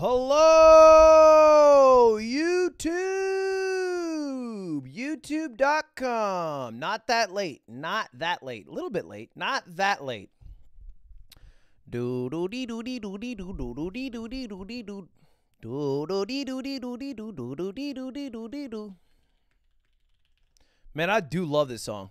Hello, YouTube. YouTube.com. Not that late. Not that late. A little bit late. Not that late. Do do dee do dee do dee do do do dee do do do. Do do do do do do do do do do. Man, I do love this song.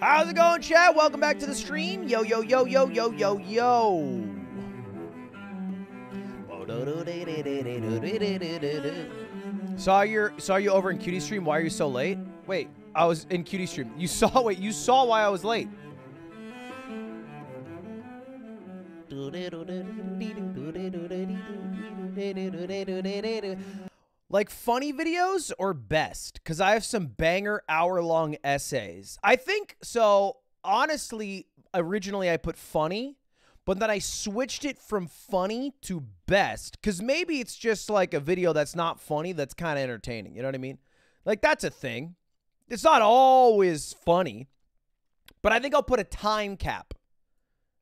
How's it going, chat? Welcome back to the stream. Yo, yo, yo, yo, yo, yo, yo. Saw your saw you over in Cutie Stream. Why are you so late? Wait, I was in Cutie Stream. You saw wait, you saw why I was late. Like funny videos or best? Because I have some banger hour long essays. I think so. Honestly, originally I put funny, but then I switched it from funny to best because maybe it's just like a video that's not funny that's kind of entertaining. You know what I mean? Like that's a thing. It's not always funny, but I think I'll put a time cap.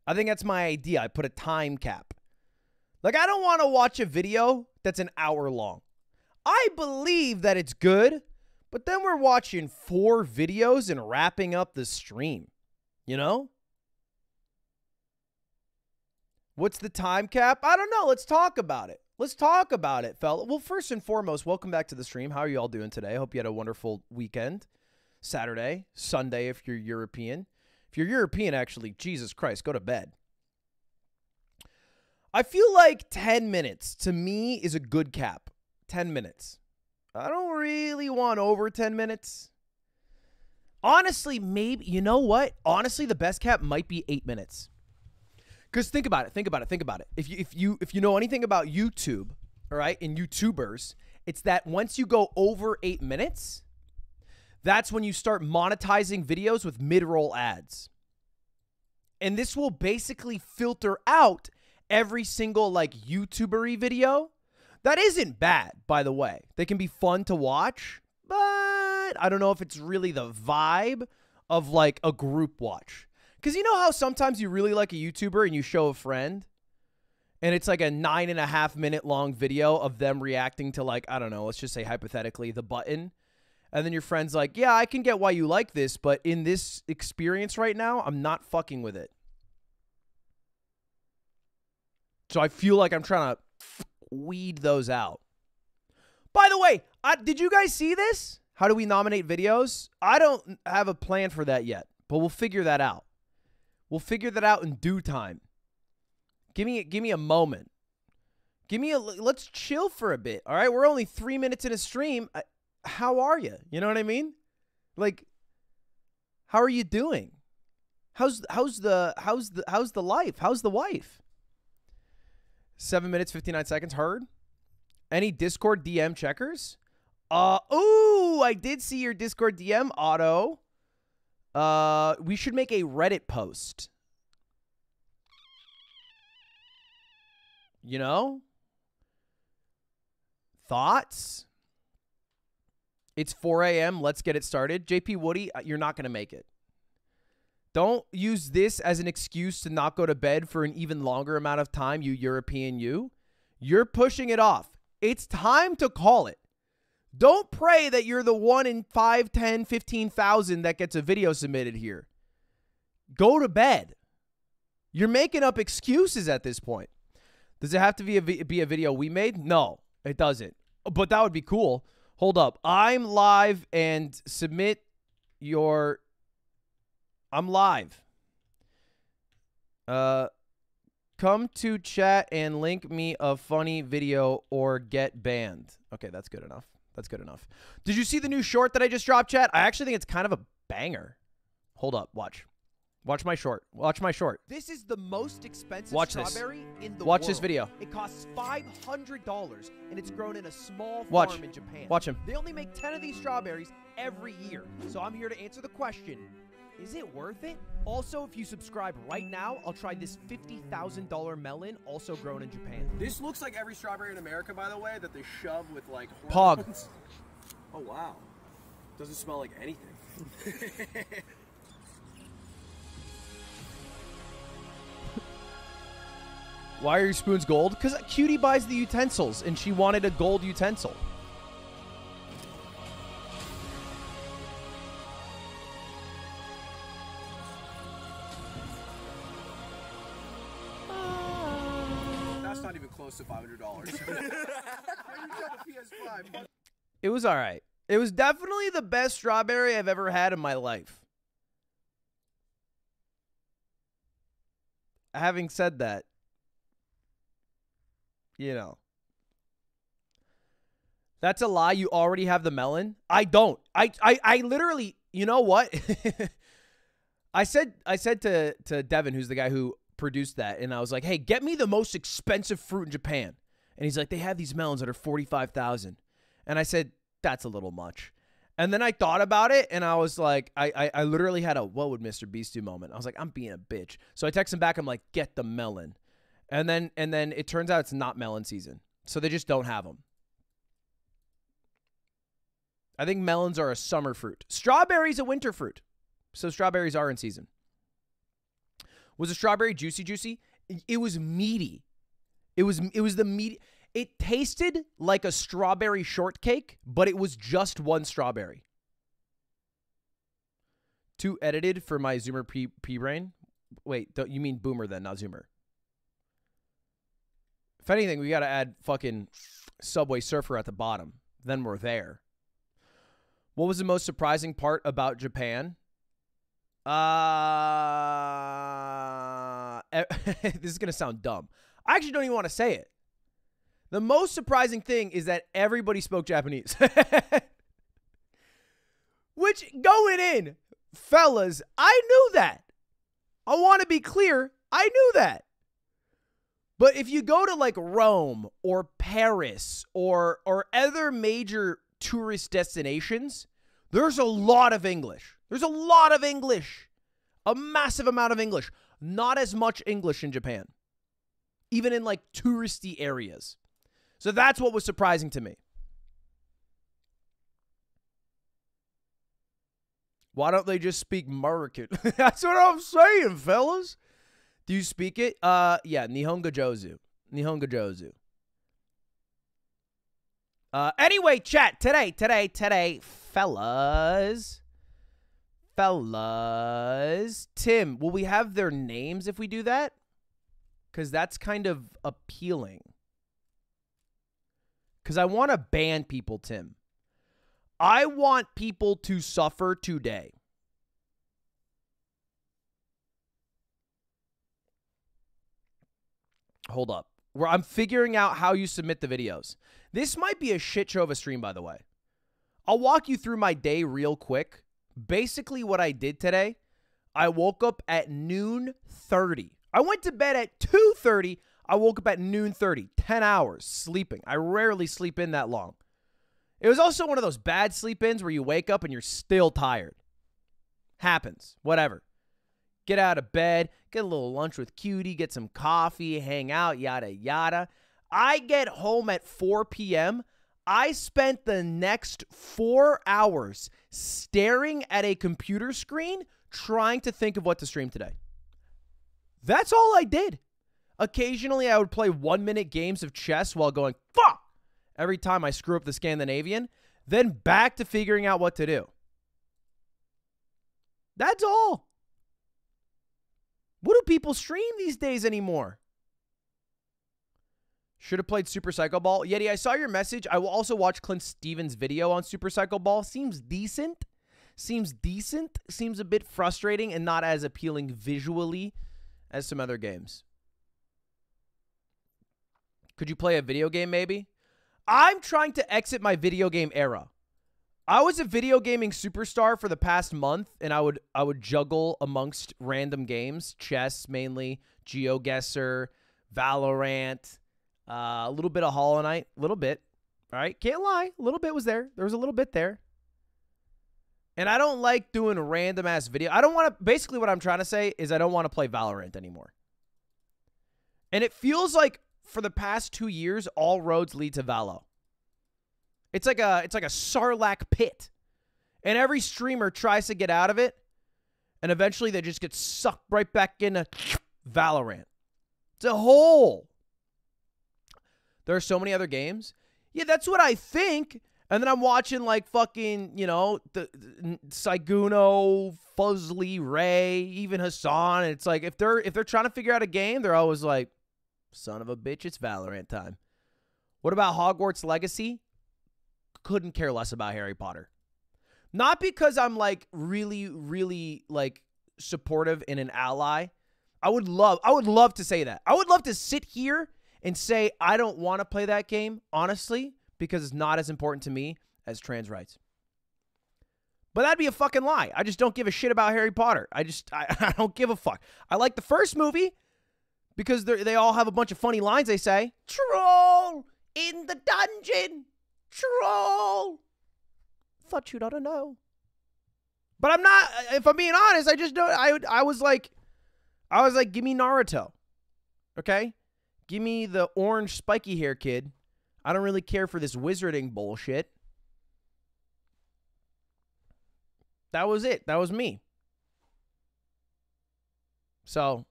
I think that's my idea. I put a time cap. Like I don't want to watch a video that's an hour long. I believe that it's good, but then we're watching four videos and wrapping up the stream. You know? What's the time cap? I don't know. Let's talk about it. Let's talk about it, fella. Well, first and foremost, welcome back to the stream. How are you all doing today? I hope you had a wonderful weekend. Saturday, Sunday if you're European. If you're European, actually, Jesus Christ, go to bed. I feel like 10 minutes to me is a good cap. 10 minutes. I don't really want over 10 minutes. Honestly, maybe, you know what? Honestly, the best cap might be 8 minutes. Cuz think about it, think about it, think about it. If you if you if you know anything about YouTube, all right, and YouTubers, it's that once you go over 8 minutes, that's when you start monetizing videos with mid-roll ads. And this will basically filter out every single like YouTubery video. That isn't bad, by the way. They can be fun to watch, but I don't know if it's really the vibe of like a group watch. Because you know how sometimes you really like a YouTuber and you show a friend and it's like a nine and a half minute long video of them reacting to like, I don't know, let's just say hypothetically, the button. And then your friend's like, yeah, I can get why you like this, but in this experience right now, I'm not fucking with it. So I feel like I'm trying to weed those out. By the way, I, did you guys see this? How do we nominate videos? I don't have a plan for that yet, but we'll figure that out. We'll figure that out in due time. Give me give me a moment. Give me a let's chill for a bit. All right, we're only 3 minutes in a stream. How are you? You know what I mean? Like how are you doing? How's how's the how's the how's the life? How's the wife? Seven minutes, 59 seconds. Heard? Any Discord DM checkers? Uh, oh, I did see your Discord DM, Otto. Uh, we should make a Reddit post. You know? Thoughts? It's 4 a.m. Let's get it started. JP Woody, uh, you're not going to make it. Don't use this as an excuse to not go to bed for an even longer amount of time, you European you. You're pushing it off. It's time to call it. Don't pray that you're the 1 in 5, 10, 15,000 that gets a video submitted here. Go to bed. You're making up excuses at this point. Does it have to be a, be a video we made? No, it doesn't. But that would be cool. Hold up. I'm live and submit your I'm live. Uh, come to chat and link me a funny video or get banned. Okay, that's good enough. That's good enough. Did you see the new short that I just dropped, chat? I actually think it's kind of a banger. Hold up, watch. Watch my short. Watch my short. This is the most expensive Watch strawberry this. in the Watch world. this video. It costs $500 and it's grown in a small farm Watch. in Japan. Watch him. They only make 10 of these strawberries every year. So I'm here to answer the question Is it worth it? Also, if you subscribe right now, I'll try this $50,000 melon also grown in Japan. This looks like every strawberry in America, by the way, that they shove with like Pog. Oh wow. Doesn't smell like anything. Why are your spoons gold? Because Cutie buys the utensils and she wanted a gold utensil. It was all right. It was definitely the best strawberry I've ever had in my life. Having said that, you know, that's a lie. You already have the melon. I don't. I I, I literally. You know what? I said I said to to Devin, who's the guy who produced that, and I was like, "Hey, get me the most expensive fruit in Japan." And he's like, "They have these melons that are forty five thousand. And I said, "That's a little much." And then I thought about it, and I was like, I, I I literally had a "What would Mr. Beast do?" moment. I was like, "I'm being a bitch." So I text him back. I'm like, "Get the melon." And then and then it turns out it's not melon season, so they just don't have them. I think melons are a summer fruit. Strawberries a winter fruit. So strawberries are in season. Was a strawberry juicy juicy? It was meaty. It was it was the meat. It tasted like a strawberry shortcake, but it was just one strawberry. Too edited for my Zoomer P, P brain. Wait, you mean Boomer then, not Zoomer? If anything, we got to add fucking Subway Surfer at the bottom. Then we're there. What was the most surprising part about Japan? Uh, this is going to sound dumb. I actually don't even want to say it. The most surprising thing is that everybody spoke Japanese. Which, going in, fellas, I knew that. I want to be clear. I knew that. But if you go to like Rome or Paris or or other major tourist destinations, there's a lot of English. There's a lot of English. A massive amount of English. Not as much English in Japan. Even in like touristy areas. So that's what was surprising to me. Why don't they just speak American? that's what I'm saying, fellas. Do you speak it? Uh yeah, Nihongo Jozu. Nihongo Jozu. Uh anyway, chat today, today, today, fellas. Fellas. Tim, will we have their names if we do that? Cuz that's kind of appealing. Cuz I want to ban people, Tim. I want people to suffer today. Hold up. Where I'm figuring out how you submit the videos. This might be a shit show of a stream, by the way. I'll walk you through my day real quick. Basically, what I did today, I woke up at noon 30. I went to bed at 2:30. I woke up at noon 30. 10 hours sleeping. I rarely sleep in that long. It was also one of those bad sleep ins where you wake up and you're still tired. Happens. Whatever. Get out of bed, get a little lunch with Cutie, get some coffee, hang out, yada, yada. I get home at 4 p.m. I spent the next four hours staring at a computer screen trying to think of what to stream today. That's all I did. Occasionally, I would play one minute games of chess while going, fuck, every time I screw up the Scandinavian, then back to figuring out what to do. That's all. What do people stream these days anymore? Should have played Super Psycho Ball. Yeti, I saw your message. I will also watch Clint Stevens' video on Super Psycho Ball. Seems decent. Seems decent. Seems a bit frustrating and not as appealing visually as some other games. Could you play a video game maybe? I'm trying to exit my video game era. I was a video gaming superstar for the past month, and I would I would juggle amongst random games, chess mainly, GeoGuessr, Valorant, uh, a little bit of Hollow Knight, a little bit. All right, can't lie, a little bit was there. There was a little bit there. And I don't like doing random ass video. I don't want to basically what I'm trying to say is I don't want to play Valorant anymore. And it feels like for the past 2 years all roads lead to Valo. It's like a it's like a sarlacc pit. And every streamer tries to get out of it and eventually they just get sucked right back into Valorant. It's a hole. There are so many other games. Yeah, that's what I think. And then I'm watching like fucking, you know, the, the Sykkuno, Fuslie, Ray, even Hassan. And it's like if they're if they're trying to figure out a game, they're always like, "Son of a bitch, it's Valorant time." What about Hogwarts Legacy? Couldn't care less about Harry Potter. Not because I'm like really, really like supportive and an ally. I would love, I would love to say that. I would love to sit here and say I don't want to play that game, honestly, because it's not as important to me as trans rights. But that'd be a fucking lie. I just don't give a shit about Harry Potter. I just I, I don't give a fuck. I like the first movie because they they all have a bunch of funny lines they say. Troll in the dungeon. Troll. Thought you'd ought to know. But I'm not. If I'm being honest, I just don't. I I was like, I was like, give me Naruto. Okay, Give me the orange spiky hair kid. I don't really care for this wizarding bullshit. That was it. That was me. So,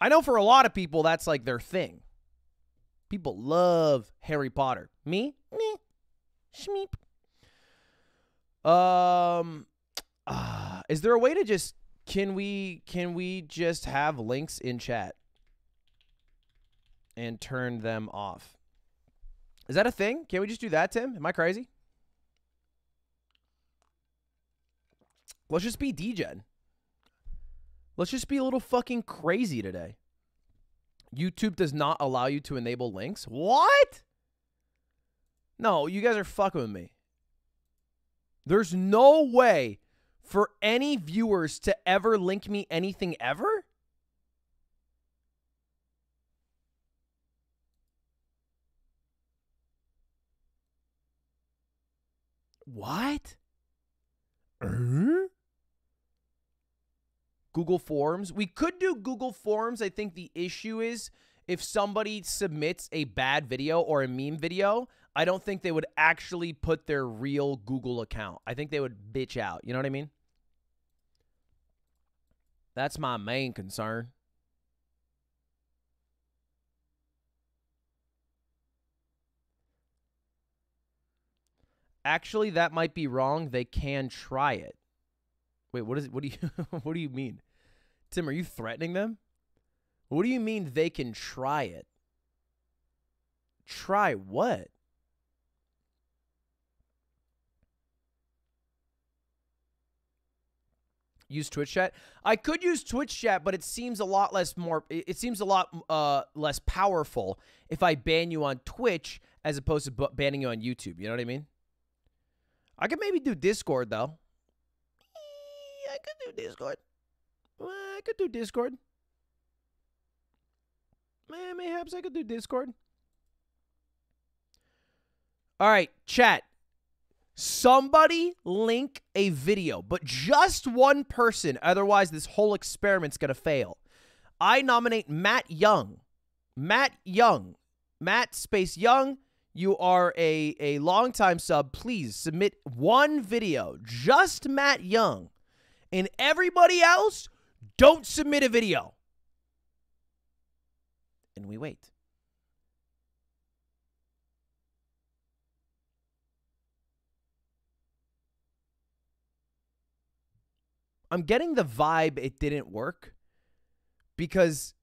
I know for a lot of people that's like their thing. People love Harry Potter. Me? Me. Schmeep. Um uh, is there a way to just can we can we just have links in chat? and turn them off. Is that a thing? Can we just do that, Tim? Am I crazy? Let's just be degen. Let's just be a little fucking crazy today. YouTube does not allow you to enable links. What? No, you guys are fucking with me. There's no way for any viewers to ever link me anything ever? What? Uh? Google Forms. We could do Google Forms. I think the issue is if somebody submits a bad video or a meme video, I don't think they would actually put their real Google account. I think they would bitch out. You know what I mean? That's my main concern. Actually, that might be wrong. They can try it. Wait, what is? What do you what do you mean? Tim, are you threatening them? What do you mean they can try it? Try what? Use Twitch chat. I could use Twitch chat, but it seems a lot less more. It seems a lot uh, less powerful if I ban you on Twitch as opposed to banning you on YouTube. You know what I mean? I could maybe do Discord though. I could do Discord. I could do Discord. Mayhaps I could do Discord. All right, chat. Somebody link a video, but just one person. Otherwise, this whole experiment's going to fail. I nominate Matt Young. Matt Young. Matt Space Young you are a, a longtime sub, please submit one video, just Matt Young. And everybody else, don't submit a video. And we wait. I'm getting the vibe it didn't work because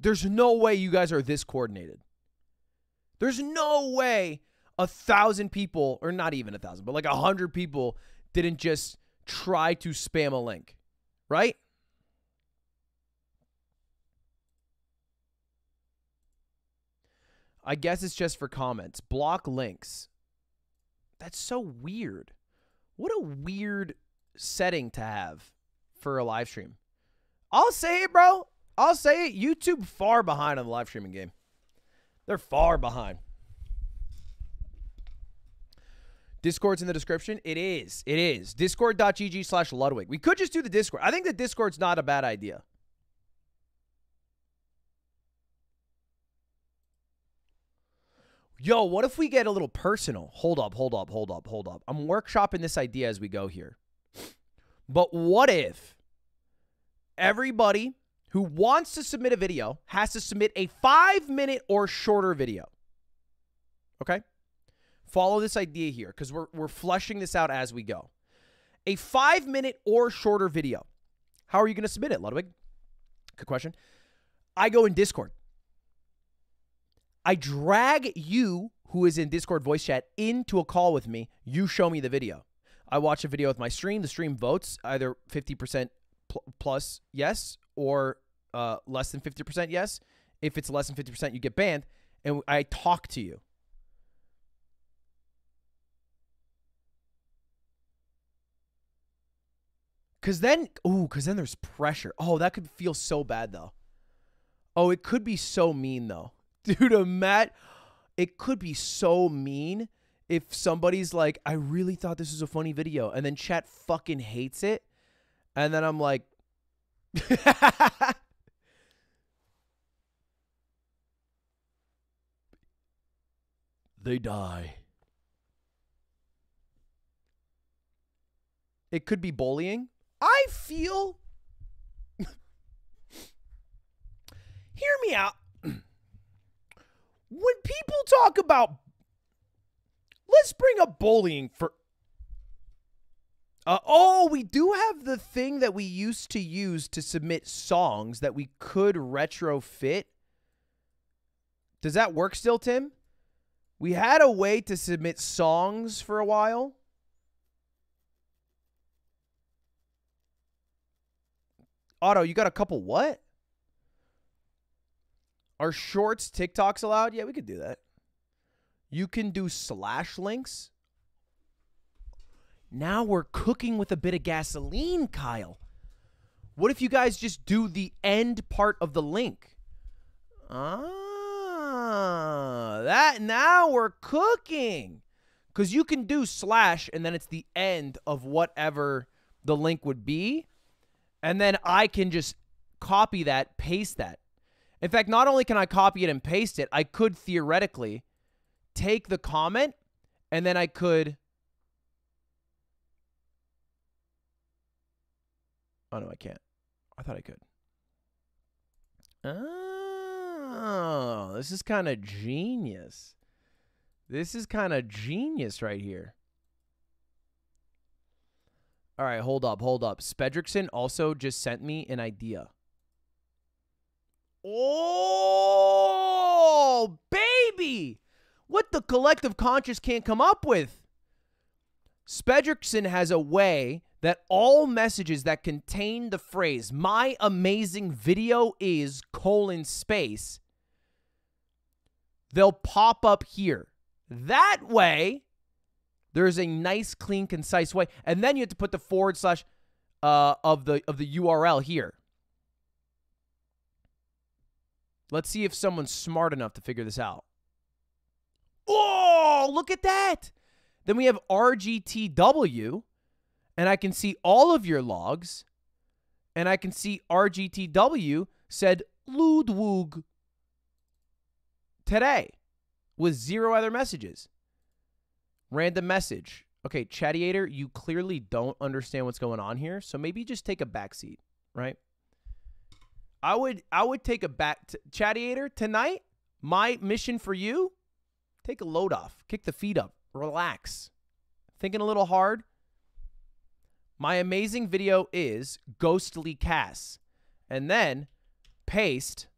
there's no way you guys are this coordinated. There's no way a thousand people, or not even a thousand, but like a hundred people didn't just try to spam a link, right? I guess it's just for comments. Block links. That's so weird. What a weird setting to have for a live stream. I'll say it, bro. I'll say it. YouTube far behind on the live streaming game. They're far behind. Discord's in the description. It is. It is. Discord.gg slash Ludwig. We could just do the Discord. I think the Discord's not a bad idea. Yo, what if we get a little personal? Hold up, hold up, hold up, hold up. I'm workshopping this idea as we go here. But what if everybody who wants to submit a video has to submit a five minute or shorter video? Okay? Follow this idea here because we're, we're fleshing this out as we go. A five minute or shorter video. How are you going to submit it, Ludwig? Good question. I go in Discord. I drag you, who is in Discord voice chat, into a call with me. You show me the video. I watch a video with my stream. The stream votes either 50% pl- plus yes or uh, less than 50% yes. If it's less than 50%, you get banned. And I talk to you. Cause then, ooh, cause then there's pressure. Oh, that could feel so bad though. Oh, it could be so mean though, dude. A Matt, it could be so mean if somebody's like, "I really thought this was a funny video," and then chat fucking hates it, and then I'm like, they die. It could be bullying. I feel. Hear me out. when people talk about. Let's bring up bullying for. Uh, oh, we do have the thing that we used to use to submit songs that we could retrofit. Does that work still, Tim? We had a way to submit songs for a while. Otto, you got a couple what? Are shorts TikToks allowed? Yeah, we could do that. You can do slash links. Now we're cooking with a bit of gasoline, Kyle. What if you guys just do the end part of the link? Ah, that now we're cooking. Because you can do slash and then it's the end of whatever the link would be. And then I can just copy that, paste that. In fact, not only can I copy it and paste it, I could theoretically take the comment and then I could. Oh, no, I can't. I thought I could. Oh, this is kind of genius. This is kind of genius right here. All right, hold up, hold up. Spedrickson also just sent me an idea. Oh, baby! What the collective conscious can't come up with. Spedrickson has a way that all messages that contain the phrase "My amazing video is colon space" they'll pop up here. That way, there's a nice, clean, concise way, and then you have to put the forward slash uh, of the of the URL here. Let's see if someone's smart enough to figure this out. Oh, look at that! Then we have RGTW, and I can see all of your logs, and I can see RGTW said Ludwig today with zero other messages. Random message. Okay, Chattiator, you clearly don't understand what's going on here, so maybe just take a back seat, right? I would I would take a back t- Chattiator tonight. My mission for you: take a load off, kick the feet up, relax. Thinking a little hard. My amazing video is Ghostly Cass, and then paste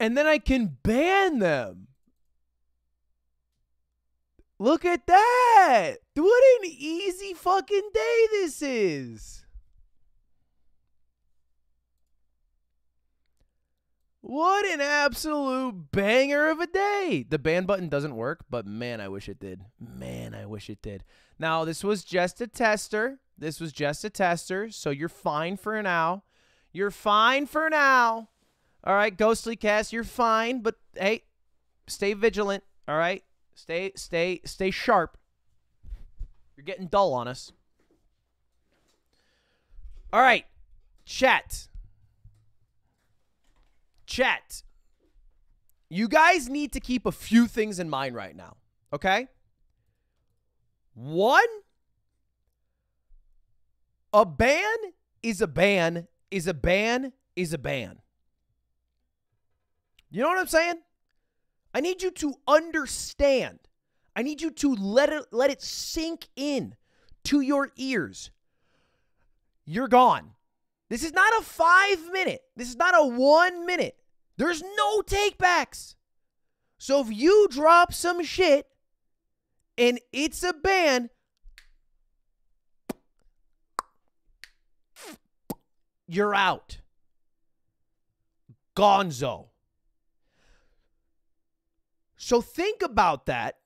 and then I can ban them. Look at that. What an easy fucking day this is. What an absolute banger of a day. The ban button doesn't work, but man, I wish it did. Man, I wish it did. Now, this was just a tester. This was just a tester, so you're fine for now. You're fine for now. All right, Ghostly Cast, you're fine, but hey, stay vigilant, all right? Stay stay stay sharp. You're getting dull on us. All right. Chat. Chat. You guys need to keep a few things in mind right now, okay? One, a ban is a ban is a ban is a ban. You know what I'm saying? I need you to understand. I need you to let it let it sink in to your ears. You're gone. This is not a 5 minute. This is not a 1 minute. There's no takebacks. So if you drop some shit and it's a ban, you're out. Gonzo. So think about that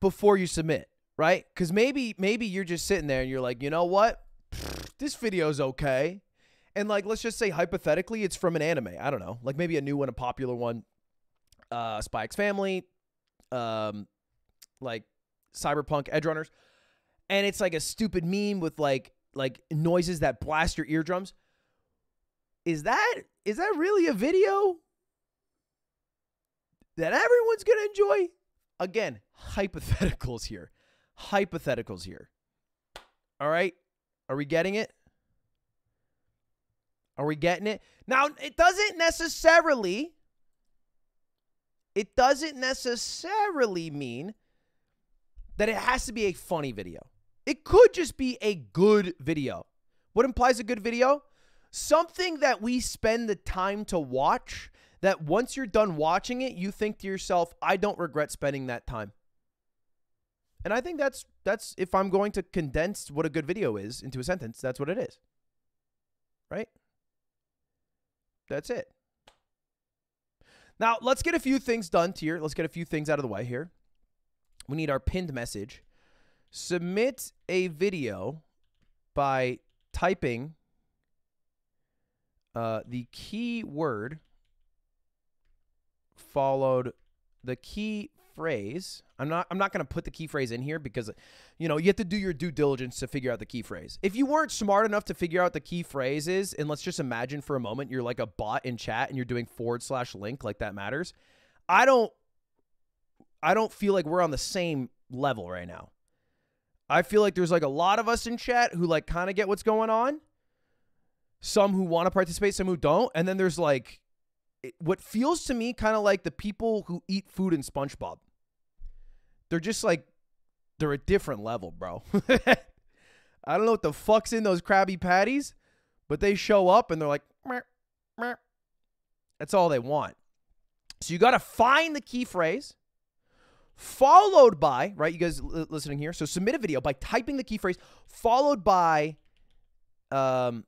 before you submit, right? Because maybe maybe you're just sitting there and you're like, you know what? This video's okay. And like, let's just say hypothetically, it's from an anime. I don't know, like maybe a new one, a popular one, uh, Family, um, like Cyberpunk Edgerunners, and it's like a stupid meme with like like noises that blast your eardrums. Is that is that really a video that everyone's gonna enjoy? Again, hypotheticals here, hypotheticals here. All right, are we getting it? Are we getting it? Now, it doesn't necessarily it doesn't necessarily mean that it has to be a funny video. It could just be a good video. What implies a good video? Something that we spend the time to watch that once you're done watching it, you think to yourself, I don't regret spending that time. And I think that's that's if I'm going to condense what a good video is into a sentence, that's what it is. Right? That's it. Now, let's get a few things done here. Let's get a few things out of the way here. We need our pinned message. Submit a video by typing uh, the keyword followed the key phrase. I'm not I'm not going to put the key phrase in here because you know, you have to do your due diligence to figure out the key phrase. If you weren't smart enough to figure out the key phrase is, and let's just imagine for a moment you're like a bot in chat and you're doing forward slash link like that matters. I don't I don't feel like we're on the same level right now. I feel like there's like a lot of us in chat who like kind of get what's going on. Some who want to participate, some who don't, and then there's like what feels to me kind of like the people who eat food in SpongeBob. They're just like they're a different level, bro. I don't know what the fuck's in those Krabby Patties, but they show up and they're like, meh, meh. that's all they want. So you got to find the key phrase, followed by, right? You guys listening here. So submit a video by typing the key phrase, followed by, um,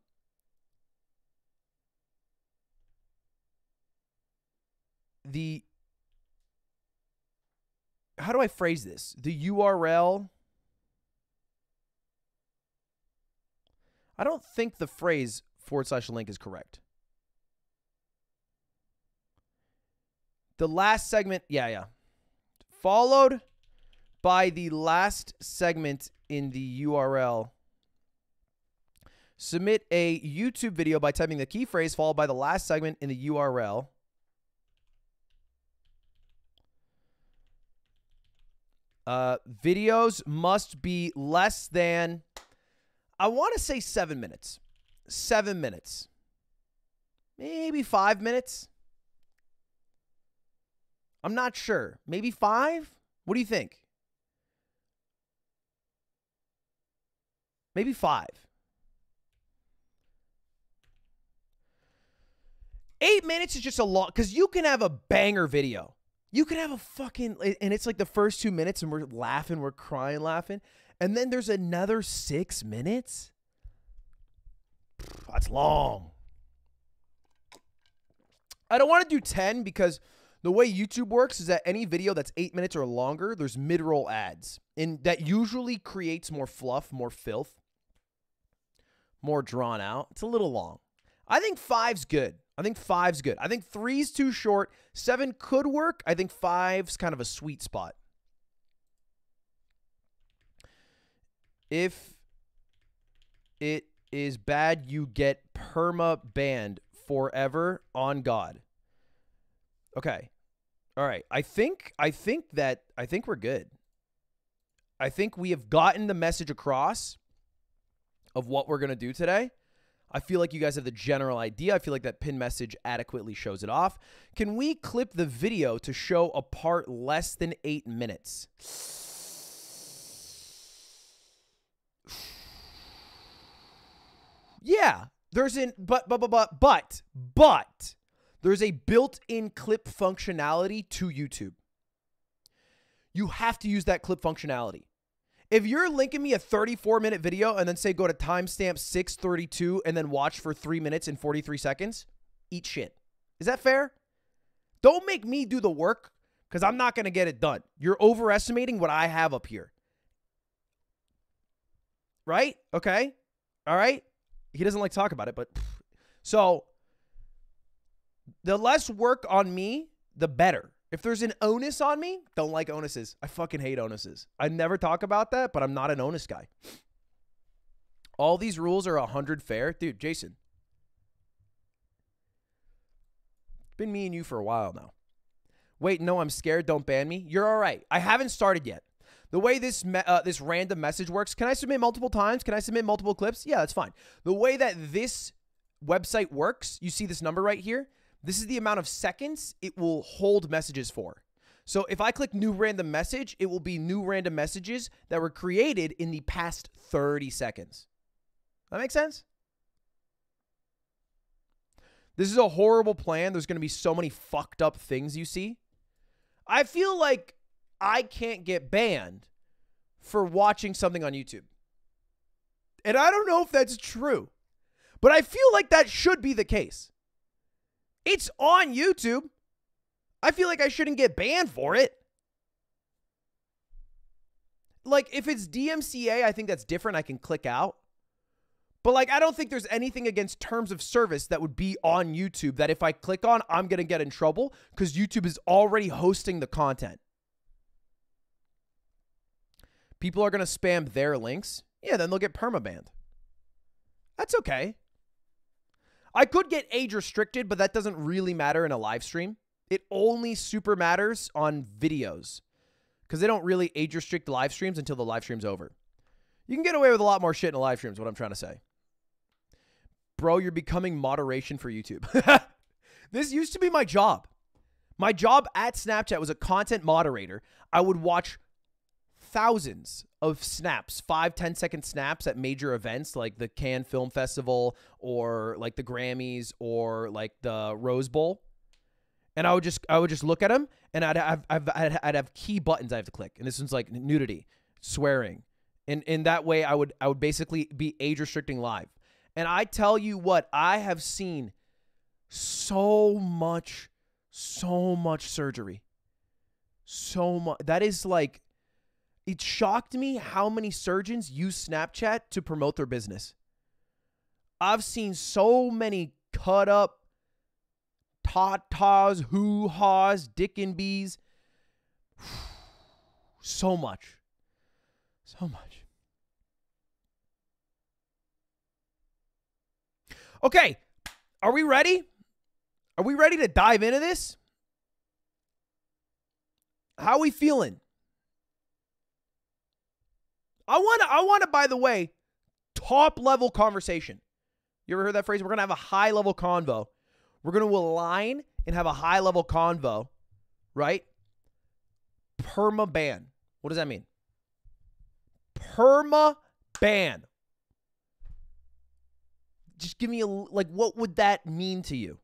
the how do I phrase this? The URL. I don't think the phrase forward slash link is correct. The last segment, yeah, yeah. Followed by the last segment in the URL. Submit a YouTube video by typing the key phrase followed by the last segment in the URL. Uh, videos must be less than, I want to say seven minutes. Seven minutes. Maybe five minutes. I'm not sure. Maybe five? What do you think? Maybe five. Eight minutes is just a lot because you can have a banger video. You could have a fucking and it's like the first two minutes and we're laughing, we're crying, laughing, and then there's another six minutes. That's long. I don't want to do 10 because the way YouTube works is that any video that's eight minutes or longer, there's mid roll ads. And that usually creates more fluff, more filth, more drawn out. It's a little long. I think five's good. I think five's good. I think three's too short. Seven could work. I think five's kind of a sweet spot. If it is bad, you get perma banned forever on God. Okay. All right. I think I think that I think we're good. I think we have gotten the message across of what we're going to do today. I feel like you guys have the general idea. I feel like that pin message adequately shows it off. Can we clip the video to show a part less than 8 minutes? Yeah, there's an but but but but but but there's a built-in clip functionality to YouTube. You have to use that clip functionality. If you're linking me a 34 minute video and then say go to timestamp 632 and then watch for 3 minutes and 43 seconds, eat shit. Is that fair? Don't make me do the work cuz I'm not going to get it done. You're overestimating what I have up here. Right? Okay? All right? He doesn't like to talk about it, but so the less work on me, the better. If there's an onus on me, don't like onuses. I fucking hate onuses. I never talk about that, but I'm not an onus guy. All these rules are 100 fair. Dude, Jason. Been me and you for a while now. Wait, no, I'm scared. Don't ban me. You're all right. I haven't started yet. The way this uh, this random message works, can I submit multiple times? Can I submit multiple clips? Yeah, that's fine. The way that this website works, you see this number right here? This is the amount of seconds it will hold messages for. So if I click new random message, it will be new random messages that were created in the past 30 seconds. That makes sense? This is a horrible plan. There's going to be so many fucked up things you see. I feel like I can't get banned for watching something on YouTube. And I don't know if that's true, but I feel like that should be the case. It's on YouTube. I feel like I shouldn't get banned for it. Like, if it's DMCA, I think that's different. I can click out. But, like, I don't think there's anything against terms of service that would be on YouTube that if I click on, I'm going to get in trouble because YouTube is already hosting the content. People are going to spam their links. Yeah, then they'll get permabanned. That's okay. I could get age restricted, but that doesn't really matter in a live stream. It only super matters on videos because they don't really age restrict live streams until the live stream's over. You can get away with a lot more shit in a live stream, is what I'm trying to say. Bro, you're becoming moderation for YouTube. this used to be my job. My job at Snapchat was a content moderator. I would watch thousands of snaps, five, 10 second snaps at major events like the Cannes Film Festival or like the Grammys or like the Rose Bowl. And I would just I would just look at them and I'd have I'd, I'd, I'd have key buttons I have to click. And this one's like nudity, swearing. And in that way I would I would basically be age restricting live. And I tell you what, I have seen so much, so much surgery. So much. That is like it shocked me how many surgeons use Snapchat to promote their business. I've seen so many cut up tatas, hoo haws, dick and bees. So much. So much. Okay, are we ready? Are we ready to dive into this? How are we feeling? I want to I want to by the way, top level conversation. You ever heard that phrase? We're going to have a high level convo. We're going to align and have a high level convo, right? Perma ban. What does that mean? Perma ban. Just give me a like what would that mean to you?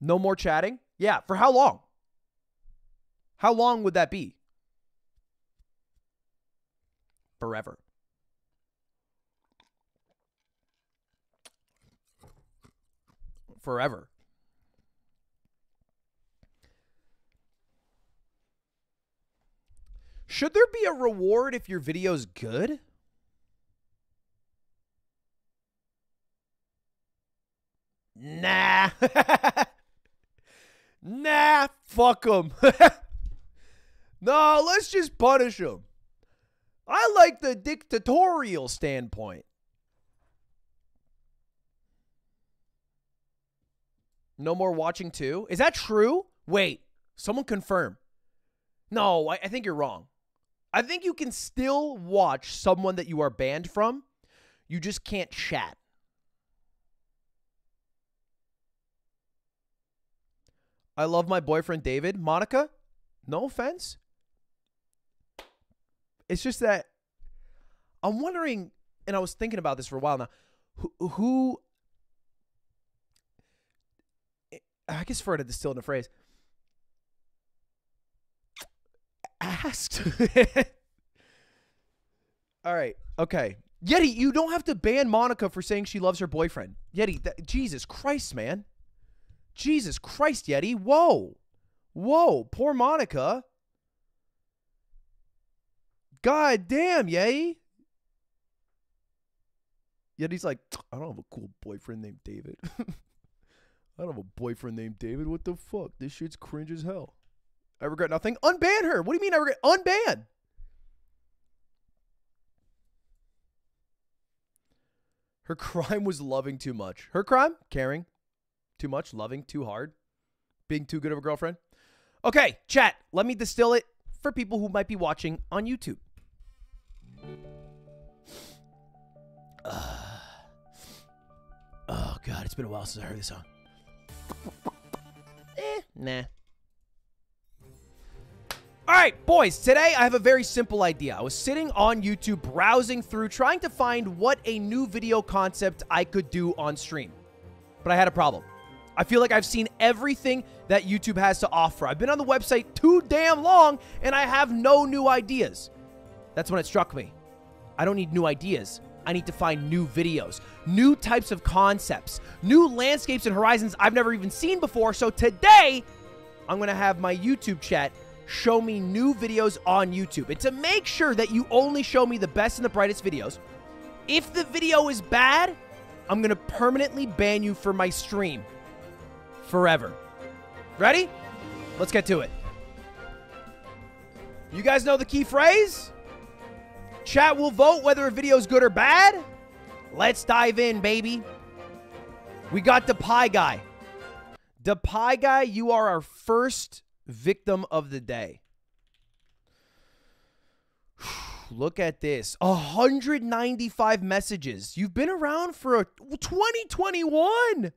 No more chatting? Yeah, for how long? How long would that be? Forever. forever. Should there be a reward if your video's good? Nah. nah, fuck them. no, let's just punish them. I like the dictatorial standpoint. No more watching too? Is that true? Wait, someone confirm. No, I, I think you're wrong. I think you can still watch someone that you are banned from. You just can't chat. I love my boyfriend David. Monica, no offense. It's just that I'm wondering, and I was thinking about this for a while now. Who, who I guess for it to distill in a phrase, asked. All right. Okay. Yeti, you don't have to ban Monica for saying she loves her boyfriend. Yeti, that, Jesus Christ, man. Jesus Christ, Yeti. Whoa. Whoa. Poor Monica. God damn, Yeti. he's like, I don't have a cool boyfriend named David. I don't have a boyfriend named David. What the fuck? This shit's cringe as hell. I regret nothing. Unban her. What do you mean I regret? Unban. Her crime was loving too much. Her crime? Caring too much, loving too hard, being too good of a girlfriend. Okay, chat. Let me distill it for people who might be watching on YouTube. Uh, oh, God. It's been a while since I heard this song. Eh, nah. All right, boys, today I have a very simple idea. I was sitting on YouTube browsing through trying to find what a new video concept I could do on stream. But I had a problem. I feel like I've seen everything that YouTube has to offer. I've been on the website too damn long and I have no new ideas. That's when it struck me. I don't need new ideas. I need to find new videos, new types of concepts, new landscapes and horizons I've never even seen before. So today, I'm going to have my YouTube chat show me new videos on YouTube. And to make sure that you only show me the best and the brightest videos, if the video is bad, I'm going to permanently ban you for my stream forever. Ready? Let's get to it. You guys know the key phrase? Chat will vote whether a video is good or bad. Let's dive in, baby. We got the pie guy. The pie guy, you are our first victim of the day. Look at this 195 messages. You've been around for a 2021.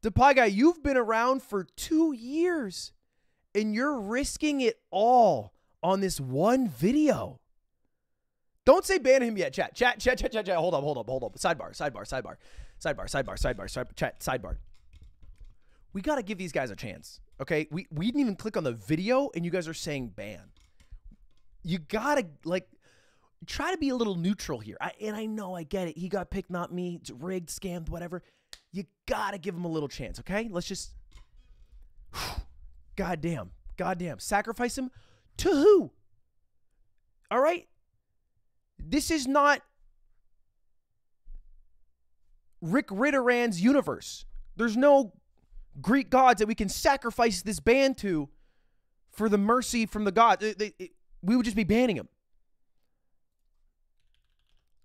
The pie guy, you've been around for two years and you're risking it all on this one video. Don't say ban him yet, chat. Chat, chat, chat, chat, chat. Hold up, hold up, hold up. Sidebar, sidebar, sidebar, sidebar, sidebar, sidebar, sidebar, chat, sidebar. We got to give these guys a chance. Okay, we we didn't even click on the video, and you guys are saying ban. You gotta like try to be a little neutral here. I, and I know I get it. He got picked, not me. It's rigged, scammed, whatever. You gotta give him a little chance. Okay, let's just. Goddamn, goddamn, sacrifice him to who? All right, this is not Rick Riordan's universe. There's no Greek gods that we can sacrifice this band to for the mercy from the gods. We would just be banning them.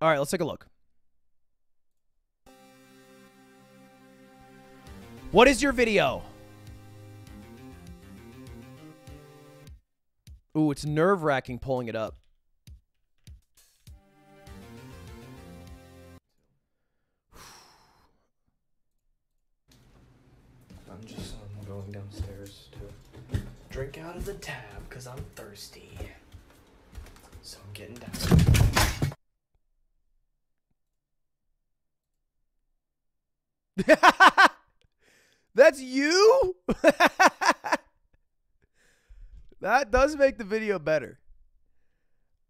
All right, let's take a look. What is your video? Ooh, it's nerve wracking pulling it up. Drink out of the tab because I'm thirsty. So I'm getting down. That's you? that does make the video better.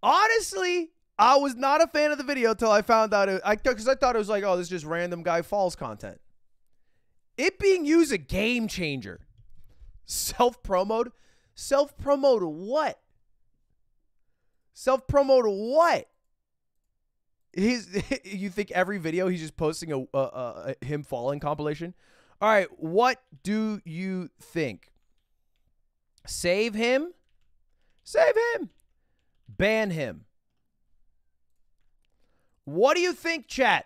Honestly, I was not a fan of the video until I found out it I because I thought it was like, oh, this is just random guy falls content. It being used a game changer. Self promote? Self promote what? Self promote what? He's you think every video he's just posting a, a, a him falling compilation? All right, what do you think? Save him? Save him. Ban him. What do you think, chat?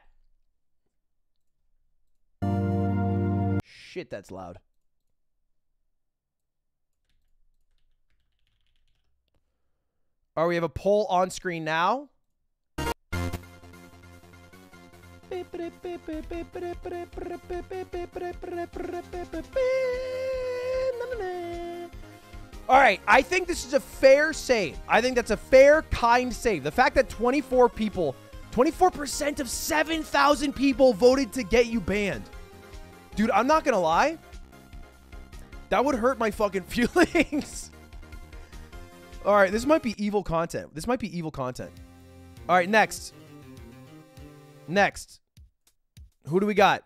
Shit, that's loud. All right, we have a poll on screen now. All right, I think this is a fair save. I think that's a fair, kind save. The fact that 24 people, 24% of 7,000 people voted to get you banned. Dude, I'm not going to lie. That would hurt my fucking feelings. All right, this might be evil content. This might be evil content. All right, next. Next. Who do we got?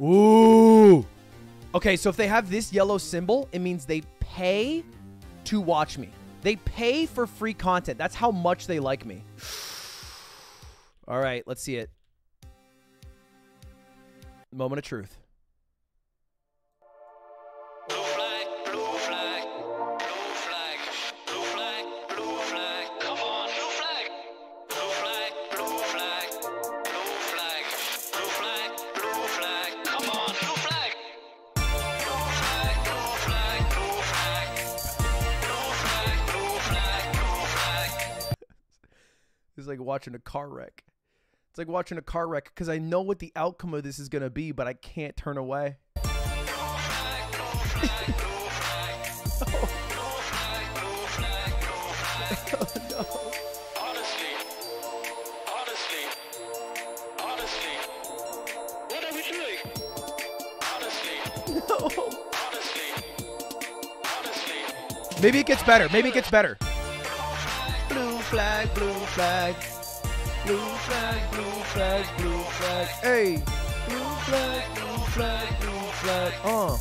Ooh. Okay, so if they have this yellow symbol, it means they pay to watch me. They pay for free content. That's how much they like me. All right, let's see it. Moment of truth. Watching a car wreck. It's like watching a car wreck because I know what the outcome of this is going to be, but I can't turn away. Honestly, honestly, honestly, what are we doing? Honestly, honestly, honestly. Maybe it gets better. Maybe it gets better. Blue flag, blue flag. Blue flag, blue flag, blue flag. Hey. Blue flag, blue flag, blue flag. Uh.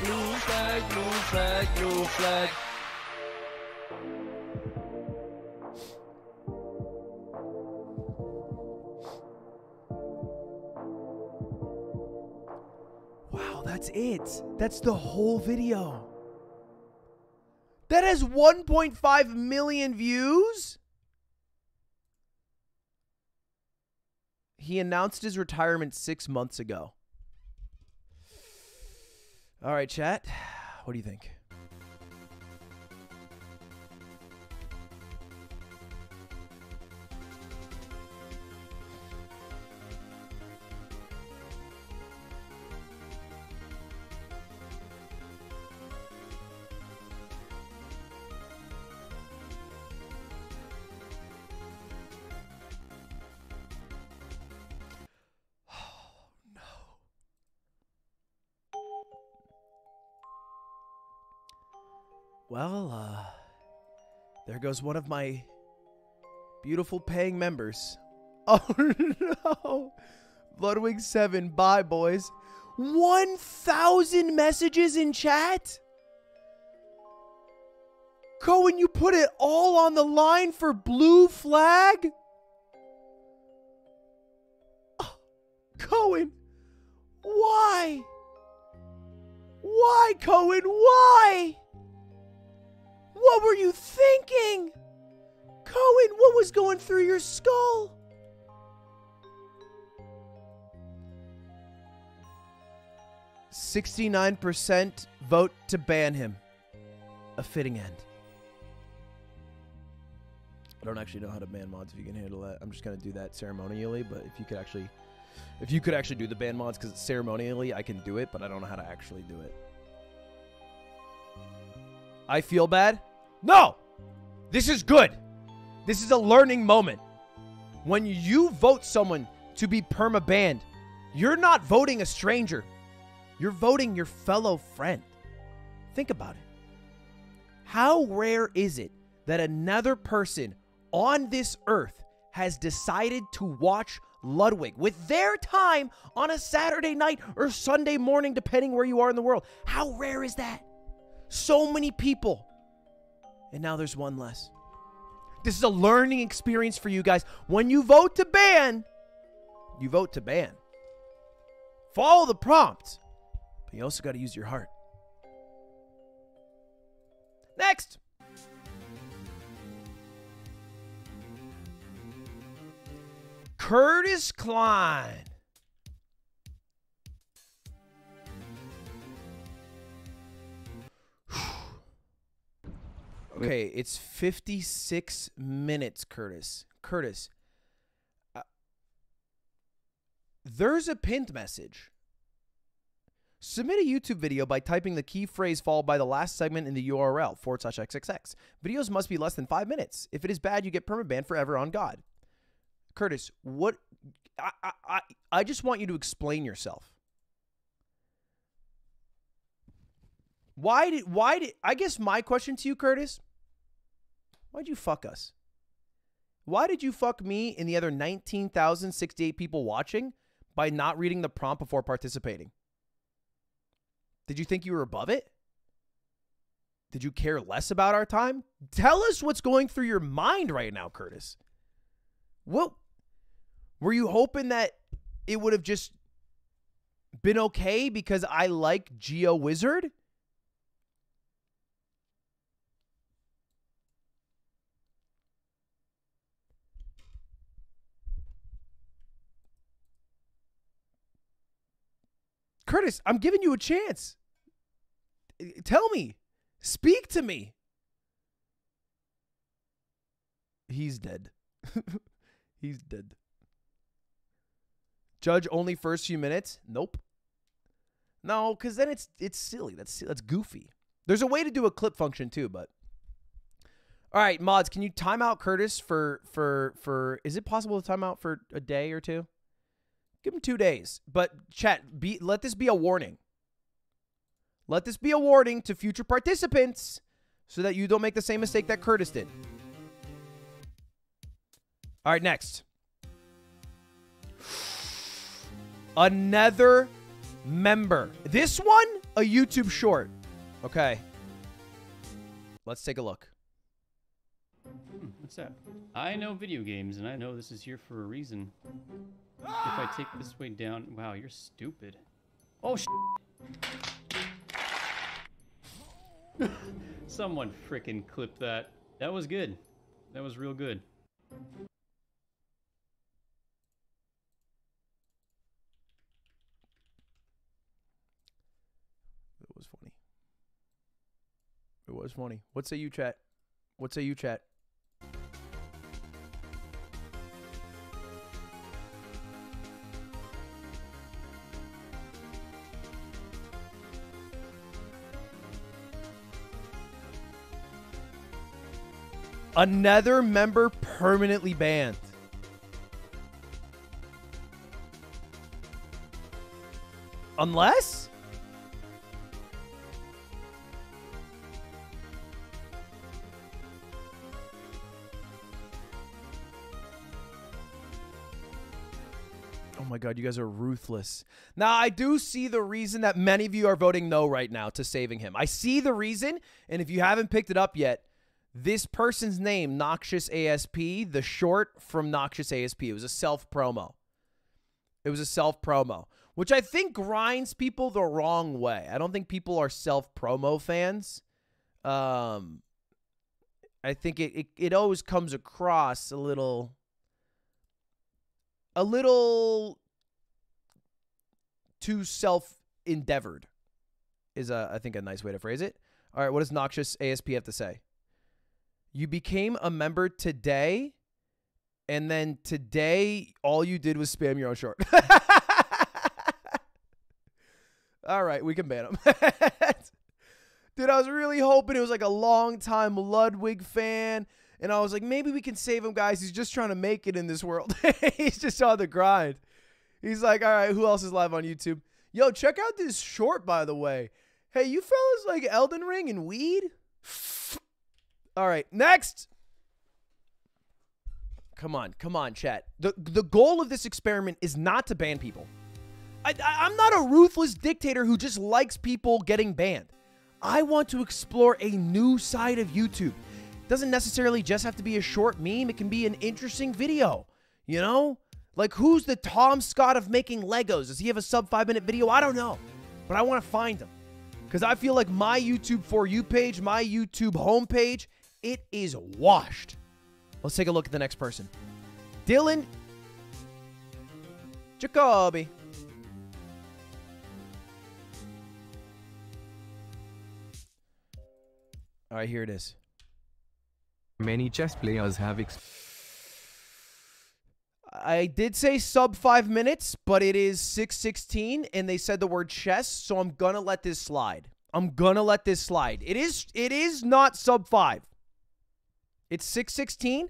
Blue flag, blue flag, blue flag. Wow, that's it. That's the whole video. That has 1.5 million views? He announced his retirement six months ago. All right, chat. What do you think? Well, uh, there goes one of my beautiful paying members. Oh no! Ludwig 7, bye, boys. 1,000 messages in chat? Cohen, you put it all on the line for blue flag? Oh, Cohen, why? Why, Cohen? Why? What were you thinking? Cohen, what was going through your skull? Sixty-nine percent vote to ban him. A fitting end. I don't actually know how to ban mods if you can handle that. I'm just gonna do that ceremonially, but if you could actually if you could actually do the ban mods, because ceremonially I can do it, but I don't know how to actually do it. I feel bad? No! This is good. This is a learning moment. When you vote someone to be perma banned, you're not voting a stranger. You're voting your fellow friend. Think about it. How rare is it that another person on this earth has decided to watch Ludwig with their time on a Saturday night or Sunday morning, depending where you are in the world. How rare is that? So many people. And now there's one less. This is a learning experience for you guys. When you vote to ban, you vote to ban. Follow the prompt, but you also got to use your heart. Next. Curtis Klein. Okay, it's 56 minutes, Curtis. Curtis. uh, there's a pinned message. Submit a YouTube video by typing the key phrase followed by the last segment in the URL forward slash XXX. Videos must be less than five minutes. If it is bad, you get permabanned forever on God. Curtis, what? I, I, I, I just want you to explain yourself. Why did, why did, I guess my question to you, Curtis, why'd you fuck us? Why did you fuck me and the other 19,068 people watching by not reading the prompt before participating? Did you think you were above it? Did you care less about our time? Tell us what's going through your mind right now, Curtis. What were you hoping that it would have just been okay because I like GeoWizard? Curtis, I'm giving you a chance. Tell me. Speak to me. He's dead. He's dead. Judge only first few minutes? Nope. No, because then it's it's silly. That's that's goofy. There's a way to do a clip function too, but all right, mods, can you time out Curtis for for for? Is it possible to time out for a day or two? Give him two days, but chat. Be let this be a warning. Let this be a warning to future participants, so that you don't make the same mistake that Curtis did. All right, next. Another member. This one, a YouTube short. Okay. Let's take a look. Hmm, what's that? I know video games, and I know this is here for a reason. If I take this way down, wow, you're stupid. Oh, sh- Someone frickin' clip that. That was good. That was real good. It was funny. It was funny. What say you, chat? What say you, chat? Another member permanently banned. Unless? Oh my god, you guys are ruthless. Now, I do see the reason that many of you are voting no right now to saving him. I see the reason, and if you haven't picked it up yet, this person's name, Noxious ASP, the short from Noxious ASP, it was a self promo. It was a self promo, which I think grinds people the wrong way. I don't think people are self promo fans. Um, I think it, it it always comes across a little a little too self endeavored is a I think a nice way to phrase it. All right, what does Noxious ASP have to say? You became a member today, and then today all you did was spam your own short. all right, we can ban him. Dude, I was really hoping it was like a long time Ludwig fan. And I was like, maybe we can save him, guys. He's just trying to make it in this world. He's just on the grind. He's like, all right, who else is live on YouTube? Yo, check out this short, by the way. Hey, you fellas like Elden Ring and weed? All right, next. come on, come on, chat. The the goal of this experiment is not to ban people. I, I, I'm not a ruthless dictator who just likes people getting banned. I want to explore a new side of YouTube. Doesn't necessarily just have to be a short meme. It can be an interesting video. You know, like who's the Tom Scott of making Legos? Does he have a sub five minute video? I don't know, but I want to find him because I feel like my YouTube for you page, my YouTube homepage, it is washed. Let's take a look at the next person. Dylan Jacoby. All right, here it is. Many chess players have ex- I did say sub five minutes, but it is 616, and they said the word chess, so I'm gonna let this slide. I'm gonna let this slide. It is it is not sub five. It's 616.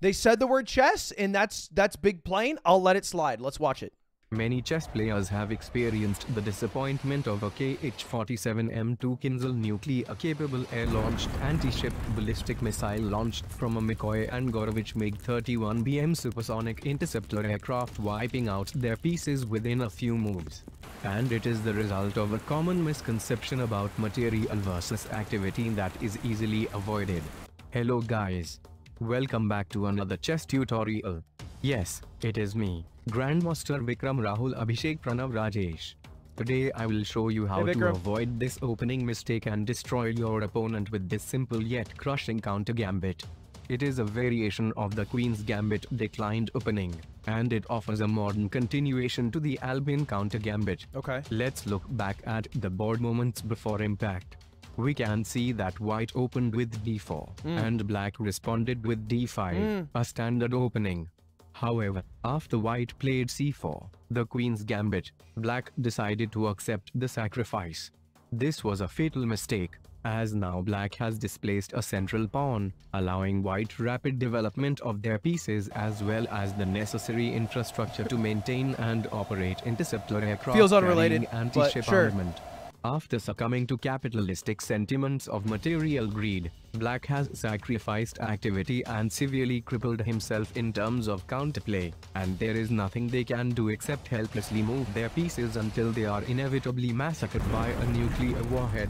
They said the word chess, and that's that's big plane. I'll let it slide. Let's watch it. Many chess players have experienced the disappointment of a KH-47M2 Kinzhal nuclear-capable air-launched anti-ship ballistic missile launched from a Mikoyan-Gurevich MiG-31BM supersonic interceptor aircraft wiping out their pieces within a few moves. And it is the result of a common misconception about material versus activity that is easily avoided. Hello guys. Welcome back to another chess tutorial. Yes, it is me, Grandmaster Vikram Rahul Abhishek Pranav Rajesh. Today I will show you how Hey, to avoid this opening mistake and destroy your opponent with this simple yet crushing counter gambit. It is a variation of the Queen's Gambit declined opening, and it offers a modern continuation to the Albin counter gambit. Okay. Let's look back at the board moments before impact. We can see that white opened with d4 hmm. and black responded with d5, hmm. a standard opening. However, after white played c4, the queen's gambit, black decided to accept the sacrifice. This was a fatal mistake, as now black has displaced a central pawn, allowing white rapid development of their pieces as well as the necessary infrastructure to maintain and operate interceptor aircraft Feels unrelated, anti-ship sure. armament. After succumbing to capitalistic sentiments of material greed, Black has sacrificed activity and severely crippled himself in terms of counterplay, and there is nothing they can do except helplessly move their pieces until they are inevitably massacred by a nuclear warhead.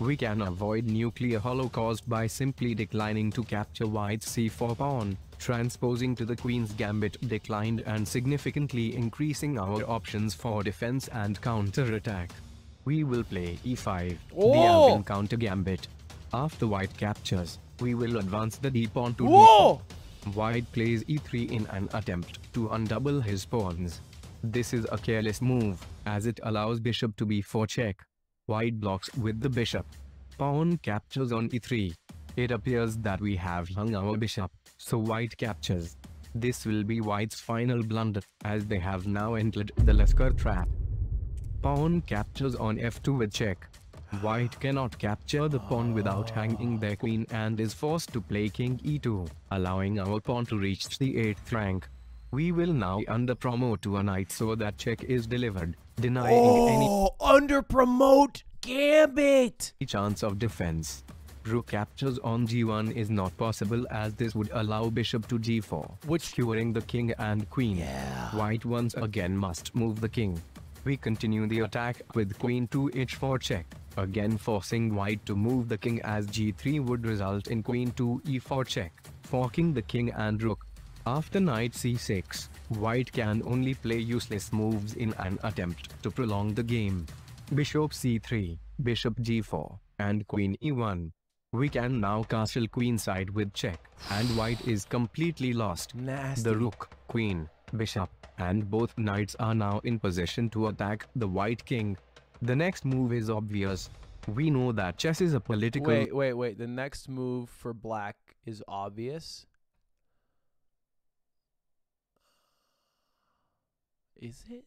We can avoid nuclear holocaust by simply declining to capture White's c4 pawn, transposing to the Queen's gambit declined and significantly increasing our options for defense and counter-attack. We will play e5, the Oh! Albin counter gambit. After white captures, we will advance the d pawn to Whoa! d4. White plays e3 in an attempt to undouble his pawns. This is a careless move, as it allows bishop to b4 check. White blocks with the bishop. Pawn captures on e3. It appears that we have hung our bishop, so white captures. This will be white's final blunder, as they have now entered the Lasker trap. Pawn captures on f2 with check. White cannot capture the pawn without hanging their queen and is forced to play king e2, allowing our pawn to reach the 8th rank. We will now under promote to a knight so that check is delivered, denying oh, any Oh, under promote gambit. chance of defense. Rook captures on g1 is not possible as this would allow bishop to g4, Which- curing the king and queen. Yeah. White once again must move the king. We continue the attack with queen to h4 check, again forcing white to move the king as g3 would result in queen to e4 check, forking the king and rook. After knight c6, white can only play useless moves in an attempt to prolong the game. Bishop c3, bishop g4, and queen e1. We can now castle queenside with check, and white is completely lost. Nasty. The rook, queen, bishop, and both knights are now in position to attack the white king. The next move is obvious. We know that chess is a political Wait, wait, wait. The next move for black is obvious. Is it?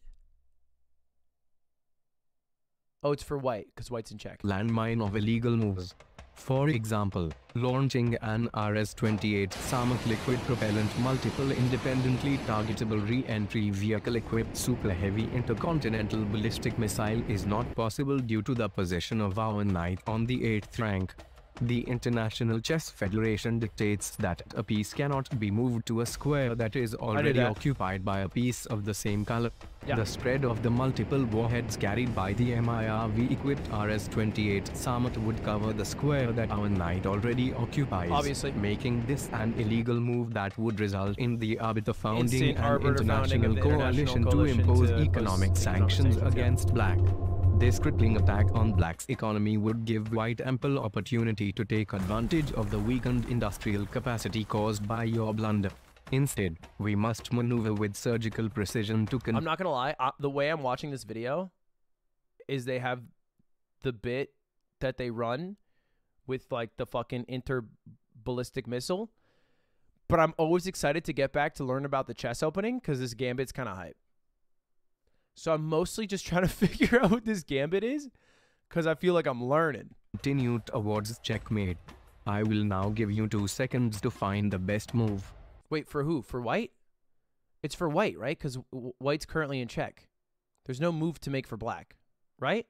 Oh, it's for white because white's in check. landmine of illegal moves. For example, launching an RS-28 Sarmat liquid propellant multiple independently targetable re-entry vehicle equipped super heavy intercontinental ballistic missile is not possible due to the position of our knight on the 8th rank. The International Chess Federation dictates that a piece cannot be moved to a square that is already that. occupied by a piece of the same color. Yeah. The spread of the multiple warheads carried by the MIRV-equipped RS-28 Sarmat would cover the square that our knight already occupies, Obviously. making this an illegal move that would result in the Arbiter founding an Arbiter founding of international international coalition to impose to economic economic sanctions sanctions, yeah. against black. This crippling attack on black's economy would give white ample opportunity to take advantage of the weakened industrial capacity caused by your blunder. Instead, we must maneuver with surgical precision to con- I'm not gonna lie. The way I'm watching this video is they have the bit that they run with like the fucking inter ballistic missile. But I'm always excited to get back to learn about the chess opening because this gambit's kind of hype. So I'm mostly just trying to figure out what this gambit is because I feel like I'm learning. continue towards checkmate. I will now give you two seconds to find the best move. Wait, for who? For white? It's for white, right? Because white's currently in check. There's no move to make for black, right?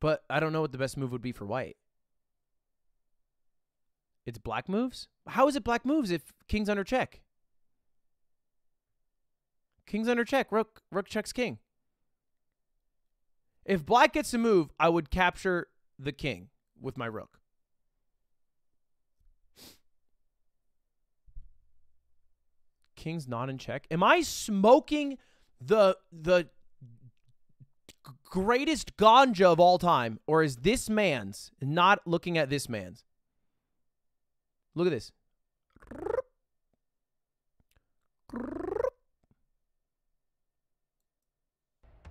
But I don't know what the best move would be for white. It's black moves? How is it black moves if king's under check? King's under check. Rook rook checks king. If black gets to move, I would capture the king with my rook. King's not in check. Am I smoking the the greatest ganja of all time or is this man's not looking at this man's? Look at this.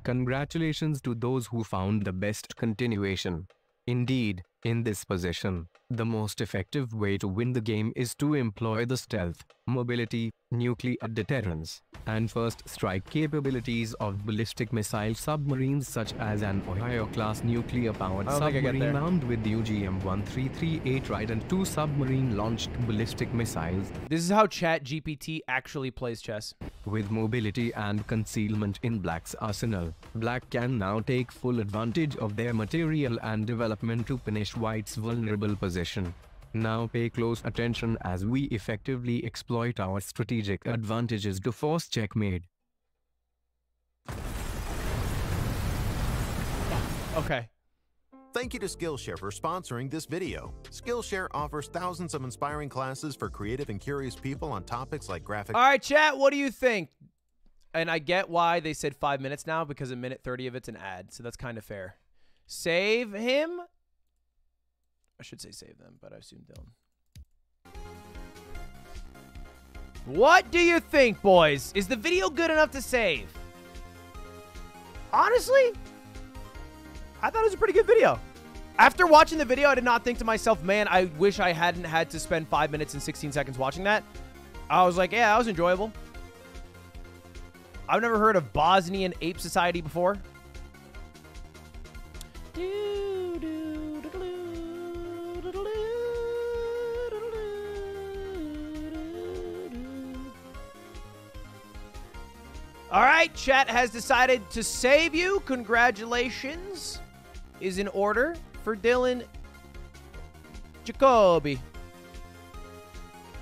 Congratulations to those who found the best continuation. Indeed, in this position, the most effective way to win the game is to employ the stealth, mobility, nuclear deterrence, and first strike capabilities of ballistic missile submarines such as an Ohio-class nuclear-powered I don't think I get submarine armed with the UGM-1338 right and two submarine-launched ballistic missiles This is how ChatGPT actually plays chess. with mobility and concealment in Black's arsenal, Black can now take full advantage of their material and development to punish White's vulnerable position. Now pay close attention as we effectively exploit our strategic advantages to force checkmate. Okay. Thank you to Skillshare for sponsoring this video. Skillshare offers thousands of inspiring classes for creative and curious people on topics like graphic All right, chat, what do you think? And I get why they said five minutes now because a minute 30 of it's an ad. So that's kind of fair. Save him. I should say save them, but I assume Dylan. What do you think, boys? Is the video good enough to save? Honestly, I thought it was a pretty good video. After watching the video, I did not think to myself, man, I wish I hadn't had to spend 5 minutes and 16 seconds watching that. I was like, yeah, that was enjoyable. I've never heard of Bosnian Ape Society before. All right, chat has decided to save you. Congratulations is in order for Dylan Jacoby.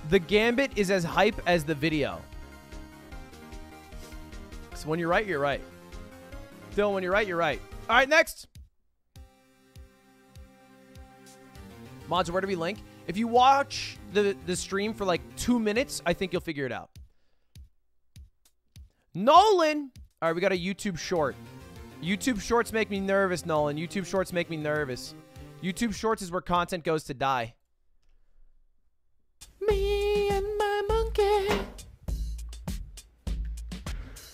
The gambit is as hype as the video. So when you're right, you're right. Dylan, when you're right, you're right. All right, next. Mods, where do we link? If you watch the, the stream for like two minutes, I think you'll figure it out. Nolan! All right, we got a YouTube short. YouTube shorts make me nervous, Nolan. YouTube shorts make me nervous. YouTube shorts is where content goes to die. Me and my monkey.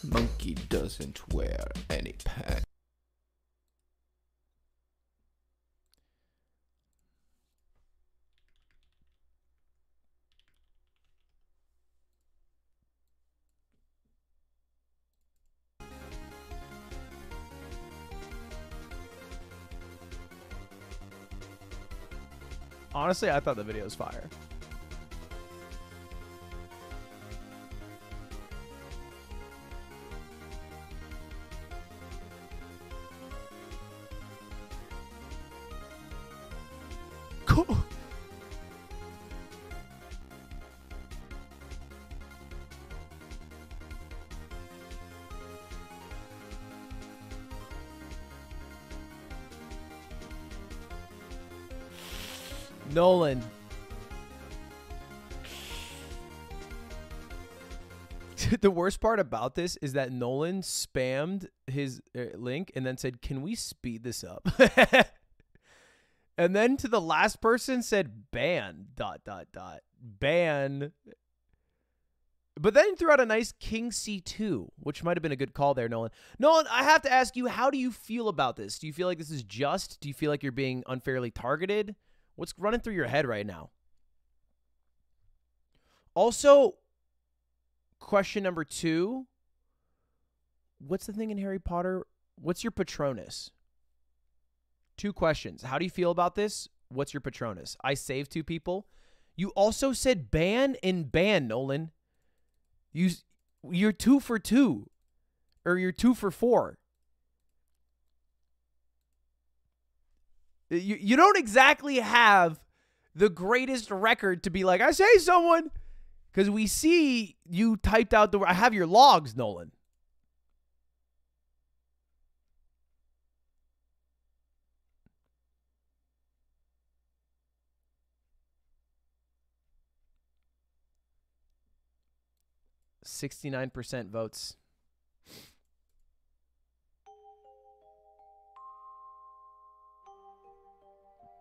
Monkey doesn't wear any pants. Honestly, I thought the video was fire. Nolan. the worst part about this is that Nolan spammed his uh, link and then said, "Can we speed this up?" and then to the last person said, "Ban dot dot dot ban." But then threw out a nice King C2, which might have been a good call there, Nolan. Nolan, I have to ask you, how do you feel about this? Do you feel like this is just? Do you feel like you're being unfairly targeted? What's running through your head right now? Also, question number two What's the thing in Harry Potter? What's your Patronus? Two questions. How do you feel about this? What's your Patronus? I saved two people. You also said ban and ban, Nolan. You you're two for two. Or you're two for four. You you don't exactly have the greatest record to be like, I say someone. Because we see you typed out the I have your logs, Nolan. Sixty-nine percent votes.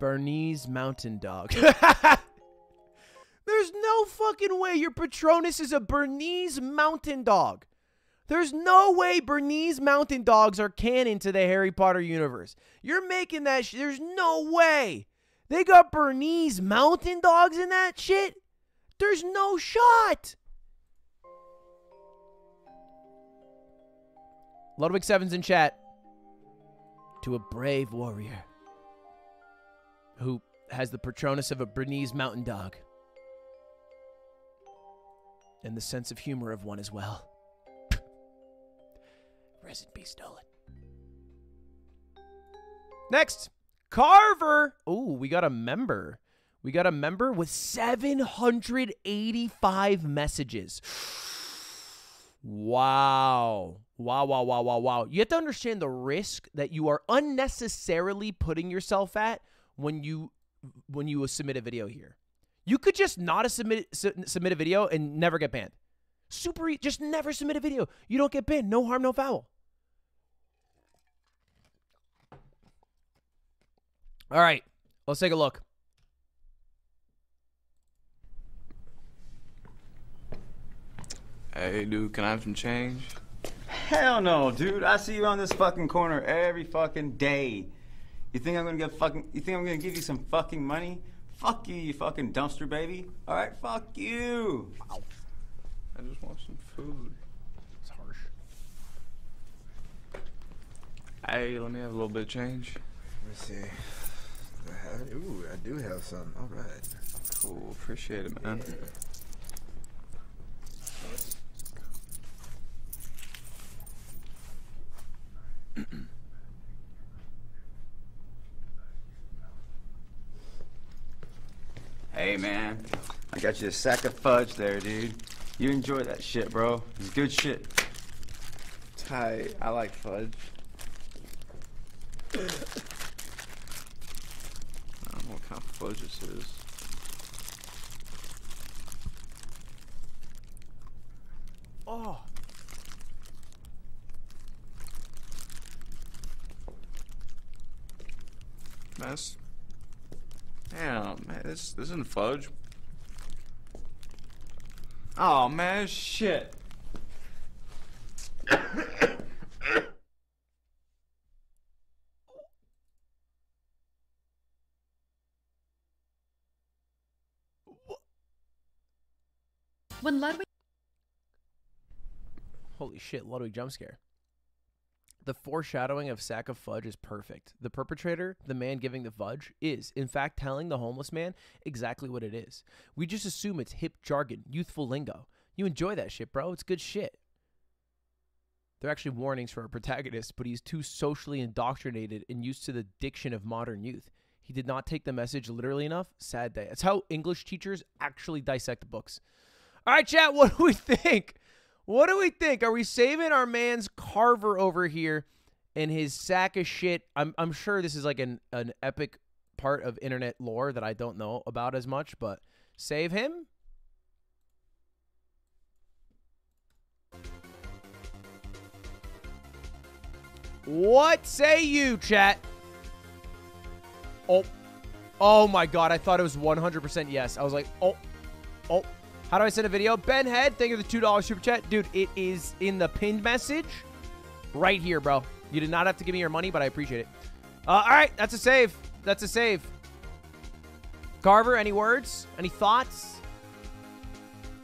Bernese Mountain Dog. There's no fucking way your Patronus is a Bernese Mountain Dog. There's no way Bernese Mountain Dogs are canon to the Harry Potter universe. You're making that sh- There's no way. They got Bernese Mountain Dogs in that shit? There's no shot. Ludwig Sevens in chat. To a brave warrior who has the Patronus of a Bernese Mountain Dog and the sense of humor of one as well. Rest in. Next, Carver. Oh, we got a member. We got a member with 785 messages. Wow. Wow, wow, wow, wow, wow. You have to understand the risk that you are unnecessarily putting yourself at when you when you submit a video here. You could just not submit su- submit a video and never get banned. Super, e- just never submit a video. You don't get banned. No harm, no foul. All right, let's take a look. Hey, dude, can I have some change? Hell no, dude. I see you on this fucking corner every fucking day. You think I'm gonna get fucking? You think I'm gonna give you some fucking money? Fuck you, you fucking dumpster baby. All right, fuck you. I just want some food. It's harsh. Hey, let me have a little bit of change. Let's see. I Ooh, I do have some. All right. Cool, appreciate it, man. Hey man, I got you a sack of fudge there, dude. You enjoy that shit, bro. It's good shit. Tight. I like fudge. I don't know what kind of fudge this is. Oh, That's. Damn, man, this, this isn't fudge. Oh, man, it's shit. When Ludwig holy shit! Ludwig jump scare. The foreshadowing of sack of fudge is perfect. The perpetrator, the man giving the fudge, is, in fact, telling the homeless man exactly what it is. We just assume it's hip jargon, youthful lingo. You enjoy that shit, bro. It's good shit. They're actually warnings for our protagonist, but he's too socially indoctrinated and used to the diction of modern youth. He did not take the message literally enough. Sad day. That's how English teachers actually dissect books. All right, chat. What do we think? What do we think? Are we saving our man's Carver over here and his sack of shit? I'm I'm sure this is like an an epic part of internet lore that I don't know about as much, but save him. What say you, chat? Oh, oh my God! I thought it was 100% yes. I was like, oh, oh. How do I send a video? Ben Head, thank you for the two dollars super chat, dude. It is in the pinned message, right here, bro. You did not have to give me your money, but I appreciate it. Uh, all right, that's a save. That's a save. Carver, any words? Any thoughts?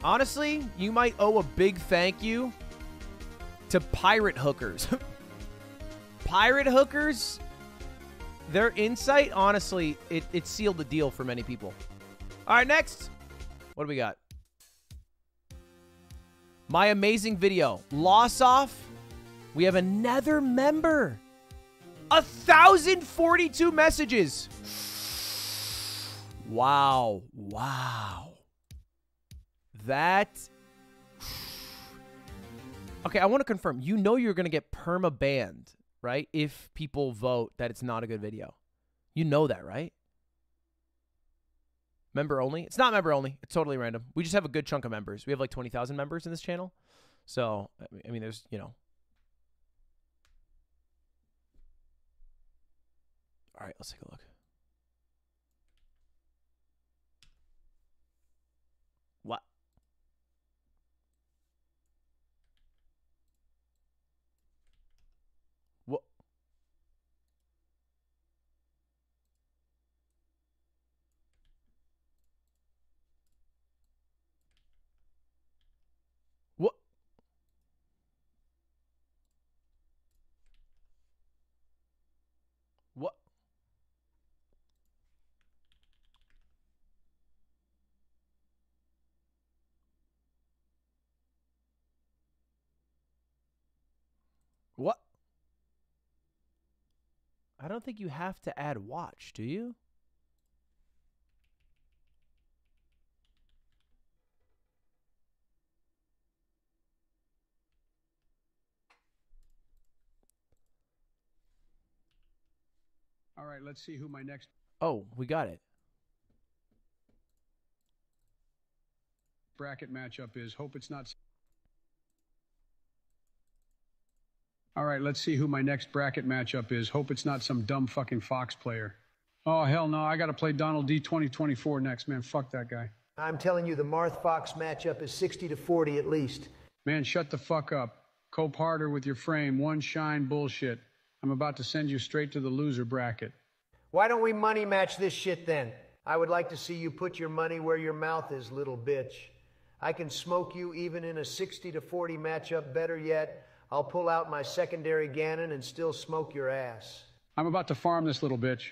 Honestly, you might owe a big thank you to pirate hookers. pirate hookers, their insight, honestly, it, it sealed the deal for many people. All right, next. What do we got? My amazing video. Loss off. We have another member. A thousand forty-two messages. Wow. Wow. That. Okay, I want to confirm. You know you're going to get perma banned, right? If people vote that it's not a good video. You know that, right? Member only? It's not member only. It's totally random. We just have a good chunk of members. We have like 20,000 members in this channel. So, I mean- there's, you know. All right, let's take a look. What? What? What? What? What? I don't think you have to add watch, do you? All right, let's see who my next Oh, we got it. bracket matchup is. Hope it's not. All right, let's see who my next bracket matchup is. Hope it's not some dumb fucking Fox player. Oh, hell no. I got to play Donald D 2024 next, man. Fuck that guy. I'm telling you, the Marth Fox matchup is 60 to 40 at least. Man, shut the fuck up. Cope harder with your frame. One shine bullshit. I'm about to send you straight to the loser bracket. Why don't we money match this shit then? I would like to see you put your money where your mouth is, little bitch. I can smoke you even in a 60 to 40 matchup. Better yet, I'll pull out my secondary Ganon and still smoke your ass. I'm about to farm this little bitch.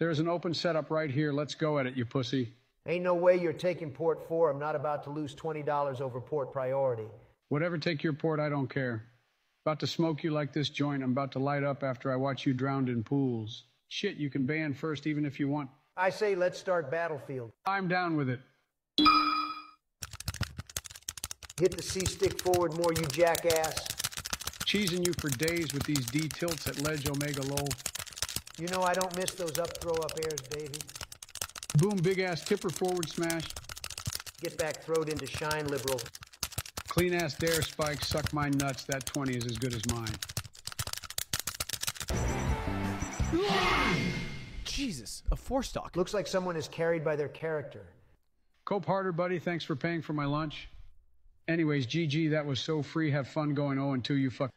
There's an open setup right here. Let's go at it, you pussy. Ain't no way you're taking port four. I'm not about to lose $20 over port priority. Whatever take your port, I don't care. About to smoke you like this joint. I'm about to light up after I watch you drowned in pools. Shit, you can ban first even if you want. I say let's start Battlefield. I'm down with it. Hit the C stick forward more, you jackass. Cheesing you for days with these D tilts at ledge omega low. You know I don't miss those up throw up airs, baby. Boom, big ass tipper forward smash. Get back throwed into shine, liberal. Clean ass dair spike, suck my nuts. That 20 is as good as mine. Jesus, a four stock. Looks like someone is carried by their character. Cope harder, buddy. Thanks for paying for my lunch. Anyways, GG, that was so free. Have fun going 0 and 2, you fuck.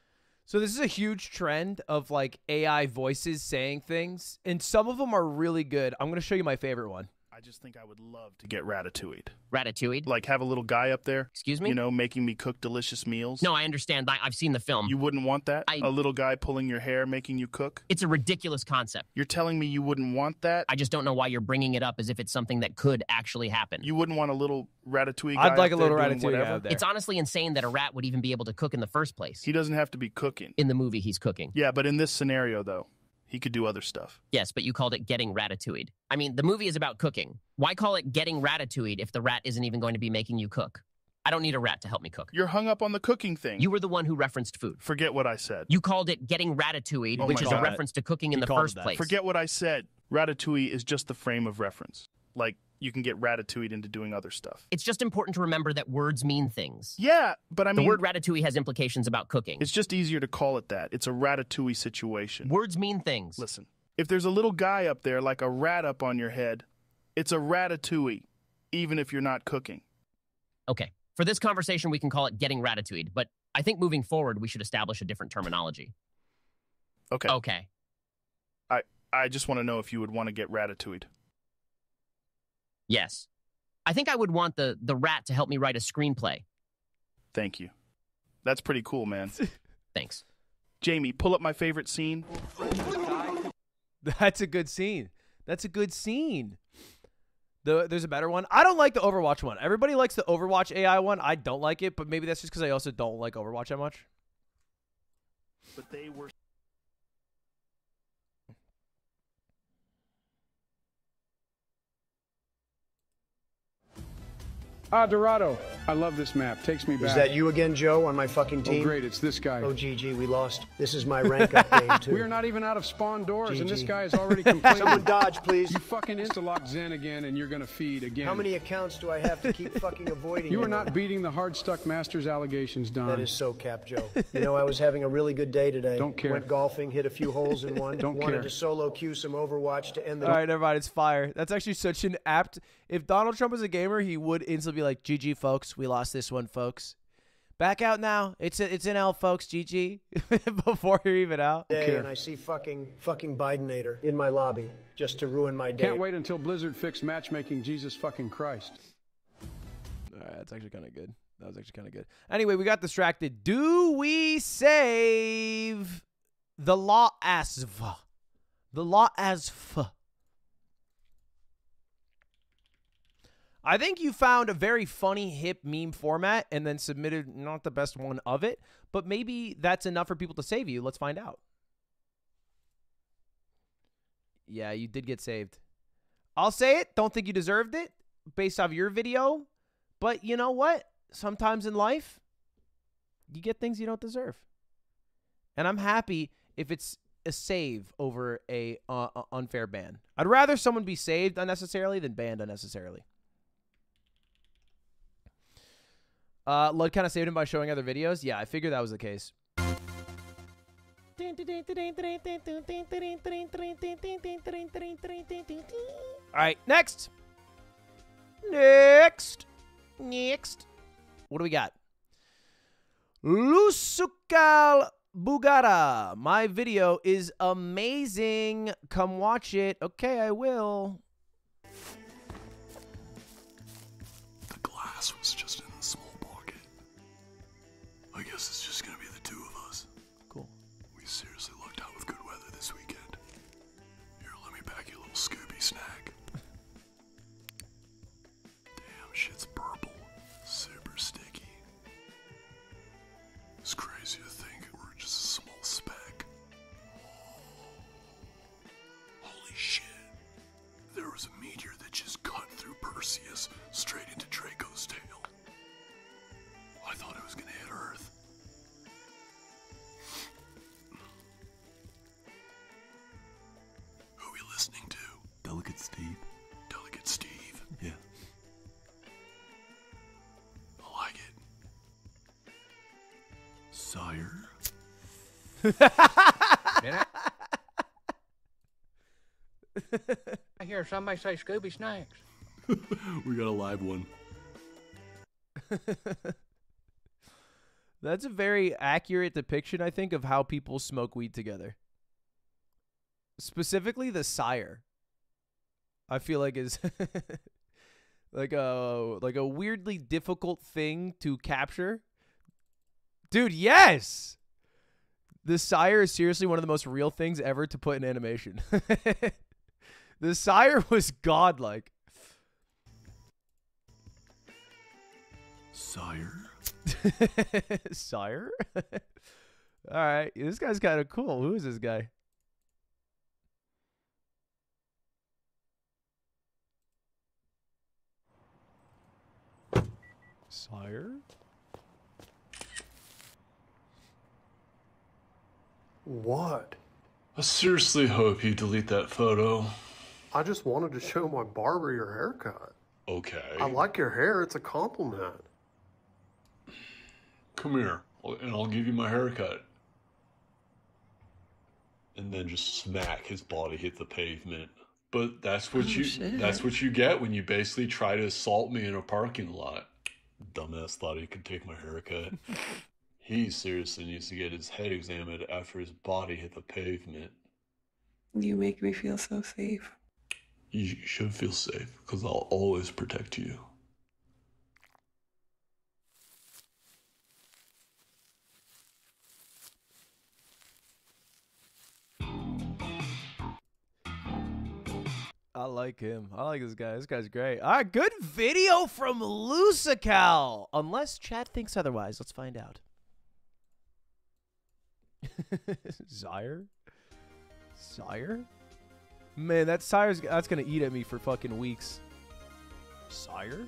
So this is a huge trend of like AI voices saying things, and some of them are really good. I'm gonna show you my favorite one. I just think I would love to get ratatouille. Ratatouille? Like have a little guy up there. Excuse me? You know, making me cook delicious meals. No, I understand. I, I've seen the film. You wouldn't want that? I- A little guy pulling your hair, making you cook? It's a ridiculous concept. You're telling me you wouldn't want that? I just don't know why you're bringing it up as if it's something that could actually happen. You wouldn't want a little ratatouille guy I'd like up a little there doing ratatouille whatever? there. It's honestly insane that a rat would even be able to cook in the first place. He doesn't have to be cooking. In the movie, he's cooking. Yeah, but in this scenario though, He could do other stuff. Yes, but you called it getting ratatouille. I mean, the movie is about cooking. Why call it getting ratatouille if the rat isn't even going to be making you cook? I don't need a rat to help me cook. You're hung up on the cooking thing. You were the one who referenced food. Forget what I said. You called it getting ratatouille, Oh which my is a reference to cooking in He the first place. Forget what I said. Ratatouille is just the frame of reference. Like you can get ratatouille into doing other stuff. It's just important to remember that words mean things. Yeah, but I mean the word ratatouille has implications about cooking. it's just easier to call it that. It's a ratatouille situation. Words mean things. Listen, if there's a little guy up there like a rat up on your head, it's a ratatouille, even if you're not cooking. Okay. For this conversation, we can call it getting ratatouille, but I think moving forward, we should establish a different terminology. Okay. Okay. I I just want to know if you would want to get ratatouilled. Yes. I think I would want the the rat to help me write a screenplay. Thank you. That's pretty cool, man. Thanks. Jamie, pull up my favorite scene. That's a good scene. That's a good scene. The, there's a better one. I don't like the Overwatch one. Everybody likes the Overwatch AI one. I don't like it, but maybe that's just because I also don't like Overwatch that much. But they were Ah, Dorado. I love this map. Takes me back. Is that you again, Joe, on my fucking team? Oh, great. It's this guy. Oh, GG, we lost. This is my rank up game, too. We are not even out of spawn doors, and this guy is already complaining. Someone dodge, please. You fucking insta-lock Zen again, and you're gonna feed again. How many accounts do I have to keep fucking avoiding? You are anymore? not beating the hard-stuck Masters allegations, Don. That is so cap, Joe. You know, I was having a really good day today. Don't care. Went golfing, hit a few holes in one. Don't Wanted care. to solo queue some Overwatch to end the. All right, never mind. It's fire. That's actually such an apt. If Donald Trump was a gamer, he would instantly be like, "GG, folks. We lost this one, folks. Back out now. It's a, it's an L, folks. GG." Before you're even out. Day and I see fucking fucking Bidenator in my lobby just to ruin my day. Can't wait until Blizzard fix matchmaking. Jesus fucking Christ. All right, that's actually kind of good. That was actually kind of good. Anyway, we got distracted. Do we save the law as? The law as I think you found a very funny, hip meme format and then submitted not the best one of it, but maybe that's enough for people to save you. Let's find out. Yeah, you did get saved. I'll say it. Don't think you deserved it based off your video, but you know what? Sometimes in life, you get things you don't deserve. And I'm happy if it's a save over a uh, uh, unfair ban. I'd rather someone be saved unnecessarily than banned unnecessarily. Uh, Lud kind of saved him by showing other videos. Yeah, I figured that was the case. All right, next. Next. Next. What do we got? Lusukal Bugara. My video is amazing. Come watch it. Okay, I will. The glass was just I hear somebody say Scooby Snacks. we got a live one. That's a very accurate depiction, I think, of how people smoke weed together. Specifically, the sire. I feel like is like a like a weirdly difficult thing to capture. Dude, yes. The Sire is seriously one of the most real things ever to put in animation. the Sire was godlike. Sire? Sire? All right, this guy's kind of cool. Who is this guy? Sire? What? I seriously hope you delete that photo. I just wanted to show my barber your haircut. Okay. I like your hair, it's a compliment. Come here, and I'll give you my haircut. And then just smack his body hit the pavement. But that's what Oh, you shit. that's what you get when you basically try to assault me in a parking lot. Dumbass thought he could take my haircut. he seriously needs to get his head examined after his body hit the pavement. You make me feel so safe. You should feel safe, because I'll always protect you. I like him. I like this guy. This guy's great. All right, good video from Lucical. Unless Chad thinks otherwise. Let's find out. Sire? Sire? Man, that Sire's that's gonna eat at me for fucking weeks. Sire?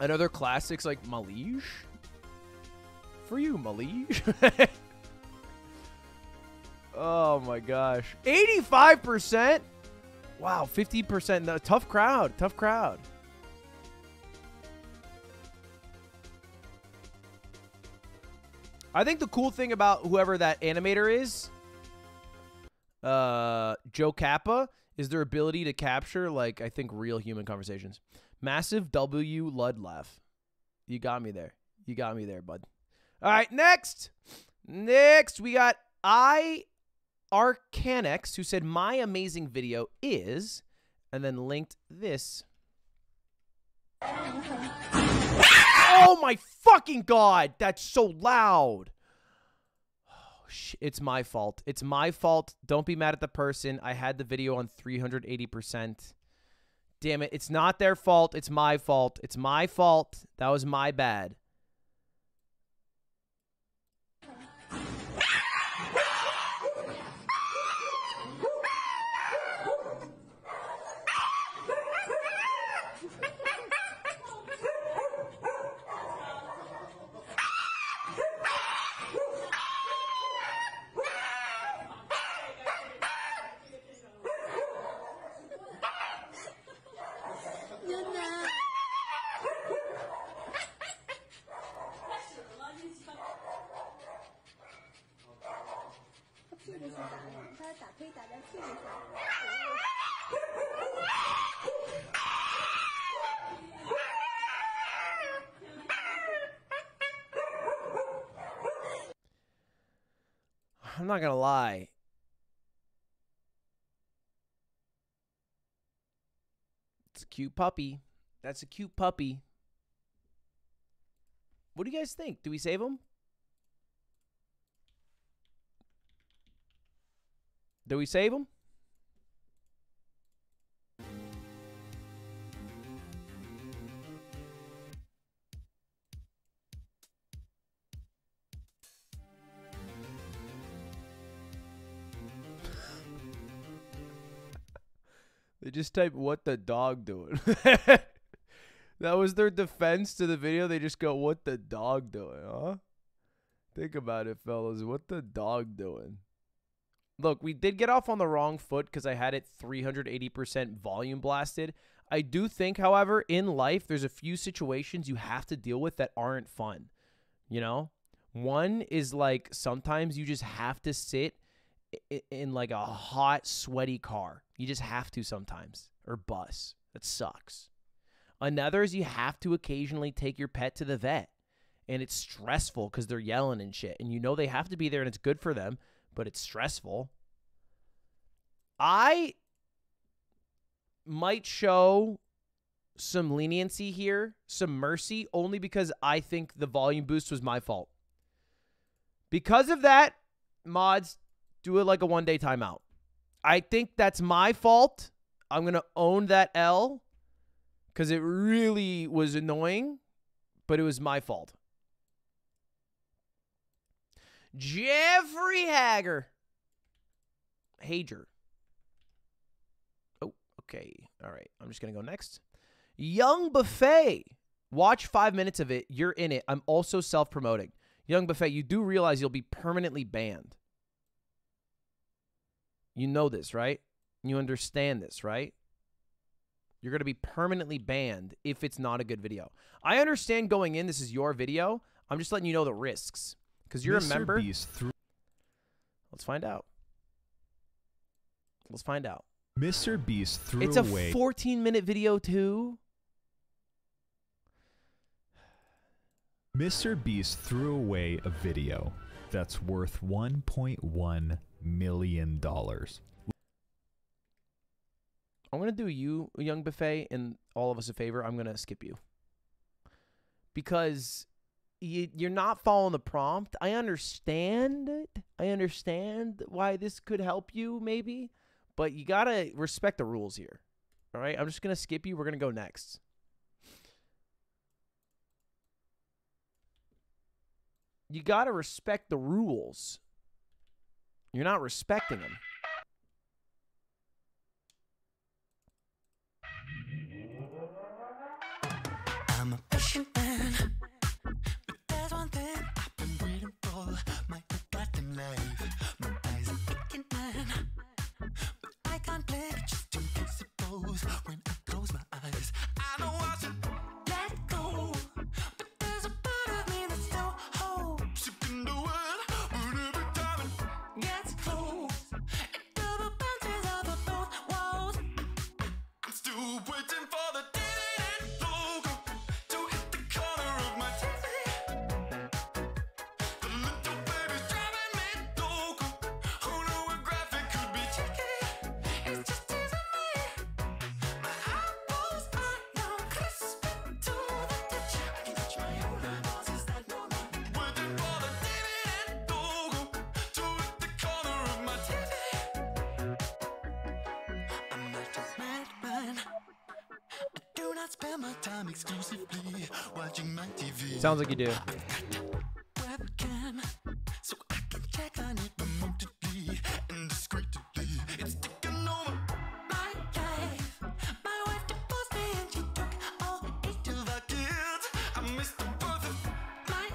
And other classics like Malige? For you, Malige. oh my gosh. 85%? Wow, 50%. Tough crowd. Tough crowd. I think the cool thing about whoever that animator is, uh, Joe Kappa, is their ability to capture, like, I think real human conversations. Massive W Lud laugh. You got me there. You got me there, bud. All right, next. Next, we got I Arcanex, who said, My amazing video is, and then linked this. Oh my fucking god, that's so loud. Oh, sh- It's my fault. It's my fault. Don't be mad at the person. I had the video on 380%. Damn it. It's not their fault. It's my fault. It's my fault. That was my bad. Not to lie. It's a cute puppy. That's a cute puppy. What do you guys think? Do we save him? Do we save him? They just type what the dog doing. that was their defense to the video. They just go what the dog doing, huh? Think about it, fellas. What the dog doing? Look, we did get off on the wrong foot because I had it 380% volume blasted. I do think, however, in life, there's a few situations you have to deal with that aren't fun. You know? One is like sometimes you just have to sit in like a hot, sweaty car. You just have to sometimes, or bus. That sucks. Another is you have to occasionally take your pet to the vet, and it's stressful because they're yelling and shit, and you know they have to be there, and it's good for them, but it's stressful. I might show some leniency here, some mercy, only because I think the volume boost was my fault. Because of that, mods, do it like a one day timeout. I think that's my fault. I'm going to own that L because it really was annoying, but it was my fault. Jeffrey Hager. Hager. Oh, Okay. All right. I'm just going to go next. Young Buffet. Watch five minutes of it. You're in it. I'm also self promoting. Young Buffet, you do realize you'll be permanently banned. You know this, right? You understand this, right? You're going to be permanently banned if it's not a good video. I understand going in, this is your video. I'm just letting you know the risks. Because you're a member. Let's find out. Let's find out. Mr. Beast threw It's a away 14 minute video, too. Mr. Beast threw away a video that's worth 1.1 million dollars. I'm gonna do you, Young Buffet, and all of us a favor. I'm gonna skip you because you, you're not following the prompt. I understand it. I understand why this could help you, maybe, but you gotta respect the rules here. All right, I'm just gonna skip you. We're gonna go next. You gotta respect the rules. You're not respecting them. I'm a patient man, but there's one thing I've been waiting for my goddamn life. My eyes are aching, man, but I can't blink just in case it blows when I close my eyes. I know the like you do.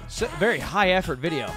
So, very high effort video.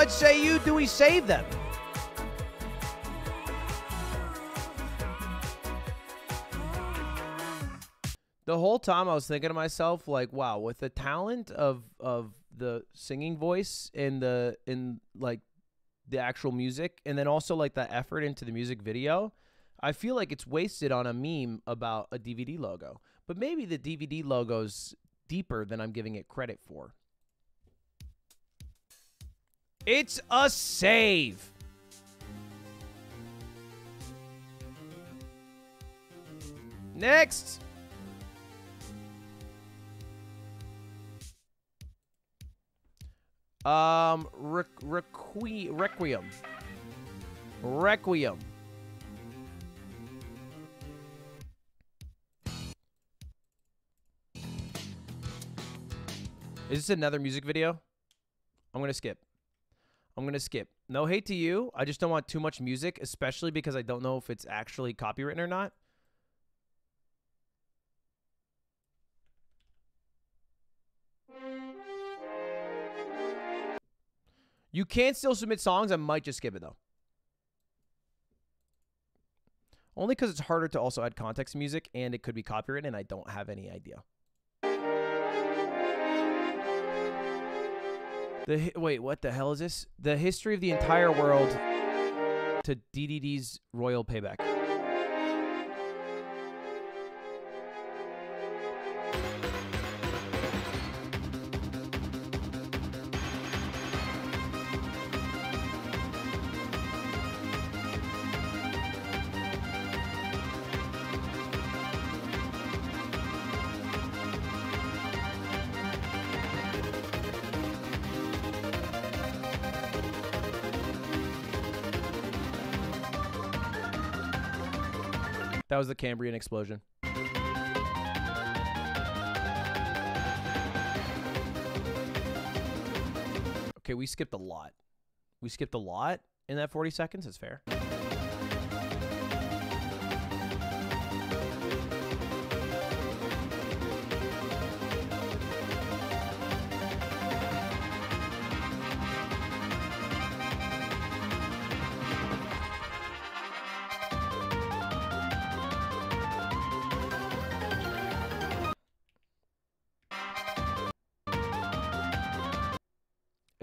What say you? Do we save them? The whole time I was thinking to myself, like, wow, with the talent of of the singing voice and the in like the actual music, and then also like the effort into the music video, I feel like it's wasted on a meme about a DVD logo. But maybe the DVD logo's deeper than I'm giving it credit for. It's a save. Next. Um, requi Requiem. Requiem. Is this another music video? I'm going to skip. I'm gonna skip. No hate to you. I just don't want too much music, especially because I don't know if it's actually copywritten or not. You can still submit songs. I might just skip it though. Only because it's harder to also add context music and it could be copyrighted and I don't have any idea. The wait, what the hell is this? The history of the entire world to DDD's royal payback. Was the Cambrian explosion. Okay, we skipped a lot. We skipped a lot in that 40 seconds. It's fair.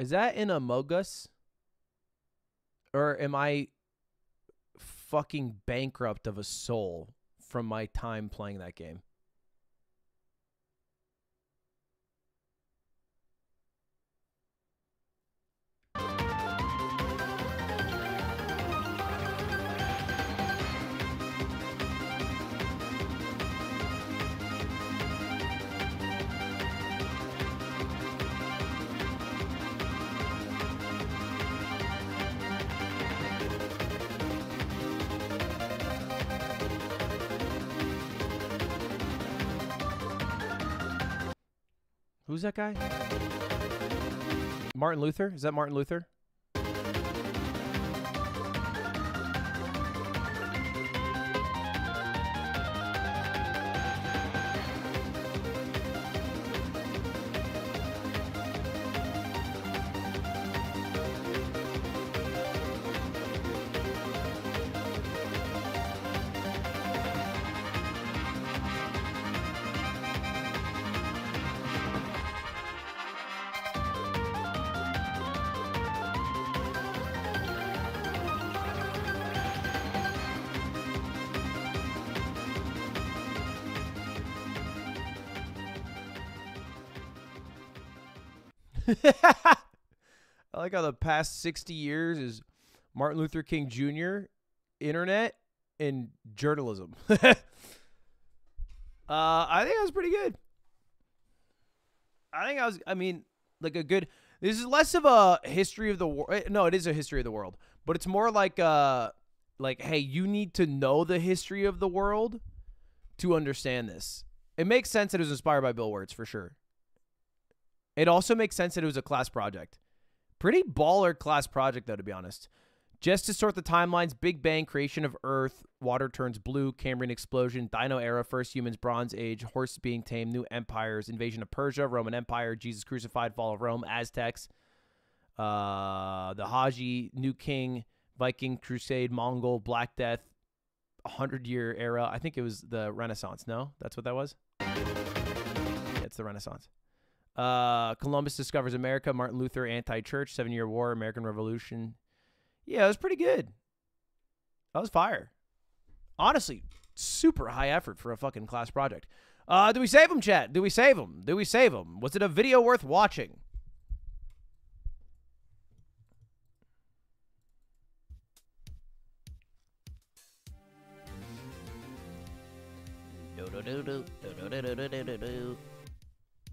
Is that in Among Us? Or am I fucking bankrupt of a soul from my time playing that game? Who's that guy? Martin Luther? Is that Martin Luther? I like how the past 60 years is Martin Luther King Jr., internet, and journalism. uh, I think that was pretty good. I think I was, I mean, like a good, this is less of a history of the world. No, it is a history of the world, but it's more like, uh, like, hey, you need to know the history of the world to understand this. It makes sense that it was inspired by Bill Wurtz for sure. It also makes sense that it was a class project. Pretty baller class project, though, to be honest. Just to sort the timelines Big Bang, creation of Earth, water turns blue, Cambrian explosion, Dino era, first humans, Bronze Age, horses being tamed, new empires, invasion of Persia, Roman Empire, Jesus crucified, fall of Rome, Aztecs, uh, the Haji, new king, Viking, Crusade, Mongol, Black Death, 100 year era. I think it was the Renaissance. No? That's what that was? It's the Renaissance. Uh, Columbus discovers America. Martin Luther, anti-church. Seven Year War. American Revolution. Yeah, it was pretty good. That was fire. Honestly, super high effort for a fucking class project. Uh, do we save them, chat? Do we save them? Do we save them? Was it a video worth watching?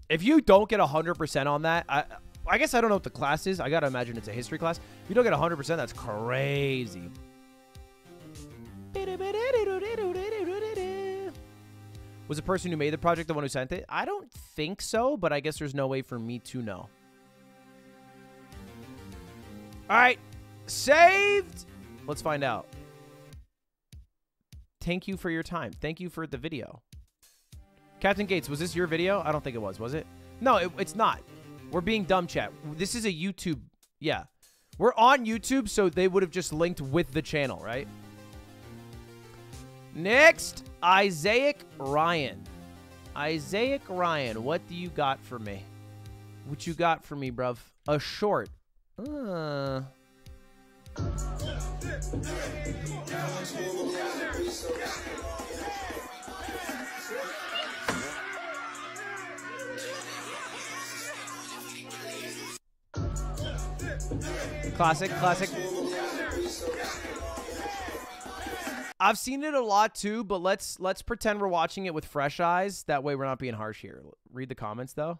If you don't get 100% on that, I I guess I don't know what the class is. I gotta imagine it's a history class. If you don't get 100%, that's crazy. Was the person who made the project the one who sent it? I don't think so, but I guess there's no way for me to know. All right, saved. Let's find out. Thank you for your time. Thank you for the video. Captain Gates, was this your video? I don't think it was, was it? No, it, it's not. We're being dumb chat. This is a YouTube. Yeah. We're on YouTube, so they would have just linked with the channel, right? Next, Isaac Ryan. Isaac Ryan, what do you got for me? What you got for me, bruv? A short. Uh. Classic, classic. I've seen it a lot too, but let's let's pretend we're watching it with fresh eyes. That way we're not being harsh here. Read the comments though.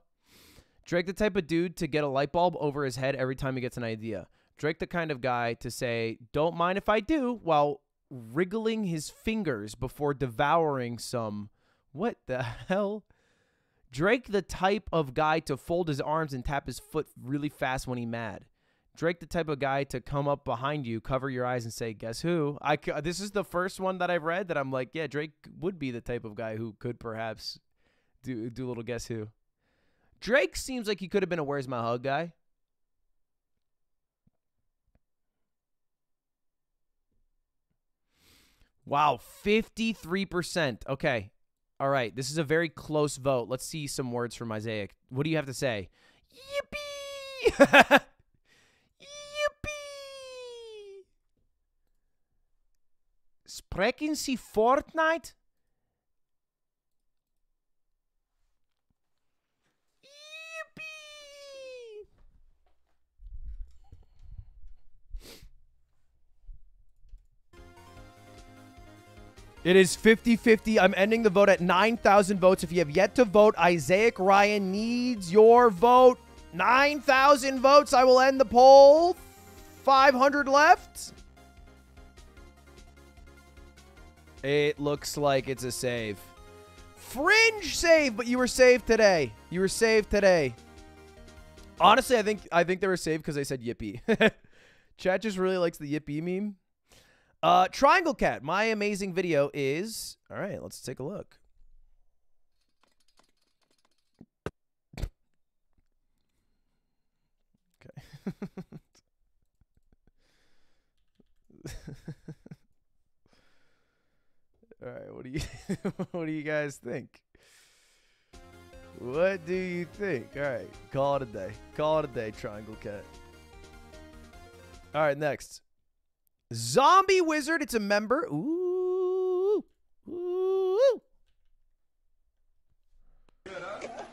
Drake the type of dude to get a light bulb over his head every time he gets an idea. Drake the kind of guy to say, "Don't mind if I do," while wriggling his fingers before devouring some what the hell? Drake the type of guy to fold his arms and tap his foot really fast when he mad. Drake the type of guy to come up behind you, cover your eyes, and say, "Guess who?" I c- uh, this is the first one that I've read that I'm like, yeah, Drake would be the type of guy who could perhaps do do a little guess who. Drake seems like he could have been a "Where's My Hug" guy. Wow, 53%. Okay. All right. This is a very close vote. Let's see some words from Isaiah. What do you have to say? Yippee! Sprechen Sie Fortnite? It is 50 50. I'm ending the vote at 9,000 votes. If you have yet to vote, Isaac Ryan needs your vote. 9,000 votes. I will end the poll. 500 left. It looks like it's a save. Fringe save, but you were saved today. You were saved today. Honestly, I think I think they were saved because they said yippee. Chat just really likes the yippee meme. Uh, Triangle Cat, my amazing video is all right. Let's take a look. Okay. all right. What do you What do you guys think? What do you think? All right. Call it a day. Call it a day. Triangle Cat. All right. Next. Zombie Wizard. It's a member. Ooh. Ooh. Oh,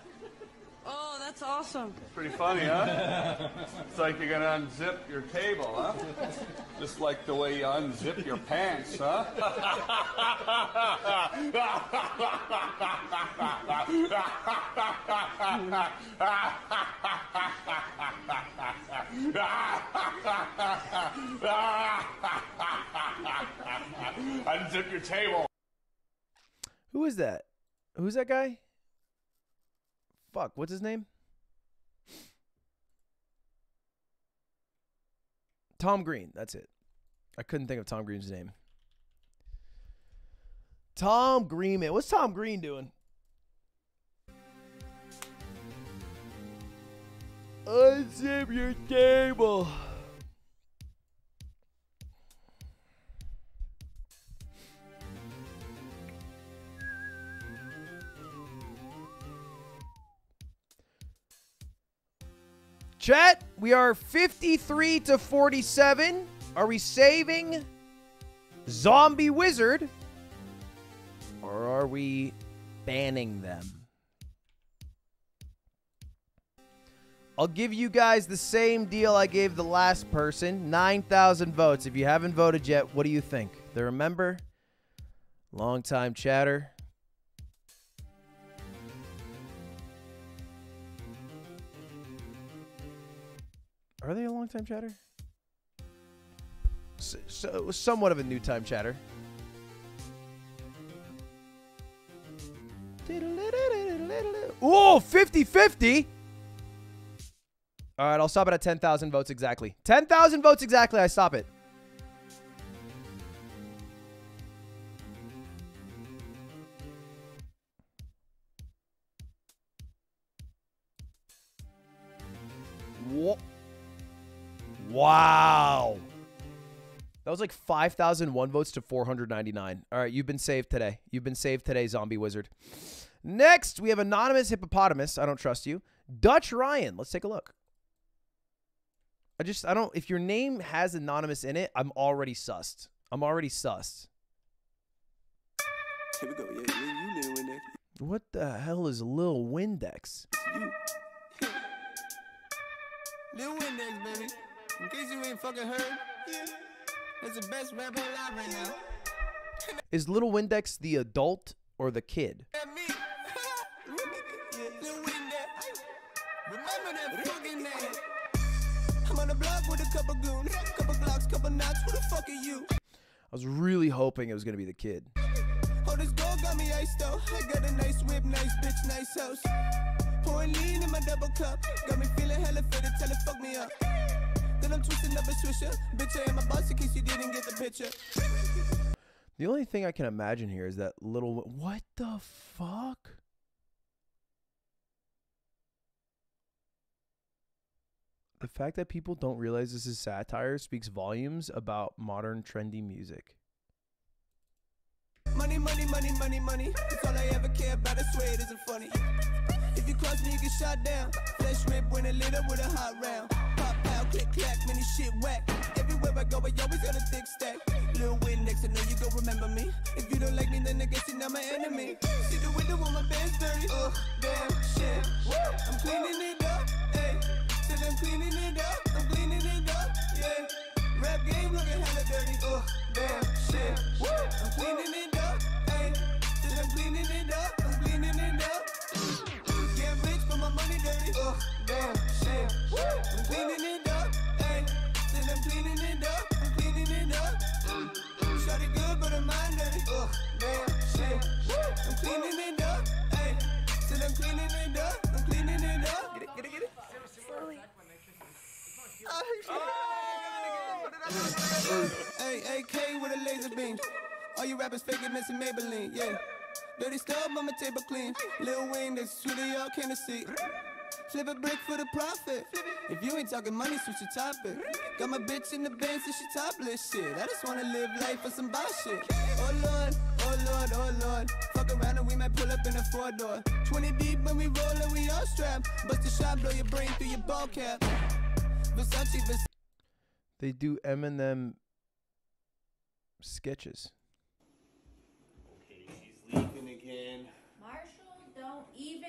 that's awesome. Pretty funny, huh? it's like you're gonna unzip your table, huh? Just like the way you unzip your pants, huh? unzip your table. Who is that? Who's that guy? Fuck, what's his name? Tom Green, that's it. I couldn't think of Tom Green's name. Tom Green, man. What's Tom Green doing? Unzip your table. Chat, we are 53 to 47. Are we saving Zombie Wizard? Or are we banning them? I'll give you guys the same deal I gave the last person 9,000 votes. If you haven't voted yet, what do you think? They remember? Longtime chatter. Are they a long time chatter? So, so somewhat of a new time chatter. Ooh, 50 50. All right, I'll stop it at 10,000 votes exactly. 10,000 votes exactly, I stop it. Wha- Wow. That was like 5,001 votes to 499. All right, you've been saved today. You've been saved today, Zombie Wizard. Next, we have Anonymous Hippopotamus. I don't trust you. Dutch Ryan. Let's take a look. I just, I don't, if your name has Anonymous in it, I'm already sussed. I'm already sussed. Here we go. Yeah, yeah, you little Windex. What the hell is Lil Windex? You. Lil Windex, baby. In case you ain't fucking heard, yeah. That's the best rapper alive right now. Is Little Windex the adult or the kid? Lil Windex. Remember that fucking name. I'm on the block with a couple goons, couple glocks, couple knots. Who the fuck are you? I was really hoping it was to be the kid. Oh, this girl got me iced out. I got a nice whip, nice bitch, nice house. Pouring lean in my double cup. Got me feeling hella fitted, tell it fuck me up. Then I'm twisting up a swisher. Bitch, I am a boss in case you didn't get the picture. The only thing I can imagine here is that little. What the fuck? The fact that people don't realize this is satire speaks volumes about modern trendy music. Money, money, money, money, money. That's all I ever care about. I swear it isn't funny. If you cross me, you get shot down. Flesh rip when it lit up with a hot round. Pop click clack, many shit whack. Everywhere I go, I always got a thick stack. Lil Windex, I know you gon' remember me. If you don't like me, then I guess you're not my enemy. See the window on my bed's dirty. Ugh, damn shit. I'm cleaning it up. Hey, said I'm cleaning it up. I'm cleaning it up. Yeah. Rap game looking hella dirty. Ugh, damn shit. I'm cleaning it up. Hey, said I'm cleaning it up. I'm cleaning it up. Get rich, but my money dirty. Ugh, damn shit. I'm cleaning it up. Hey, said I'm cleaning it up. I'm cleaning it up. Mm, mm. Shot it good, but I'm mind dirty. Ugh, damn shit. I'm cleaning it up. Hey, said I'm cleaning it up. I'm cleaning it up. Get it, get it, get it. Slowly. Oh. Hey, AK with a laser beam. All you rappers faking missing Maybelline, yeah. Dirty stuff on my table clean. Lil Wayne, that's sweet y'all can't see. Flip a brick for the profit. If you ain't talking money, switch your topic. Got my bitch in the Benz and she topless shit. I just wanna live life for some boss shit. Oh lord, oh lord, oh lord. Fuck around and we might pull up in a four door. 20 deep when we roll and we all strapped. Bust a shot, blow your brain through your ball cap. Versace, Versace. They do Eminem sketches. Leaving again. Marshall,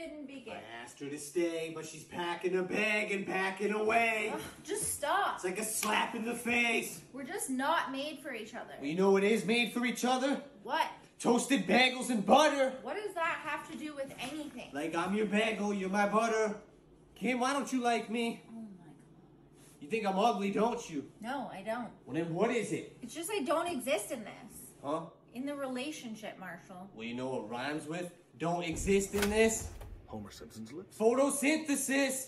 don't begin. I asked her to stay, but she's packing her bag and packing away. Ugh, just stop. It's like a slap in the face. We're just not made for each other. Well, you know what is made for each other? What? Toasted bagels and butter. What does that have to do with anything? Like I'm your bagel, you're my butter. Kim, why don't you like me? Oh my god. You think I'm ugly, don't you? No, I don't. Well, then what is it? It's just I don't exist in this. Huh? In the relationship, Marshall. Well, you know what rhymes with don't exist in this? Homer Simpson's lips. Photosynthesis.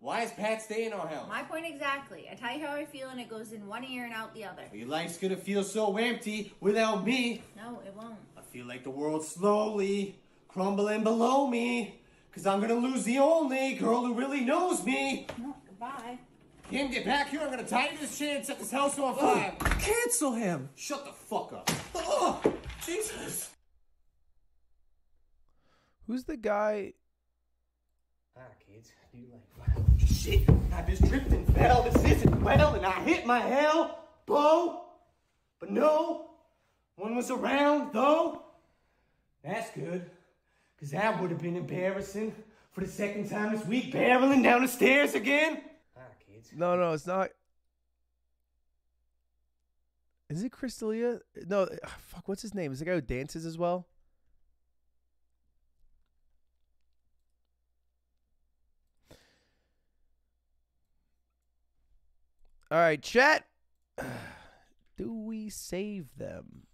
Why is Pat stay in our house? My point exactly. I tell you how I feel and it goes in one ear and out the other. Your life's gonna feel so empty without me. No, it won't. I feel like the world's slowly crumbling below me. Cause I'm gonna lose the only girl who really knows me. No, goodbye. Kim, get back here. I'm gonna tie you to this chair and set this house on fire. Oh, cancel him. Shut the fuck up. Oh, Jesus. Who's the guy? Kids, do you like Shit, I just tripped and fell. This isn't well, and I hit my elbow. But no, one was around, though. That's good, because that would have been embarrassing for the second time this week, barreling down the stairs again. Ah, kids. No, no, it's not. Is it Crystalia? No, fuck. What's his name? Is the guy who dances as well? All right, chat. Do we save them?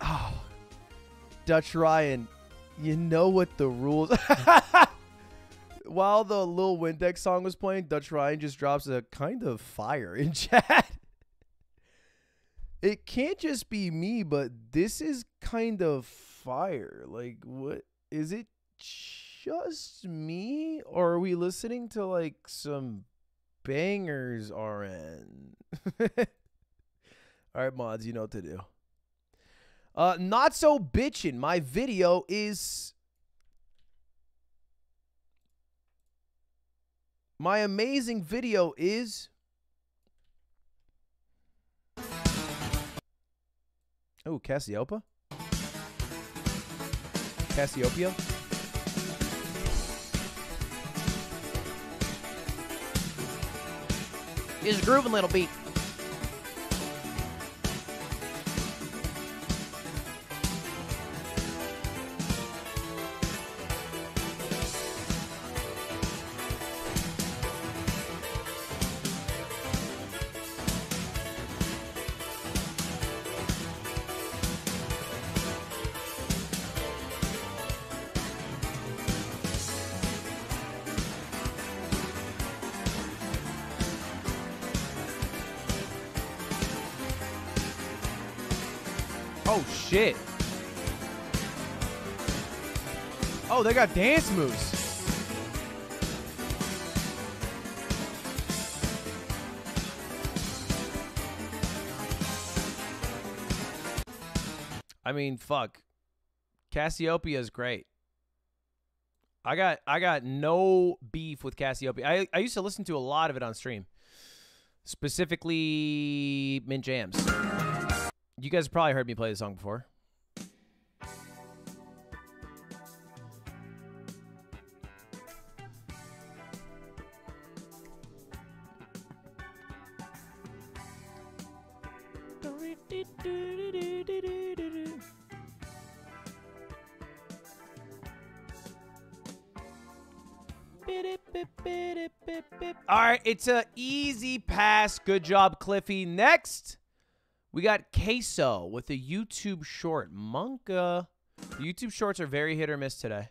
Dutch Ryan, you know what the rules. While the Lil Windex song was playing, Dutch Ryan just drops a kind of fire in chat. It can't just be me, but this is kind of fire. Like, what is it? Just me, or are we listening to like some bangers? RN. All right, mods, you know what to do. Uh, not so bitchin'. My video is. My amazing video is. Oh, Casiopea? Casiopea? Is grooving little beat. They got dance moves. I mean, fuck. Casiopea is great. I got I got no beef with Casiopea. I, I used to listen to a lot of it on stream. Specifically Mint Jams. You guys probably heard me play the song before. It's a easy pass. Good job, Cliffy. Next, we got Queso with a YouTube short. Monka. YouTube shorts are very hit or miss today.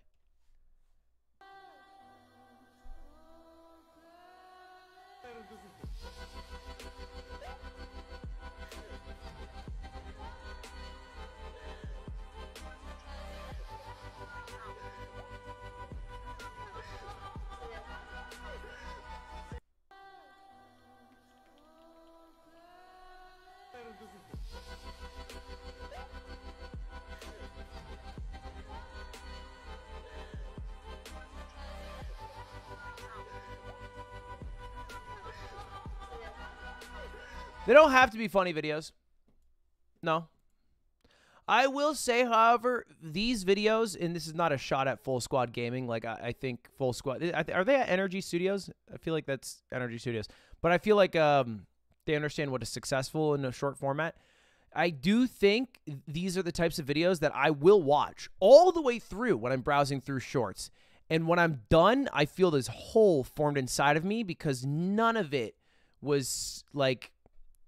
Don't have to be funny videos. No. I will say, however, these videos, and this is not a shot at Full Squad Gaming. Like I, I think Full Squad, are they at Energy Studios? I feel like that's Energy Studios, but I feel like um, they understand what is successful in a short format. I do think these are the types of videos that I will watch all the way through when I'm browsing through shorts. And when I'm done, I feel this hole formed inside of me because none of it was like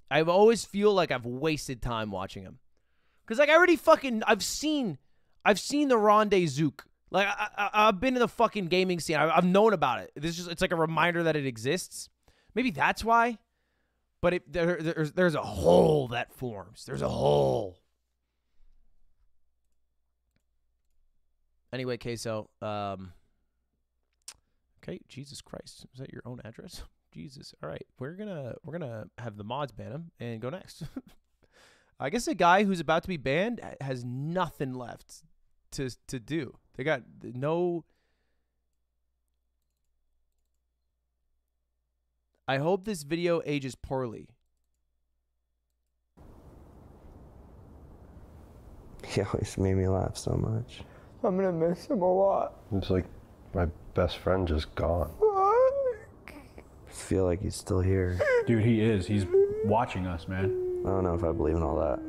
I always feel like I've wasted time watching them. Cause like I already fucking I've seen I've seen the Ronde Zook. Like I, I have been in the fucking gaming scene. I, have known about it. This is just it's like a reminder that it exists. Maybe that's why. But it, there, there's there's a hole that forms. There's a hole. Anyway, Queso. Um, okay, Jesus Christ, is that your own address? Jesus. All right, we're gonna we're gonna have the mods ban him and go next. I guess a guy who's about to be banned has nothing left to to do. They got no. I hope this video ages poorly. He always made me laugh so much. I'm gonna miss him a lot. It's like my best friend just gone. I feel like he's still here. Dude, he is. He's watching us, man. I don't know if I believe in all that.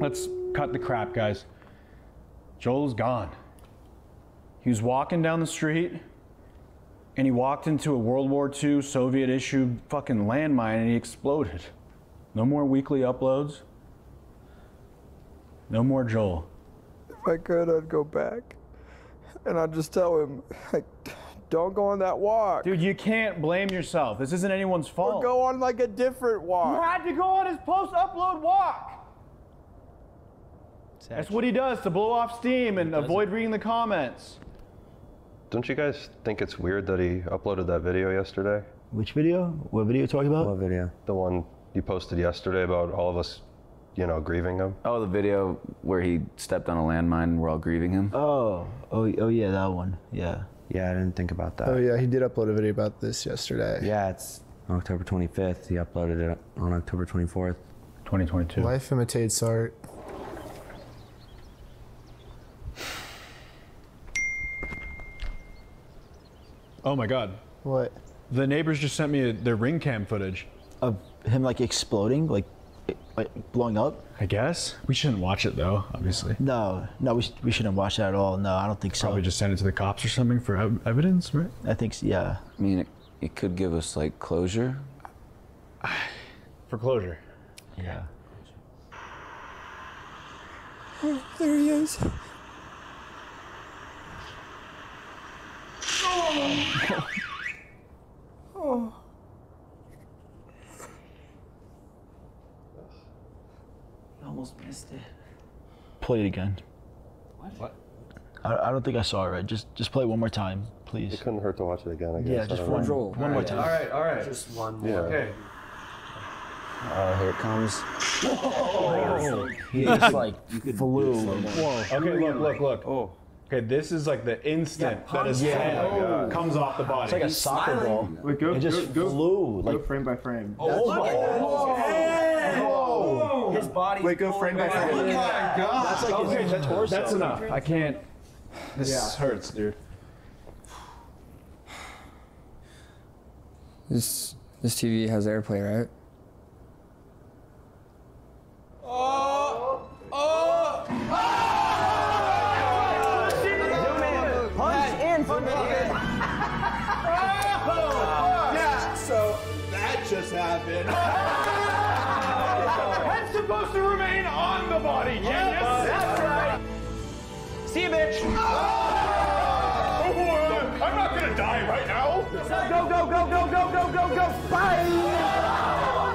Let's cut the crap, guys. Joel's gone. He was walking down the street and he walked into a World War II Soviet issued fucking landmine and he exploded. No more weekly uploads. No more Joel. If I could, I'd go back. And I'd just tell him, like, don't go on that walk. Dude, you can't blame yourself. This isn't anyone's fault. Or go on like a different walk. You had to go on his post upload walk. That's what he does to blow off steam and avoid reading the comments. Don't you guys think it's weird that he uploaded that video yesterday? Which video? What video are you talking about? What video? The one you posted yesterday about all of us, you know, grieving him. Oh, the video where he stepped on a landmine and we're all grieving him? Oh, oh, oh yeah, that one. Yeah. Yeah, I didn't think about that. Oh, yeah, he did upload a video about this yesterday. Yeah, it's October 25th. He uploaded it on October 24th. 2022. Life imitates art. Oh my god. What? The neighbors just sent me a, their ring cam footage. Of him like exploding, like, like blowing up? I guess. We shouldn't watch it though, obviously. No, no, we, sh- we shouldn't watch that at all. No, I don't think so. Probably just send it to the cops or something for ev- evidence, right? I think, so, yeah. I mean, it, it could give us like closure. For closure. Yeah. Oh, there he is. Oh. oh. Almost missed it. Play it again. What? I, I don't think I saw it right. Just just play it one more time, please. It couldn't hurt to watch it again, I guess. Yeah, just don't one, know. one more time. All right, all right. Just one Yeah. Okay. Oh, here it comes. Oh. He just like flew. Whoa. Okay, look, look, look. Oh. Okay, this is like the instant that his Yeah. head Oh. comes off the body. It's like a soccer ball. Wait, go, it just go, go, flew. Go Like frame by frame. Oh, look at that. Whoa. His body. Wait, go frame by frame. Oh my God. That's like okay, his that's, torso. that's enough. I can't. This Yeah. hurts, dude. This this TV has AirPlay, right? Oh! Oh! Punch in for oh, me. Yeah, so that just happened. supposed to remain on the body, genius. That's right. See you, bitch. Ah! Oh, uh, I'm not gonna die right now. Go, go, go, go, go, go, go, go. Bye.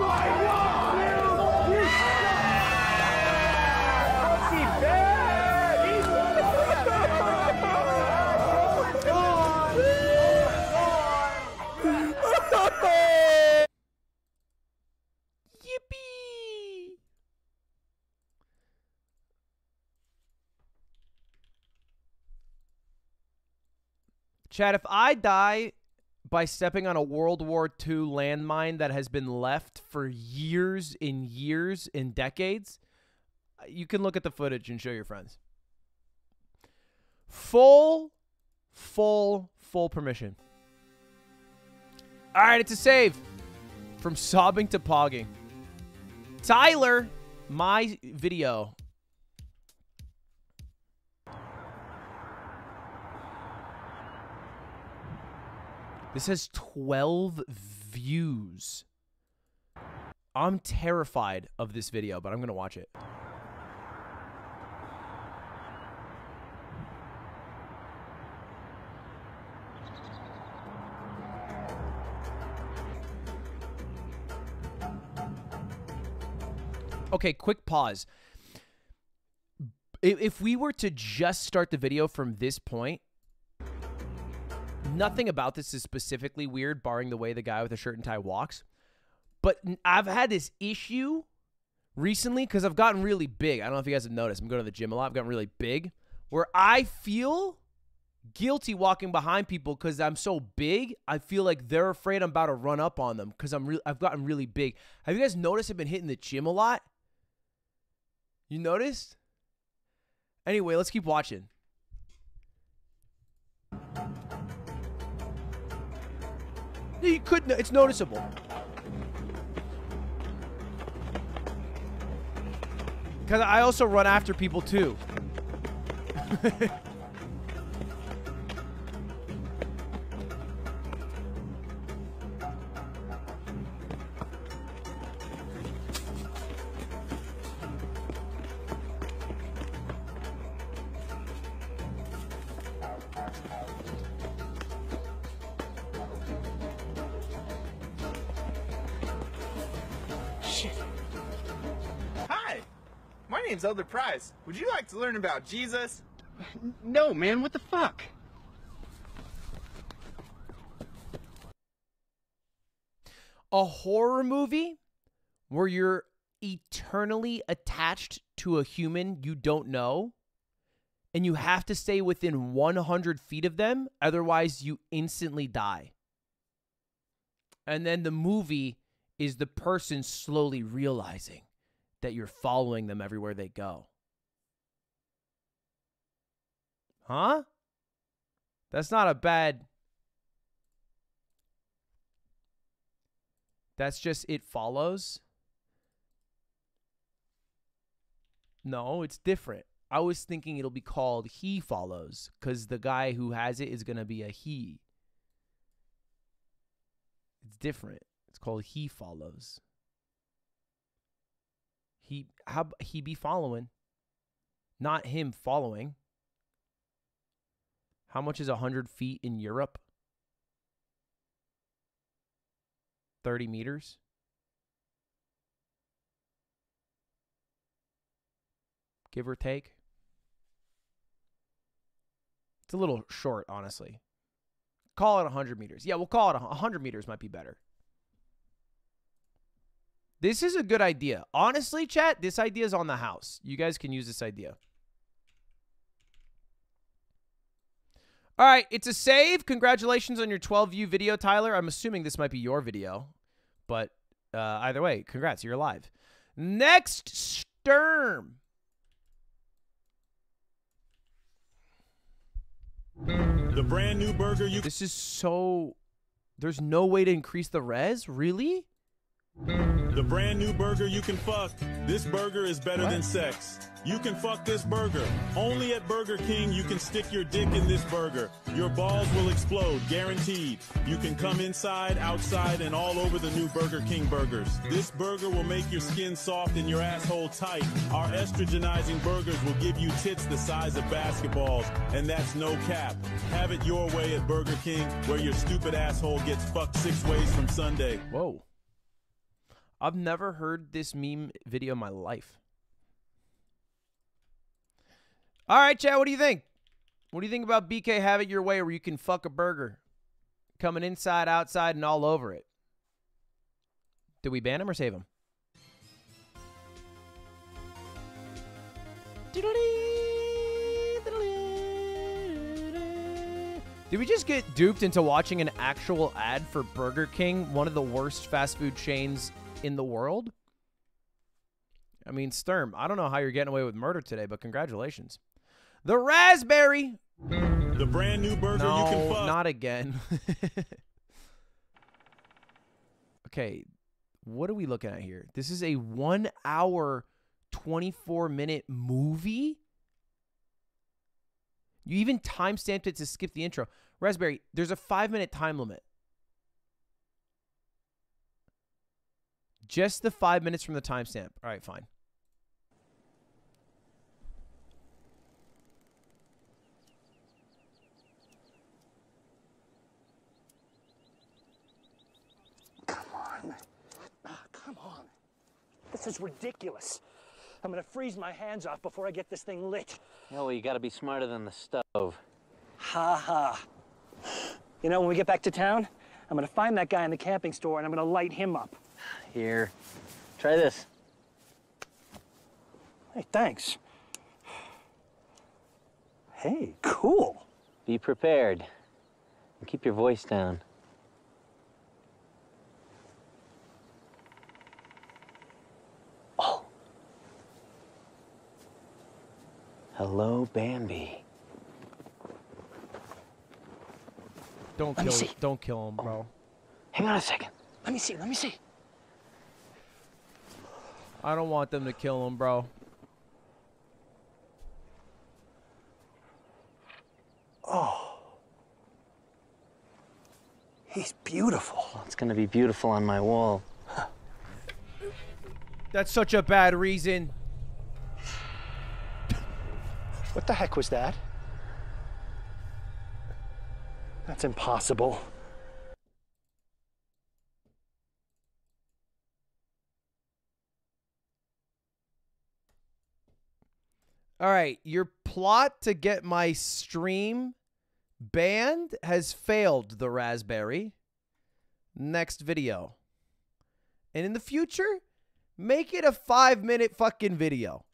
Chad, if I die by stepping on a World War II landmine that has been left for years and years and decades, you can look at the footage and show your friends. Full, full, full permission. All right, it's a save from sobbing to pogging. Tyler, my video. This has 12 views. I'm terrified of this video, but I'm going to watch it. Okay, quick pause. If, if we were to just start the video from this point, nothing about this is specifically weird, barring the way the guy with the shirt and tie walks. But I've had this issue recently because I've gotten really big. I don't know if you guys have noticed. I'm going to the gym a lot. I've gotten really big where I feel guilty walking behind people because I'm so big. I feel like they're afraid I'm about to run up on them because I'm re- I've gotten really big. Have you guys noticed I've been hitting the gym a lot? You noticed? Anyway, let's keep watching. You could. It's noticeable. Because I also run after people too. Would you like to learn about Jesus? No, man, what the fuck? a horror movie where you're eternally attached to a human you don't know and you have to stay within 100 feet of them otherwise you instantly die and then the movie is the person slowly realizing that you're following them everywhere they go huh that's not a bad That's just it follows. No, it's different. I was thinking it'll be called He Follows because the guy who has it is going to be a he. It's different. It's called He Follows. He how he be following, not him following. How much is a hundred feet in Europe? 30 meters. Give or take. It's a little short, honestly. Call it 100 meters. Yeah, we'll call it 100 meters might be better. This is a good idea. Honestly, chat, this idea is on the house. You guys can use this idea. All right, it's a save. Congratulations on your 12 view video, Tyler. I'm assuming this might be your video, but uh, either way, congrats, you're alive. Next, Sturm. The brand new burger you This is so. There's no way to increase the res? Really? The brand new burger you can fuck. This burger is better than sex. You can fuck this burger. Only at Burger King you can stick your dick in this burger. Your balls will explode, guaranteed. You can come inside, outside, and all over the new Burger King burgers. This burger will make your skin soft and your asshole tight. Our estrogenizing burgers will give you tits the size of basketballs, and that's no cap. Have it your way at Burger King, where your stupid asshole gets fucked six ways from Sunday. Whoa. I've never heard this meme video in my life. All right, Chad, what do you think? What do you think about BK Have It Your Way where you can fuck a burger? Coming inside, outside, and all over it. Do we ban him or save him? Did we just get duped into watching an actual ad for Burger King, one of the worst fast food chains in the world? I mean, Sturm, I don't know how you're getting away with murder today, but congratulations. The raspberry. The brand new burger no, you can fuck. not again. okay, what are we looking at here? This is a one hour, 24 minute movie? You even time stamped it to skip the intro. Raspberry, there's a five minute time limit. Just the five minutes from the timestamp. All right, fine. Ah, come on. This is ridiculous. I'm gonna freeze my hands off before I get this thing lit. Yeah, well, you gotta be smarter than the stove. Ha ha. You know, when we get back to town, I'm gonna find that guy in the camping store and I'm gonna light him up. Here, try this. Hey, thanks. Hey, cool. Be prepared. And keep your voice down. Oh. Hello, Bambi. Don't Let me kill see. don't kill him, bro. Hang on a second. Let me see. Let me see. I don't want them to kill him, bro. Oh. He's beautiful. Oh, it's gonna be beautiful on my wall. That's such a bad reason. What the heck was that? That's impossible. All right, your plot to get my stream banned has failed, the Raspberry. Next video. And in the future, make it a five minute fucking video.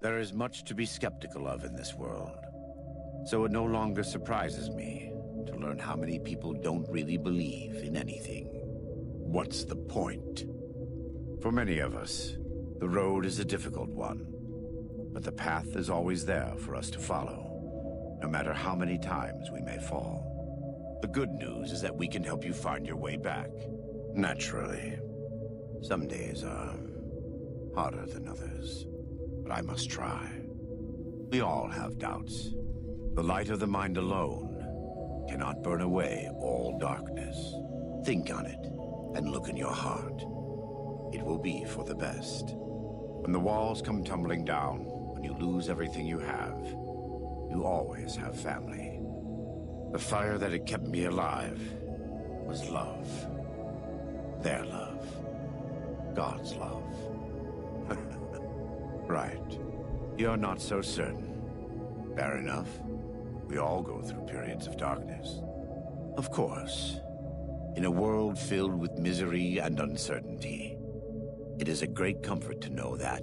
There is much to be skeptical of in this world. So it no longer surprises me to learn how many people don't really believe in anything. What's the point? For many of us, the road is a difficult one, but the path is always there for us to follow, no matter how many times we may fall. The good news is that we can help you find your way back. Naturally, some days are harder than others, but I must try. We all have doubts. The light of the mind alone cannot burn away all darkness. Think on it and look in your heart. It will be for the best. When the walls come tumbling down, when you lose everything you have, you always have family. The fire that had kept me alive was love. Their love. God's love. right. You're not so certain. Fair enough. We all go through periods of darkness. Of course. In a world filled with misery and uncertainty, it is a great comfort to know that,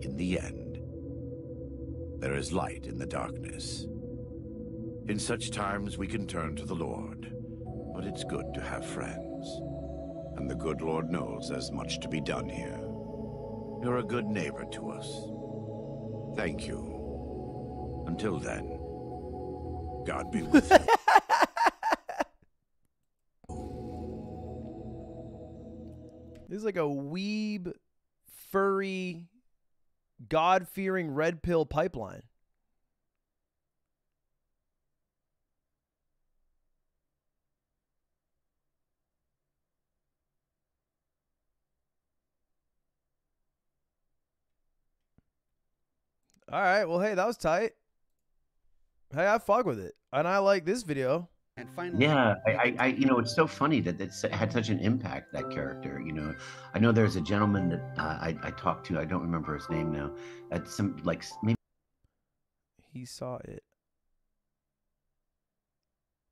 in the end, there is light in the darkness. In such times, we can turn to the Lord, but it's good to have friends. And the good Lord knows there's much to be done here. You're a good neighbor to us. Thank you. Until then, God be with you. This is like a weeb, furry, God fearing red pill pipeline. All right. Well, hey, that was tight. Hey, I fuck with it, and I like this video. And finally, yeah, I, I, I, you know, it's so funny that it's had such an impact that character. You know, I know there's a gentleman that uh, I, I talked to. I don't remember his name now. At some like maybe He saw it.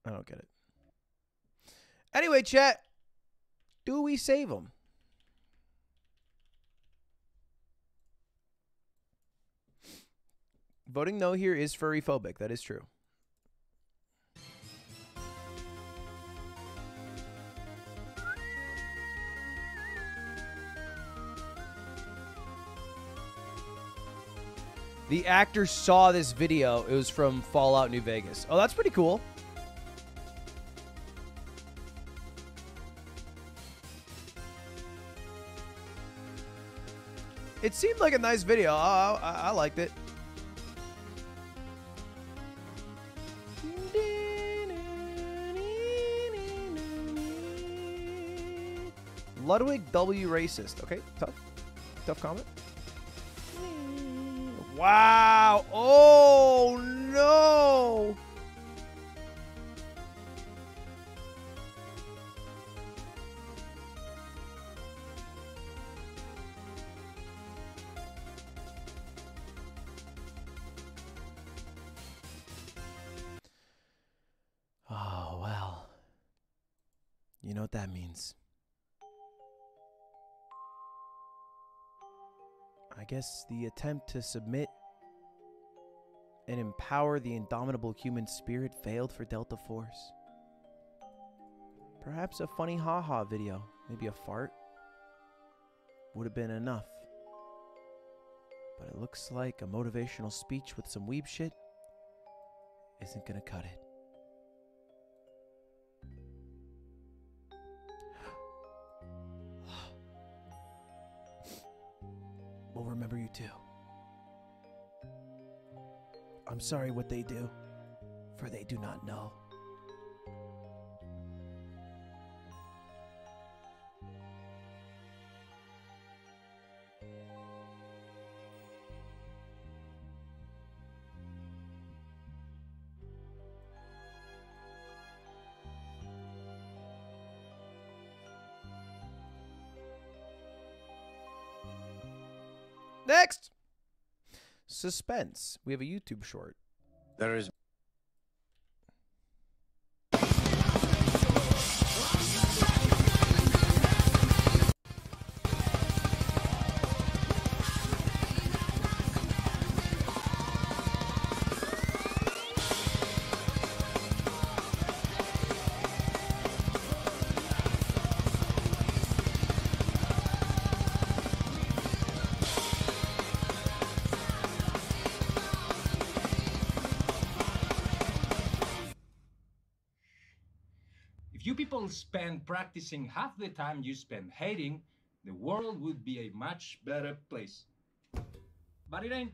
I don't get it. Anyway, chat. Do we save him? Voting no here is furry phobic. That is true. The actor saw this video. It was from Fallout New Vegas. Oh, that's pretty cool. It seemed like a nice video. I, I, I liked it. Ludwig W. Racist. Okay, tough. Tough comment. Wow. Oh, no. Oh, well. You know what that means. I guess the attempt to submit and empower the indomitable human spirit failed for Delta Force. Perhaps a funny haha video, maybe a fart, would have been enough. But it looks like a motivational speech with some weeb shit isn't gonna cut it. Remember you too. I'm sorry what they do, for they do not know. Suspense. We have a YouTube short. There is Spend practicing half the time you spend hating, the world would be a much better place. But it ain't.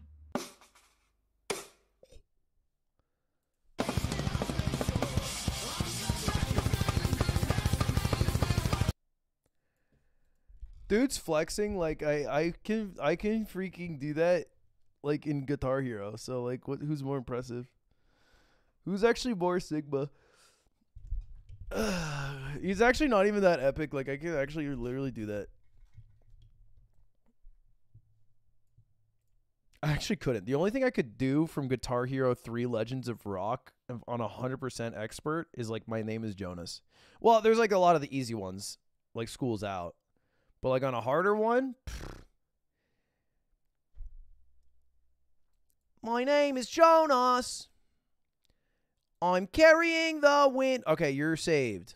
Dude's flexing like I I can I can freaking do that like in Guitar Hero. So like what who's more impressive? Who's actually more Sigma? He's actually not even that epic. Like I can actually literally do that. I actually couldn't. The only thing I could do from Guitar Hero 3 Legends of Rock on a 100% expert is like my name is Jonas. Well, there's like a lot of the easy ones, like School's Out. But like on a harder one, my name is Jonas. I'm carrying the wind. Okay, you're saved.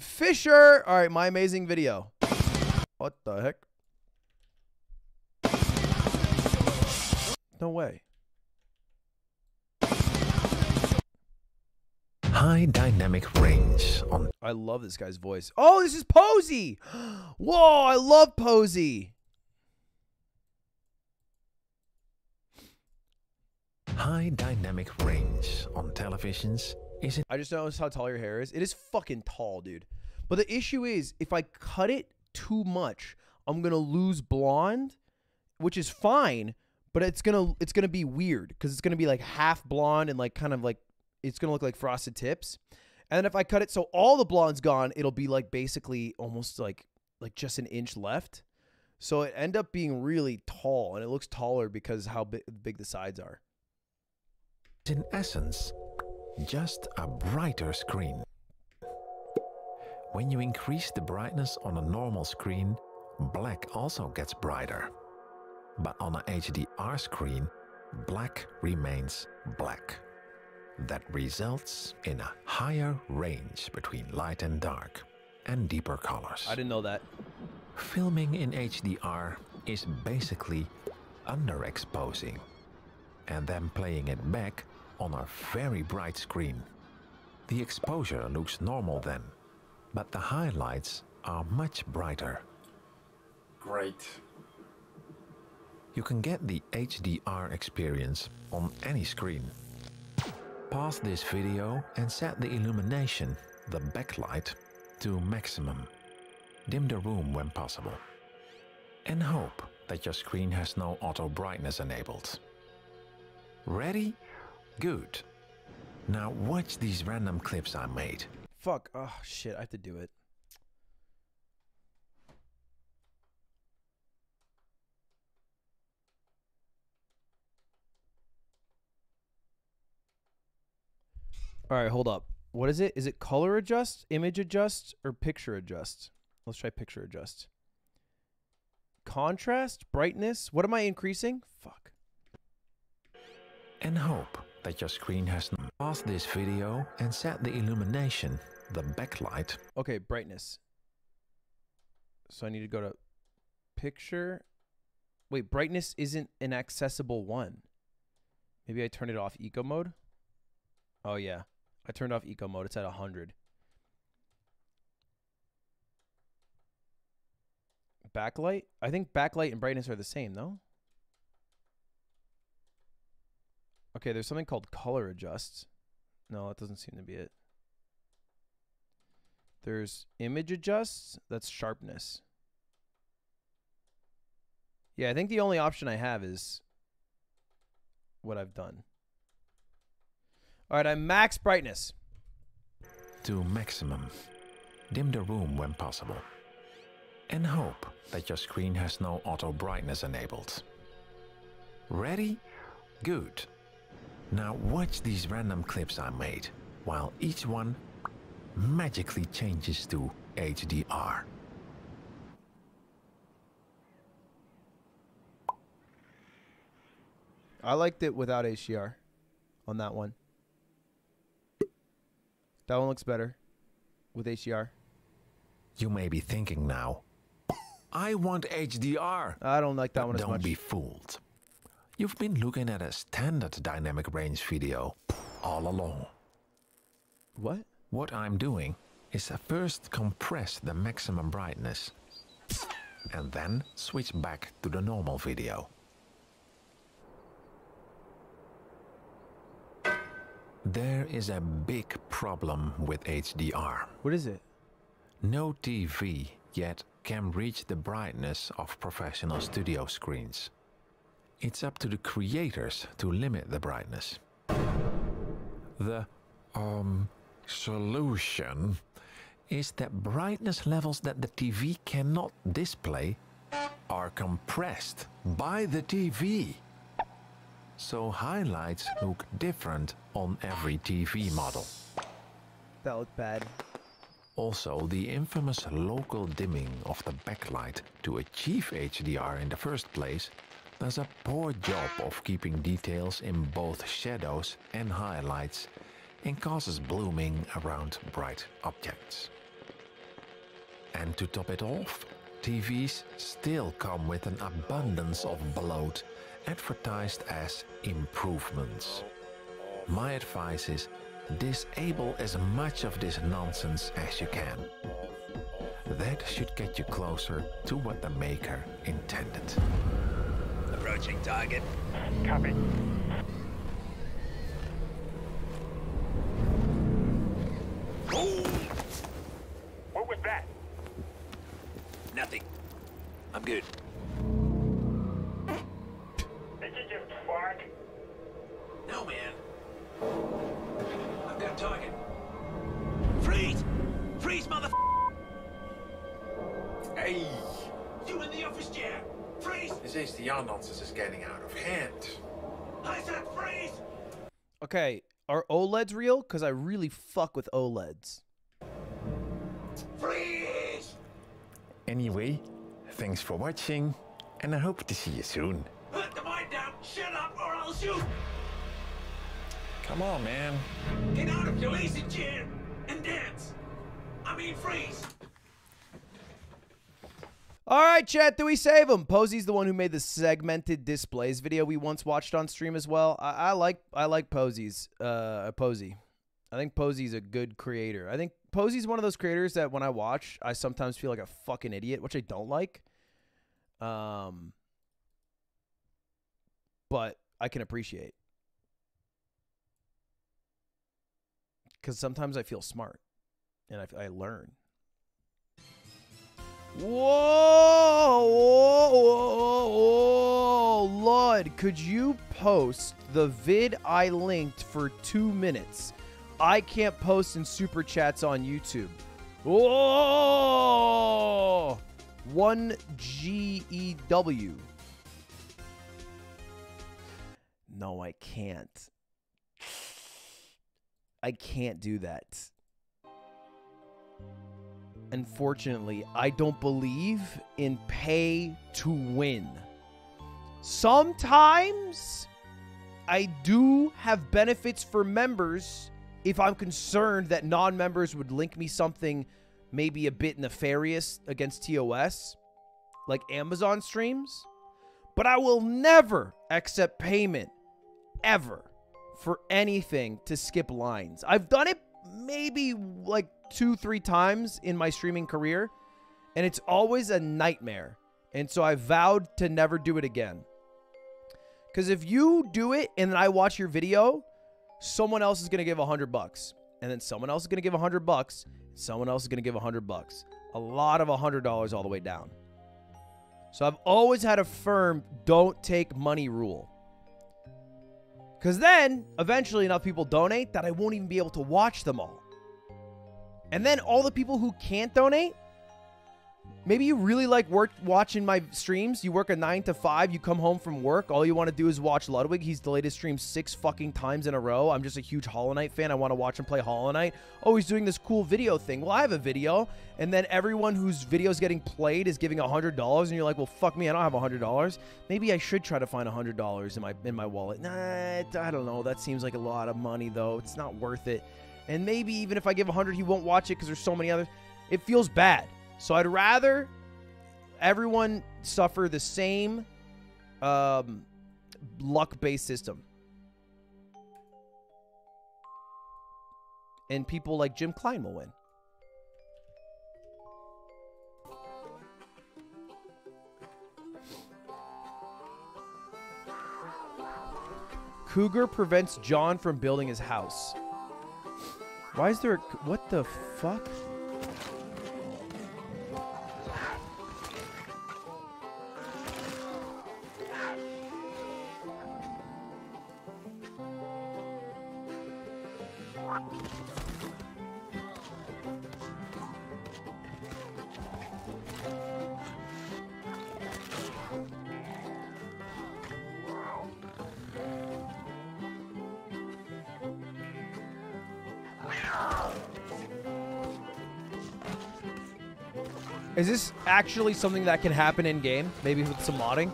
Fisher. All right, my amazing video. What the heck? No way. High dynamic range on I love this guy's voice. Oh, this is Posy. Whoa, I love Posy. High dynamic range on televisions is I just noticed how tall your hair is. It is fucking tall, dude. But the issue is, if I cut it too much, I'm gonna lose blonde, which is fine. But it's gonna it's gonna be weird because it's gonna be like half blonde and like kind of like it's gonna look like frosted tips. And if I cut it so all the blonde's gone, it'll be like basically almost like like just an inch left. So it end up being really tall, and it looks taller because how big the sides are. In essence just a brighter screen. When you increase the brightness on a normal screen, black also gets brighter. But on a HDR screen, black remains black. That results in a higher range between light and dark and deeper colors. I didn't know that. Filming in HDR is basically underexposing and then playing it back on a very bright screen. The exposure looks normal then, but the highlights are much brighter. Great. You can get the HDR experience on any screen. Pause this video and set the illumination, the backlight, to maximum. Dim the room when possible. And hope that your screen has no auto brightness enabled. Ready? Good. Now watch these random clips I made. Fuck. Oh shit. I have to do it. All right, hold up. What is it? Is it color adjust, image adjust, or picture adjust? Let's try picture adjust. Contrast, brightness. What am I increasing? Fuck. And hope that your screen has no. Pause this video and set the illumination, the backlight, Okay, brightness. So I need to go to picture. Wait, brightness isn't an accessible one. Maybe I turn it off eco mode. Oh yeah, I turned off eco mode. It's at 100. backlight? I think backlight and brightness are the same, no? Okay, there's something called color adjust. No, that doesn't seem to be it. There's image adjust. That's sharpness. Yeah, I think the only option I have is what I've done. All right, I'm max brightness. To maximum. Dim the room when possible. And hope that your screen has no auto brightness enabled. Ready? Good. Now watch these random clips I made, while each one magically changes to HDR. I liked it without HDR on that one. That one looks better with HDR. You may be thinking now, I want HDR. I don't like that But one as don't much. be fooled. You've been looking at a standard dynamic range video all along. What? What I'm doing is I first compress the maximum brightness and then switch back to the normal video. There is a big problem with HDR. What is it? No TV yet can reach the brightness of professional studio screens. It's up to the creators to limit the brightness. The um solution is that brightness levels that the TV cannot display are compressed by the TV. So highlights look different on every TV model. Looked bad. Also, the infamous local dimming of the backlight to achieve HDR in the first place does a poor job of keeping details in both shadows and highlights and causes blooming around bright objects. And to top it off, TVs still come with an abundance of bloat advertised as improvements. My advice is disable as much of this nonsense as you can. That should get you closer to what the maker intended. Approaching target. Copy. Because I really fuck with OLEDs. Freeze! Anyway, thanks for watching, and I hope to see you soon. Put the mic down. Shut up, or I'll shoot. Come on, man. Get out of your lazy chair and dance. I mean, freeze. All right, chat, do we save him? Posy's the one who made the segmented displays video we once watched on stream as well. I, I like I like Posy's uh Posy. I think Posy's a good creator. I think Posy's one of those creators that when I watch, I sometimes feel like a fucking idiot, which I don't like. Um but I can appreciate. Cuz sometimes I feel smart and I, I learn. Whoa, whoa, whoa, whoa, could you post the vid I linked for two minutes? I can't post in super chats on YouTube. Whoa, one G E W. No, I can't. I can't do that. Unfortunately, I don't believe in pay to win. Sometimes I do have benefits for members if I'm concerned that non members would link me something maybe a bit nefarious against TOS, like Amazon streams. But I will never accept payment, ever, for anything to skip lines. I've done it maybe like two, three times in my streaming career, and it's always a nightmare And so I vowed to never do it again. Because if you do it and then I watch your video, someone else is going to give a 100 bucks. And then someone else is going to give a 100 bucks. Someone else is going to give a 100 bucks. A lot of a $100 all the way down. So I've always had a firm don't take money rule. Because then eventually enough people donate that I won't even be able to watch them all. And then all the people who can't donate, maybe you really like work watching my streams. You work a nine to five, you come home from work, all you want to do is watch Ludwig. He's delayed his stream six fucking times in a row. I'm just a huge Hollow Knight fan. I want to watch him play Hollow Knight. Oh, he's doing this cool video thing. Well, I have a video, and then everyone whose video is getting played is giving hundred dollars, and you're like, well, fuck me, I don't have hundred dollars. Maybe I should try to find hundred dollars in my in my wallet. Nah, I don't know. That seems like a lot of money though. It's not worth it. And maybe even if I give 100, he won't watch it because there's so many others. It feels bad. So I'd rather everyone suffer the same um, luck-based system. And people like Jim Klein will win. Cougar prevents John from building his house. Why is there a, what the fuck? Actually something that can happen in game? Maybe with some modding?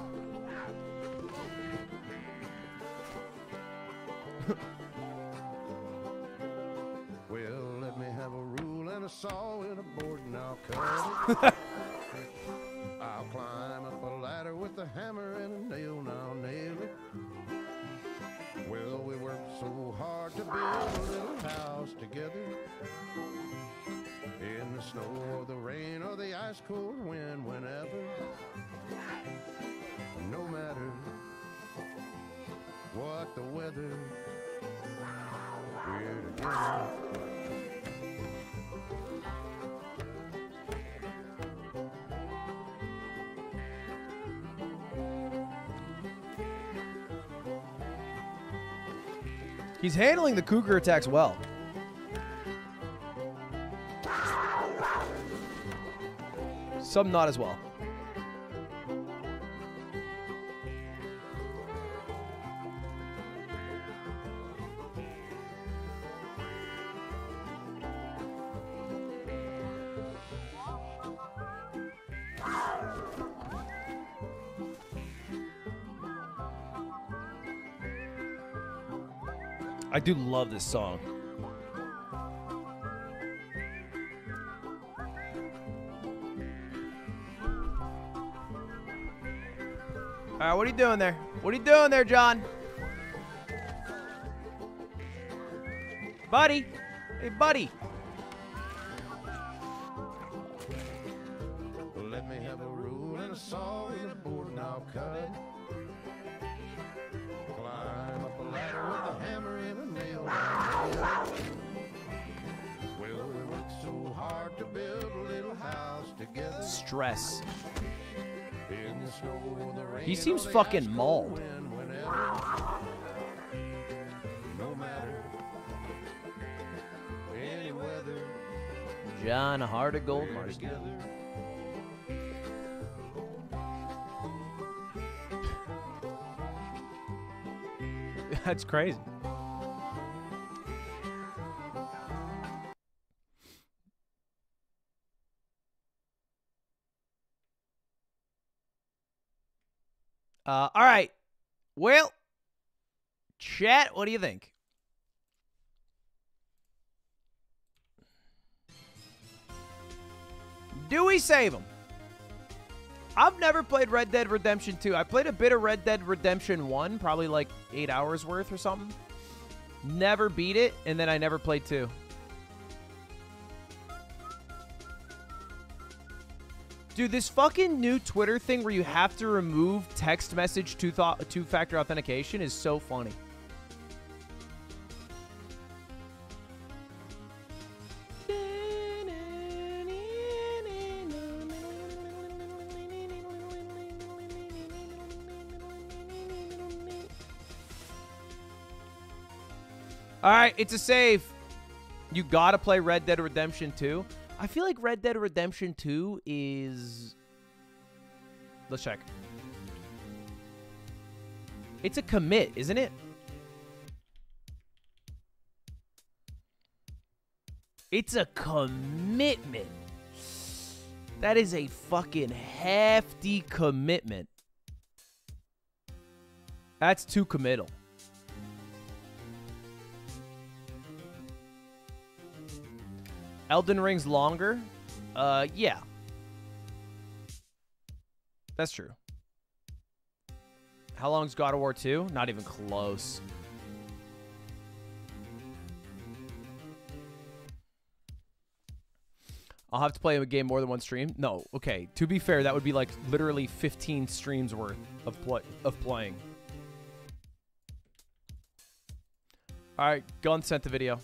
He's handling the cougar attacks well. Some not as well. Do love this song. All right, what are you doing there? What are you doing there, John? Buddy. Hey, buddy. Together. Stress. In the snow or the rain He seems fucking ice mauled. No matter any weather, John Heart of Gold Marston. That's crazy. Chat, what do you think? Do we save him? I've never played Red Dead Redemption 2. I played a bit of Red Dead Redemption 1, probably like eight hours worth or something. Never beat it, and then I never played 2. Dude, this fucking new Twitter thing where you have to remove text message two thought two factor authentication is so funny. All right, it's a save. You gotta play Red Dead Redemption 2. I feel like Red Dead Redemption 2 is. Let's check. It's a commit, isn't it? It's a commitment. That is a fucking hefty commitment. That's too committal. Elden Ring's longer? Uh, yeah. That's true. How long's God of War 2? Not even close. I'll have to play a game more than one stream. No, okay. To be fair, that would be like literally 15 streams worth of play of playing. All right, Gun sent the video.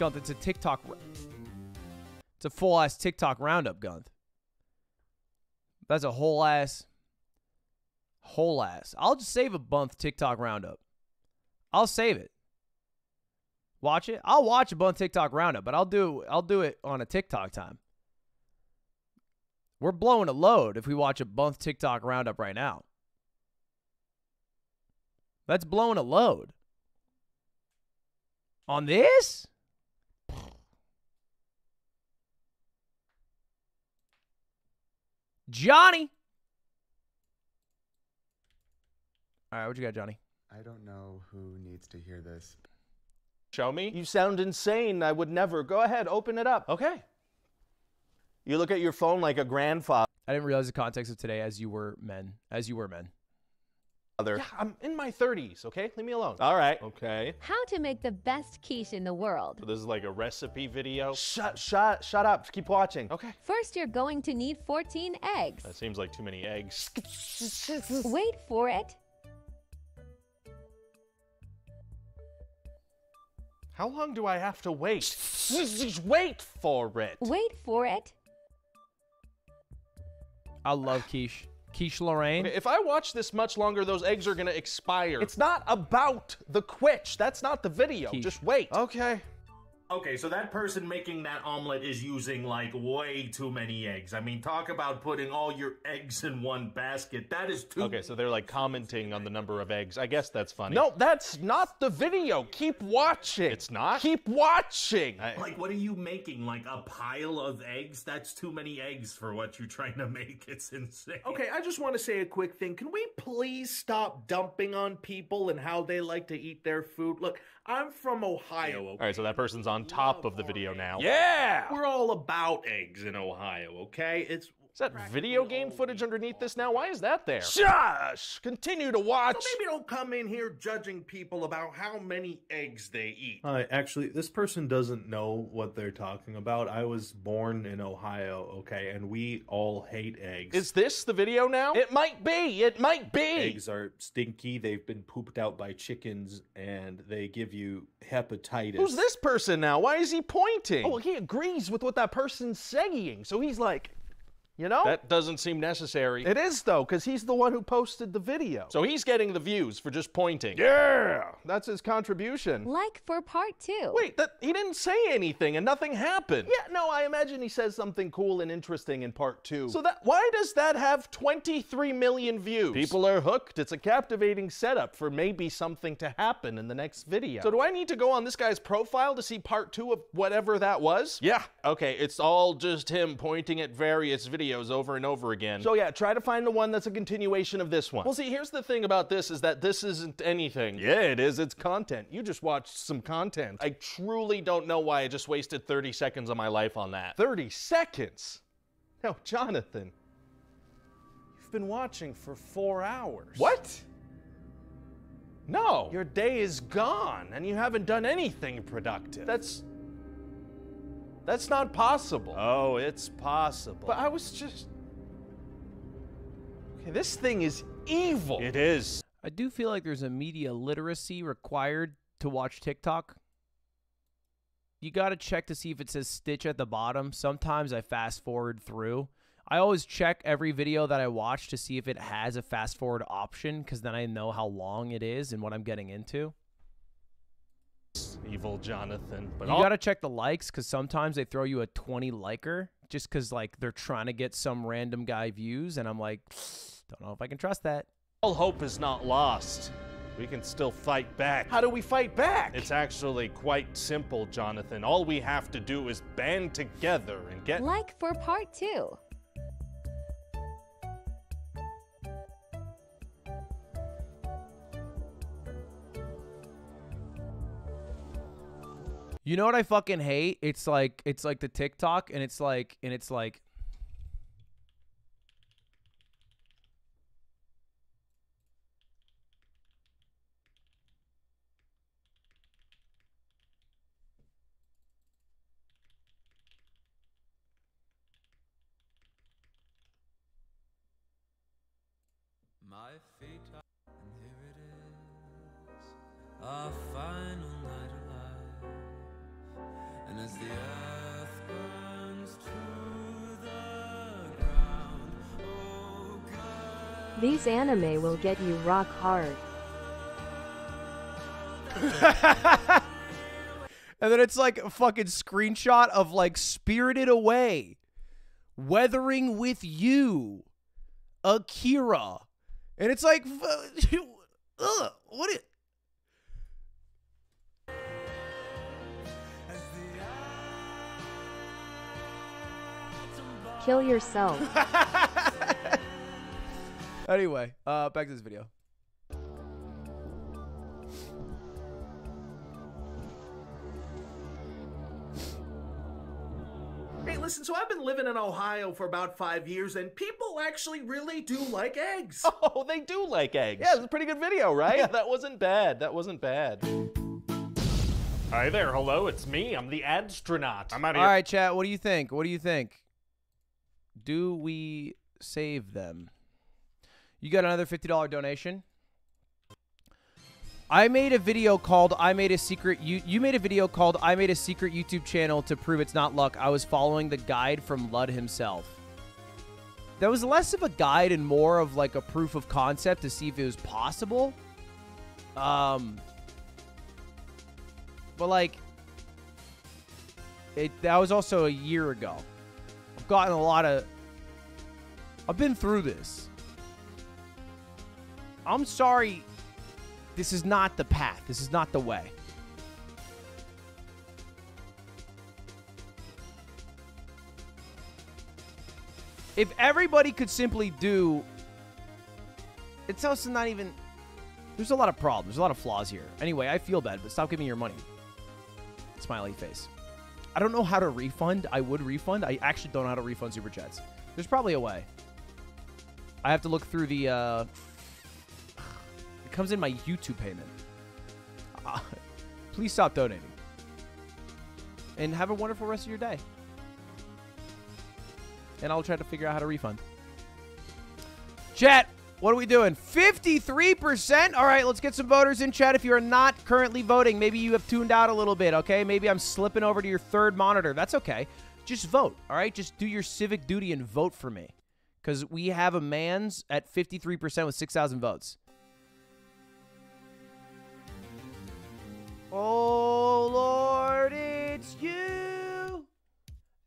Gunth, it's a TikTok. It's a full ass TikTok roundup, Gunth. That's a whole ass, whole ass. I'll just save a month TikTok roundup. I'll save it. Watch it. I'll watch a month TikTok roundup, but I'll do I'll do it on a TikTok time. We're blowing a load if we watch a month TikTok roundup right now. That's blowing a load. On this? Johnny. All right, what you got, Johnny? I don't know who needs to hear this. Show me. You sound insane. I would never. Go ahead, open it up. Okay. You look at your phone like a grandfather. I didn't realize the context of today as you were men. As you were men. Yeah, I'm in my 30s, okay? Leave me alone. All right. Okay. How to make the best quiche in the world. This is like a recipe video. Shut, shut, shut up. Keep watching. Okay. First, you're going to need 14 eggs. That seems like too many eggs. Wait for it. How long do I have to wait? Wait for it. Wait for it. I love quiche. Quiche Lorraine. Okay, if I watch this much longer, those eggs are gonna expire. It's not about the quitch. That's not the video. Just wait. Okay. Okay, so that person making that omelet is using like way too many eggs. I mean, talk about putting all your eggs in one basket. That is too. Okay, so they're like commenting on the number of eggs. I guess that's funny. No, that's not the video. Keep watching. It's not? Keep watching. Like, what are you making? Like a pile of eggs? That's too many eggs for what you're trying to make. It's insane. Okay, I just want to say a quick thing. Can we please stop dumping on people and how they like to eat their food? Look, I'm from Ohio. All right, so that person's on top of the video now. Yeah! We're all about eggs in Ohio, okay? It's is that video game footage underneath this now? Why is that there? Shush! Continue to watch. So maybe don't come in here judging people about how many eggs they eat. Hi, actually, this person doesn't know what they're talking about. I was born in Ohio, okay, and we all hate eggs. Is this the video now? It might be. It might be. Eggs are stinky. They've been pooped out by chickens, and they give you hepatitis. Who's this person now? Why is he pointing? Oh, he agrees with what that person's saying. So he's like, you know? That doesn't seem necessary. It is, though, because he's the one who posted the video. So he's getting the views for just pointing. Yeah! That's his contribution. Like for part two. Wait, that he didn't say anything and nothing happened. Yeah, no, I imagine he says something cool and interesting in part two. So that why does that have 23 million views? People are hooked. It's a captivating setup for maybe something to happen in the next video. So do I need to go on this guy's profile to see part two of whatever that was? Yeah. Okay, it's all just him pointing at various videos over and over again. So yeah, try to find the one that's a continuation of this one. Well, see, here's the thing about this is that this isn't anything. Yeah, it is. It's content. You just watched some content. I truly don't know why I just wasted 30 seconds of my life on that. 30 seconds? No, Jonathan. You've been watching for four hours. What? No. Your day is gone and you haven't done anything productive. That's That's not possible. Oh, it's possible. But I was just. Okay, this thing is evil. It is. I do feel like there's a media literacy required to watch TikTok. You got to check to see if it says Stitch at the bottom. Sometimes I fast forward through. I always check every video that I watch to see if it has a fast forward option because then I know how long it is and what I'm getting into. Evil Jonathan. But you all- got to check the likes because sometimes they throw you a 20 liker just because like they're trying to get some random guy views and I'm like, don't know if I can trust that. all hope is not lost. We can still fight back. How do we fight back? It's actually quite simple, Jonathan. All we have to do is band together and get. Like for part two. You know what I fucking hate? It's like it's like the TikTok and it's like and it's like My fate, These anime will get you rock hard. and then it's like a fucking screenshot of like Spirited Away, Weathering with You, Akira, and it's like, ugh, what? It, Kill yourself. anyway, uh, back to this video. Hey, listen, so I've been living in Ohio for about five years, and people actually really do like eggs. Oh, they do like eggs. Yeah, it's a pretty good video, right? Yeah, that wasn't bad. That wasn't bad. Hi there. Hello, it's me. I'm the astronaut. I'm out here. All right, chat. What do you think? What do you think? Do we save them? You got another fifty dollar donation. I made a video called "I made a secret." You you made a video called "I made a secret YouTube channel to prove it's not luck." I was following the guide from Lud himself. That was less of a guide and more of like a proof of concept to see if it was possible. Um, but like, it that was also a year ago. I've gotten a lot of. I've been through this. I'm sorry. This is not the path. This is not the way. If everybody could simply do. It's also not even. There's a lot of problems. There's a lot of flaws here. Anyway, I feel bad, but stop giving me your money. Smiley face. I don't know how to refund. I would refund. I actually don't know how to refund super chats. There's probably a way. I have to look through the. Uh, it comes in my YouTube payment. Uh, please stop donating. And have a wonderful rest of your day. And I'll try to figure out how to refund. Chat, what are we doing? 53%? All right, let's get some voters in chat. If you are not currently voting, maybe you have tuned out a little bit, okay? Maybe I'm slipping over to your third monitor. That's okay. Just vote, all right? Just do your civic duty and vote for me. Because we have a man's at 53% with 6,000 votes. Oh, Lord, it's you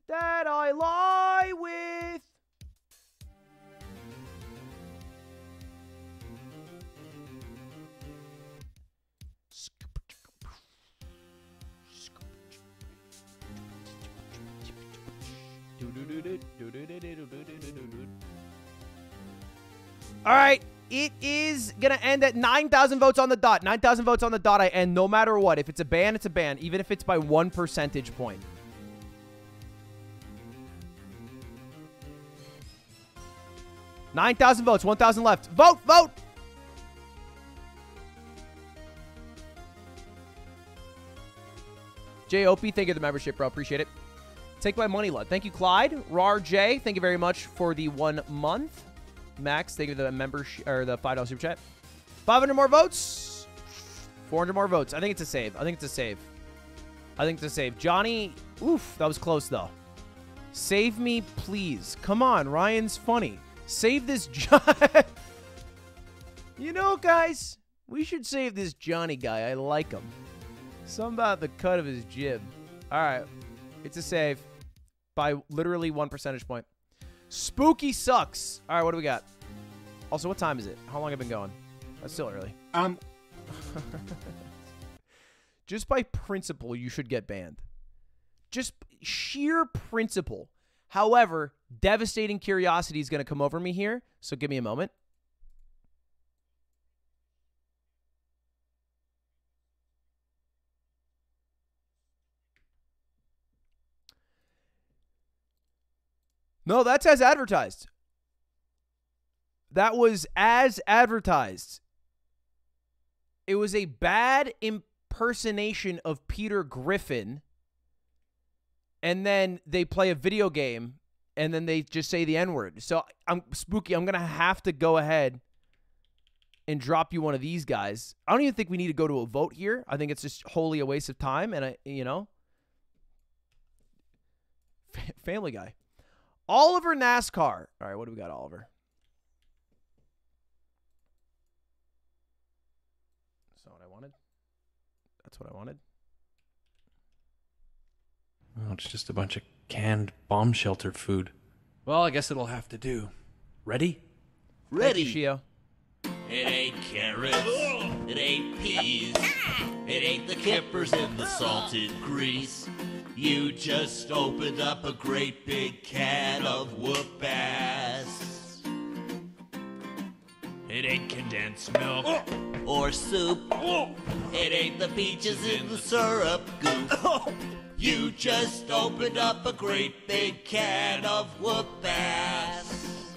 that I lie with. All right. It is going to end at 9,000 votes on the dot. 9,000 votes on the dot. I end no matter what. If it's a ban, it's a ban, even if it's by one percentage point. Nine thousand votes, one thousand left. Vote, vote. JOP, thank you for the membership, bro. Appreciate it. Take my money, lud. Thank you, Clyde. Rar J, thank you very much for the one month. Max, thank you for the membership or the five dollar super chat. Five hundred more votes. Four hundred more votes. I think it's a save. I think it's a save. I think it's a save. Johnny, oof, that was close though. Save me, please. Come on, Ryan's funny. Save this Johnny. you know, guys, we should save this Johnny guy. I like him. Something about the cut of his jib. All right, it's a save by literally one percentage point. Spooky sucks. All right, what do we got? Also, what time is it? How long have I been going? That's still early. Um, Just by principle, you should get banned. Just sheer principle. However, devastating curiosity is going to come over me here. So give me a moment. No, that's as advertised. That was as advertised. It was a bad impersonation of Peter Griffin. And then they play a video game and then they just say the N word. So I'm spooky. I'm going to have to go ahead and drop you one of these guys. I don't even think we need to go to a vote here. I think it's just wholly a waste of time. And I, you know, Family Guy. Oliver NASCAR. All right, what do we got, Oliver? That's not what I wanted. That's what I wanted. Oh, it's just a bunch of canned bomb shelter food. Well, I guess it'll have to do. Ready? Thank you, Shio. It ain't carrots. It ain't peas. It ain't the kippers in the salted grease. You just opened up a great big can of whoop ass. It ain't condensed milk oh. or soup. Oh. It ain't the peaches in the syrup goop. Oh. You just opened up a great big can of whoop ass.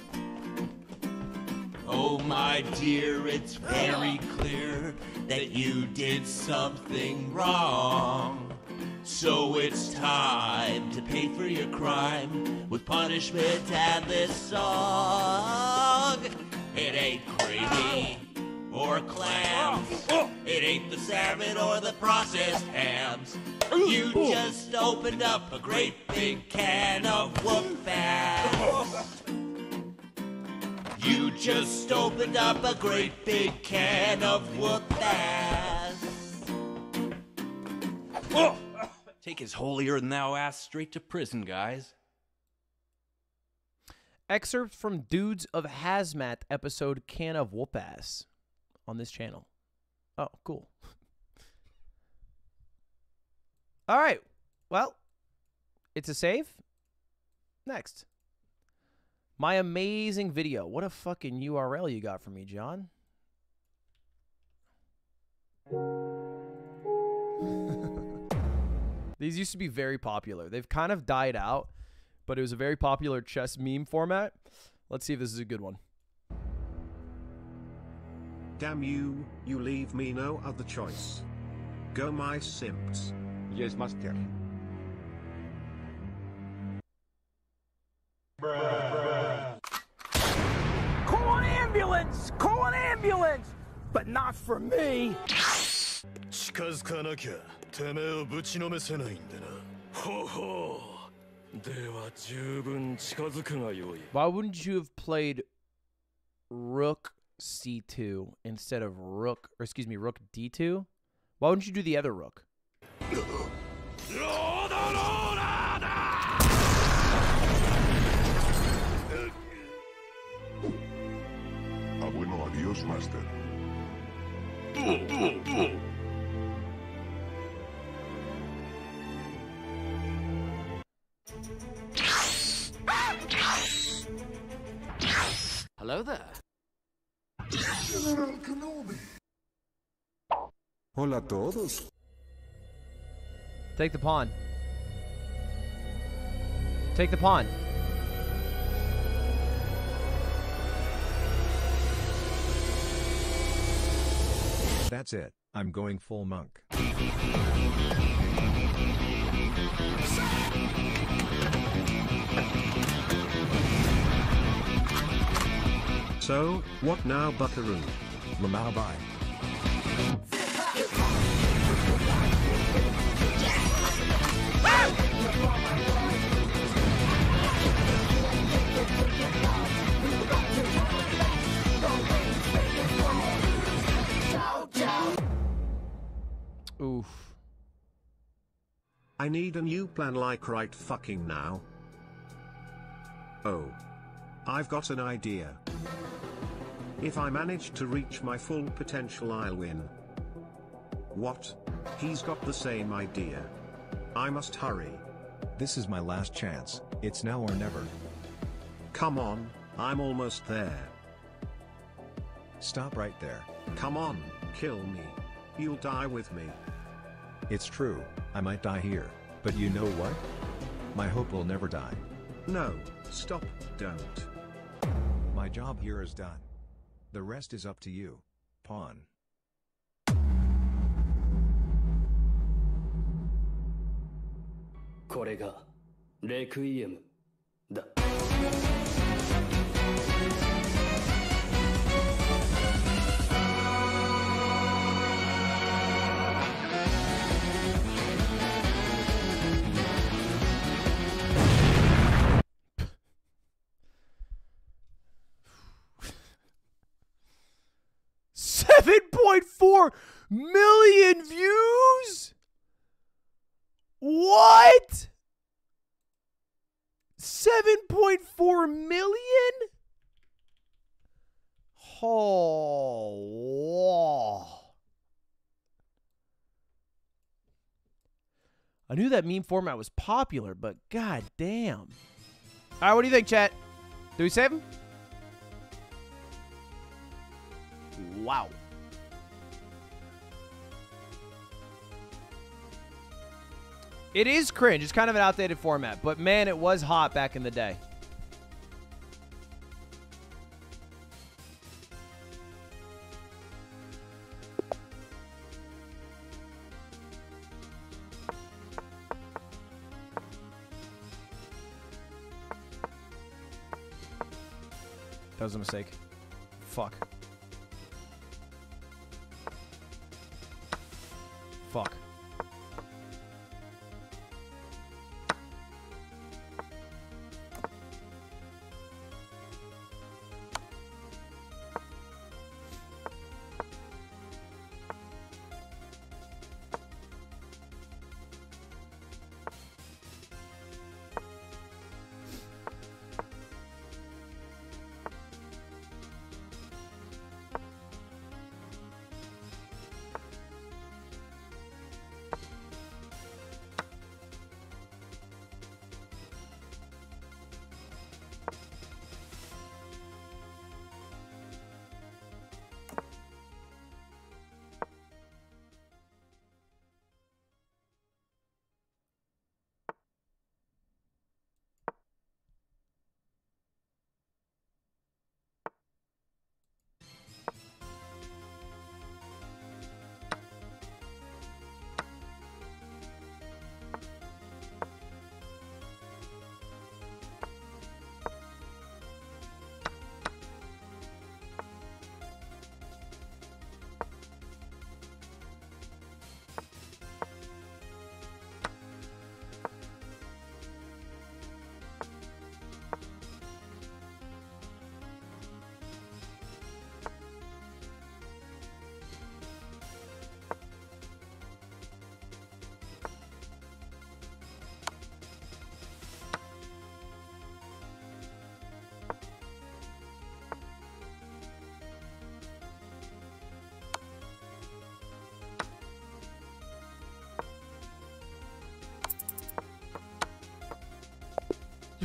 Oh, my dear, it's very clear that you did something wrong. So it's time to pay for your crime with punishment and this song. It ain't gravy or clams. It ain't the salmon or the processed hams. You just opened up a great big can of whoop fast. You just opened up a great big can of whoop ass. Take his holier than thou ass straight to prison, guys. Excerpt from Dudes of Hazmat episode Can of Whoop Ass on this channel. Oh, cool. All right. Well, it's a save. Next. My amazing video. What a fucking URL you got for me, John. These used to be very popular. They've kind of died out, but it was a very popular chess meme format. Let's see if this is a good one. Damn you, you leave me no other choice. Go my simps. Yes, master. Call an ambulance! Call an ambulance! But not for me! 近づかなきゃ てめえをぶちのめせないんでなほうほうでは十分近づくがよい Why wouldn't you have played Rook C2 instead of Rook, or excuse me, Rook D2? Why wouldn't you do the other Rook? Ah, bueno, adiós, Master. Hello there. General Kenobi. Hola a todos. Take the pawn. Take the pawn. That's it. I'm going full monk. So, what now, buckaroo? Lamau bye. Oof. I need a new plan like right fucking now. Oh. I've got an idea. If I manage to reach my full potential, I'll win. What? He's got the same idea. I must hurry. This is my last chance. It's now or never. Come on, I'm almost there. Stop right there. Come on, kill me. You'll die with me. It's true, I might die here. But you know what? My hope will never die. No, stop, don't. My job here is done. The rest is up to you. Pawn. This is Million views? What? 7.4 million? Oh, wow. I knew that meme format was popular, but god damn. All right, what do you think, chat? Do we save him? Wow. It is cringe. It's kind of an outdated format, but man, it was hot back in the day. That was a mistake. Fuck.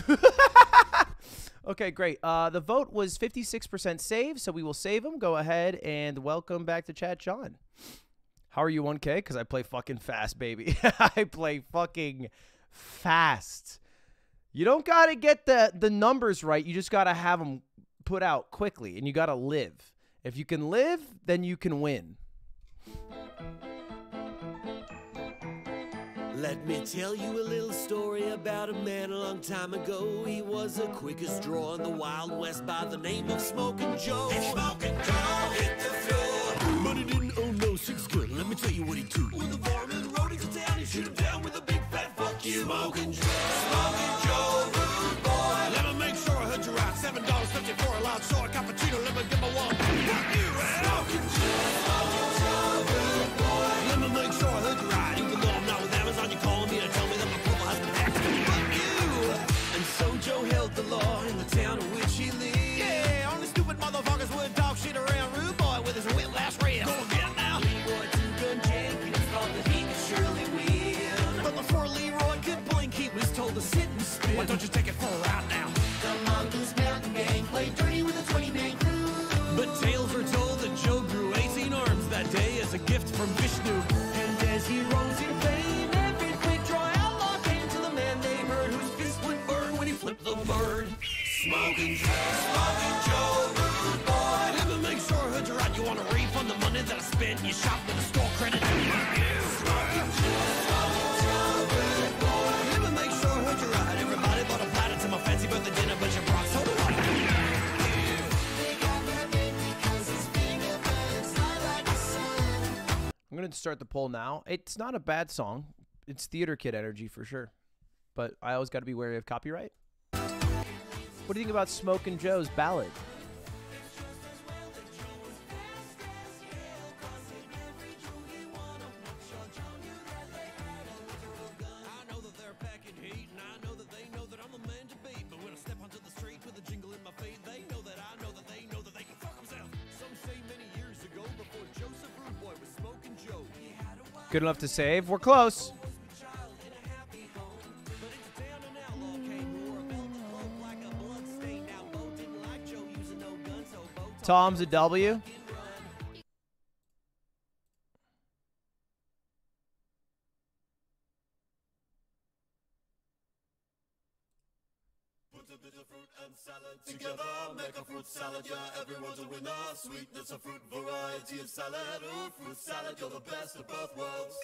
okay, great. Uh, the vote was 56% save, so we will save him. Go ahead and welcome back to chat, John. How are you, 1K? Because I play fucking fast, baby. I play fucking fast. You don't got to get the, the numbers right. You just got to have them put out quickly, and you got to live. If you can live, then you can win. Let me tell you a little story about a man a long time ago. He was the quickest draw in the Wild West by the name of Smoking Joe. Smoking Joe don't you take it for a ride now? The Mongoose Mountain Gang played dirty with a 20-man crew. But tales are told that Joe grew 18 arms that day as a gift from Vishnu. And as he rose in fame, every quick draw outlaw came to the man they heard whose fist would burn when he flipped the bird. Smoking Joe, Smoking Joe, rude boy. Me make sure I heard you right. You want to refund the money that I spent? You shop with a store credit. Going to start the poll now. It's not a bad song. It's theater kid energy for sure. But I always got to be wary of copyright. What do you think about Smoking Joe's ballad? Joe to save. We're close. Tom's a W. together, make a fruit salad, yeah, everyone's a winner. Sweetness of fruit, variety of salad. Ooh, fruit salad, you're the best of both worlds.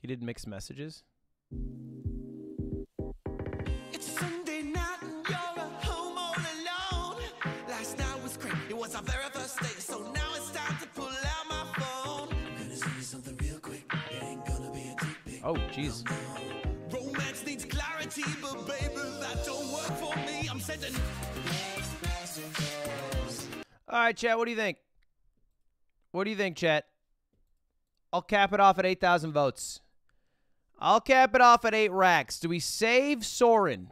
He did mixed messages. Oh, jeez. Romance needs clarity, but baby, that don't work for me. I'm sending. All right, chat. What do you think? What do you think, chat? I'll cap it off at 8,000 votes. I'll cap it off at 8 racks. Do we save Soren?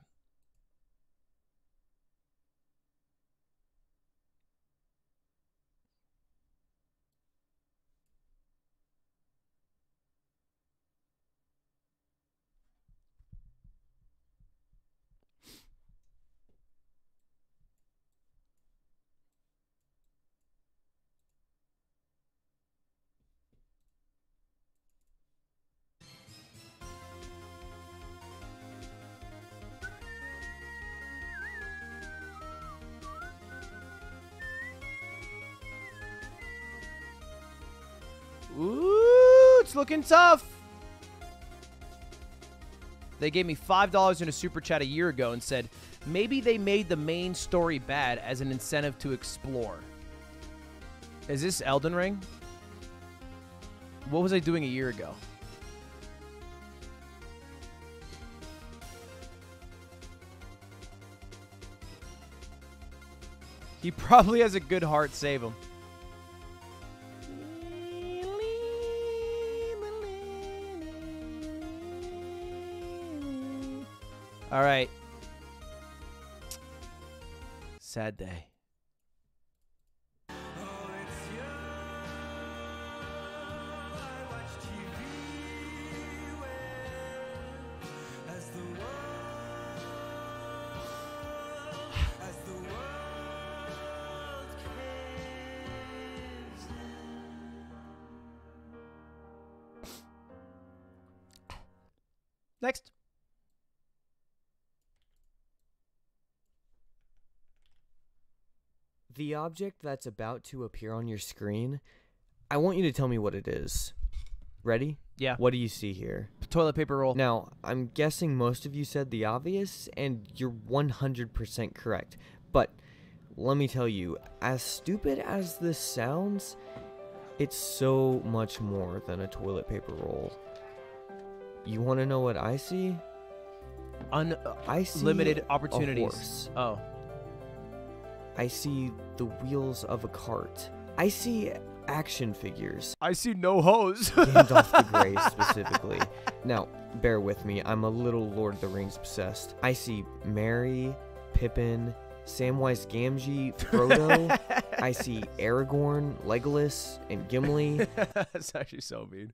Looking tough. They gave me $5 in a super chat a year ago and said maybe they made the main story bad as an incentive to explore. Is this Elden Ring? What was I doing a year ago? He probably has a good heart. Save him. All right. Sad day. The object that's about to appear on your screen, I want you to tell me what it is. Ready? Yeah. What do you see here? Toilet paper roll. Now, I'm guessing most of you said the obvious, and you're 100% correct. But let me tell you, as stupid as this sounds, it's so much more than a toilet paper roll. You want to know what I see? I see Unlimited opportunities. Oh. I see the wheels of a cart. I see action figures. I see no hose. Gandalf the Grey specifically. Now, bear with me. I'm a little Lord of the Rings obsessed. I see Merry, Pippin, Samwise Gamgee, Frodo. I see Aragorn, Legolas, and Gimli. That's actually so mean.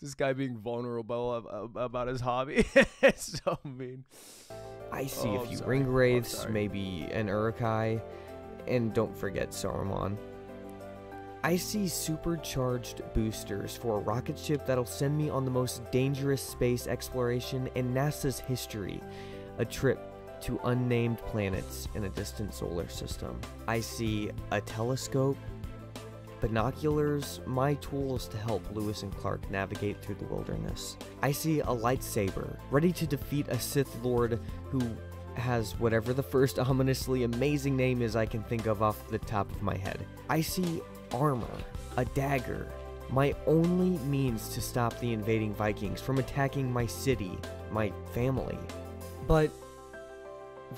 This guy being vulnerable ab- ab- about his hobby. it's so mean. I see Oh, a few ring oh, wraiths, maybe an Uruk-hai, and don't forget Saruman. I see supercharged boosters for a rocket ship that'll send me on the most dangerous space exploration in NASA's history a trip to unnamed planets in a distant solar system. I see a telescope, binoculars, my tools to help Lewis and Clark navigate through the wilderness. I see a lightsaber, ready to defeat a Sith Lord who has whatever the first ominously amazing name is I can think of off the top of my head. I see armor, a dagger, my only means to stop the invading Vikings from attacking my city, my family. But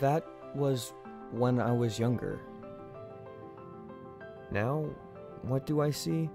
that was when I was younger. Now, what do I see?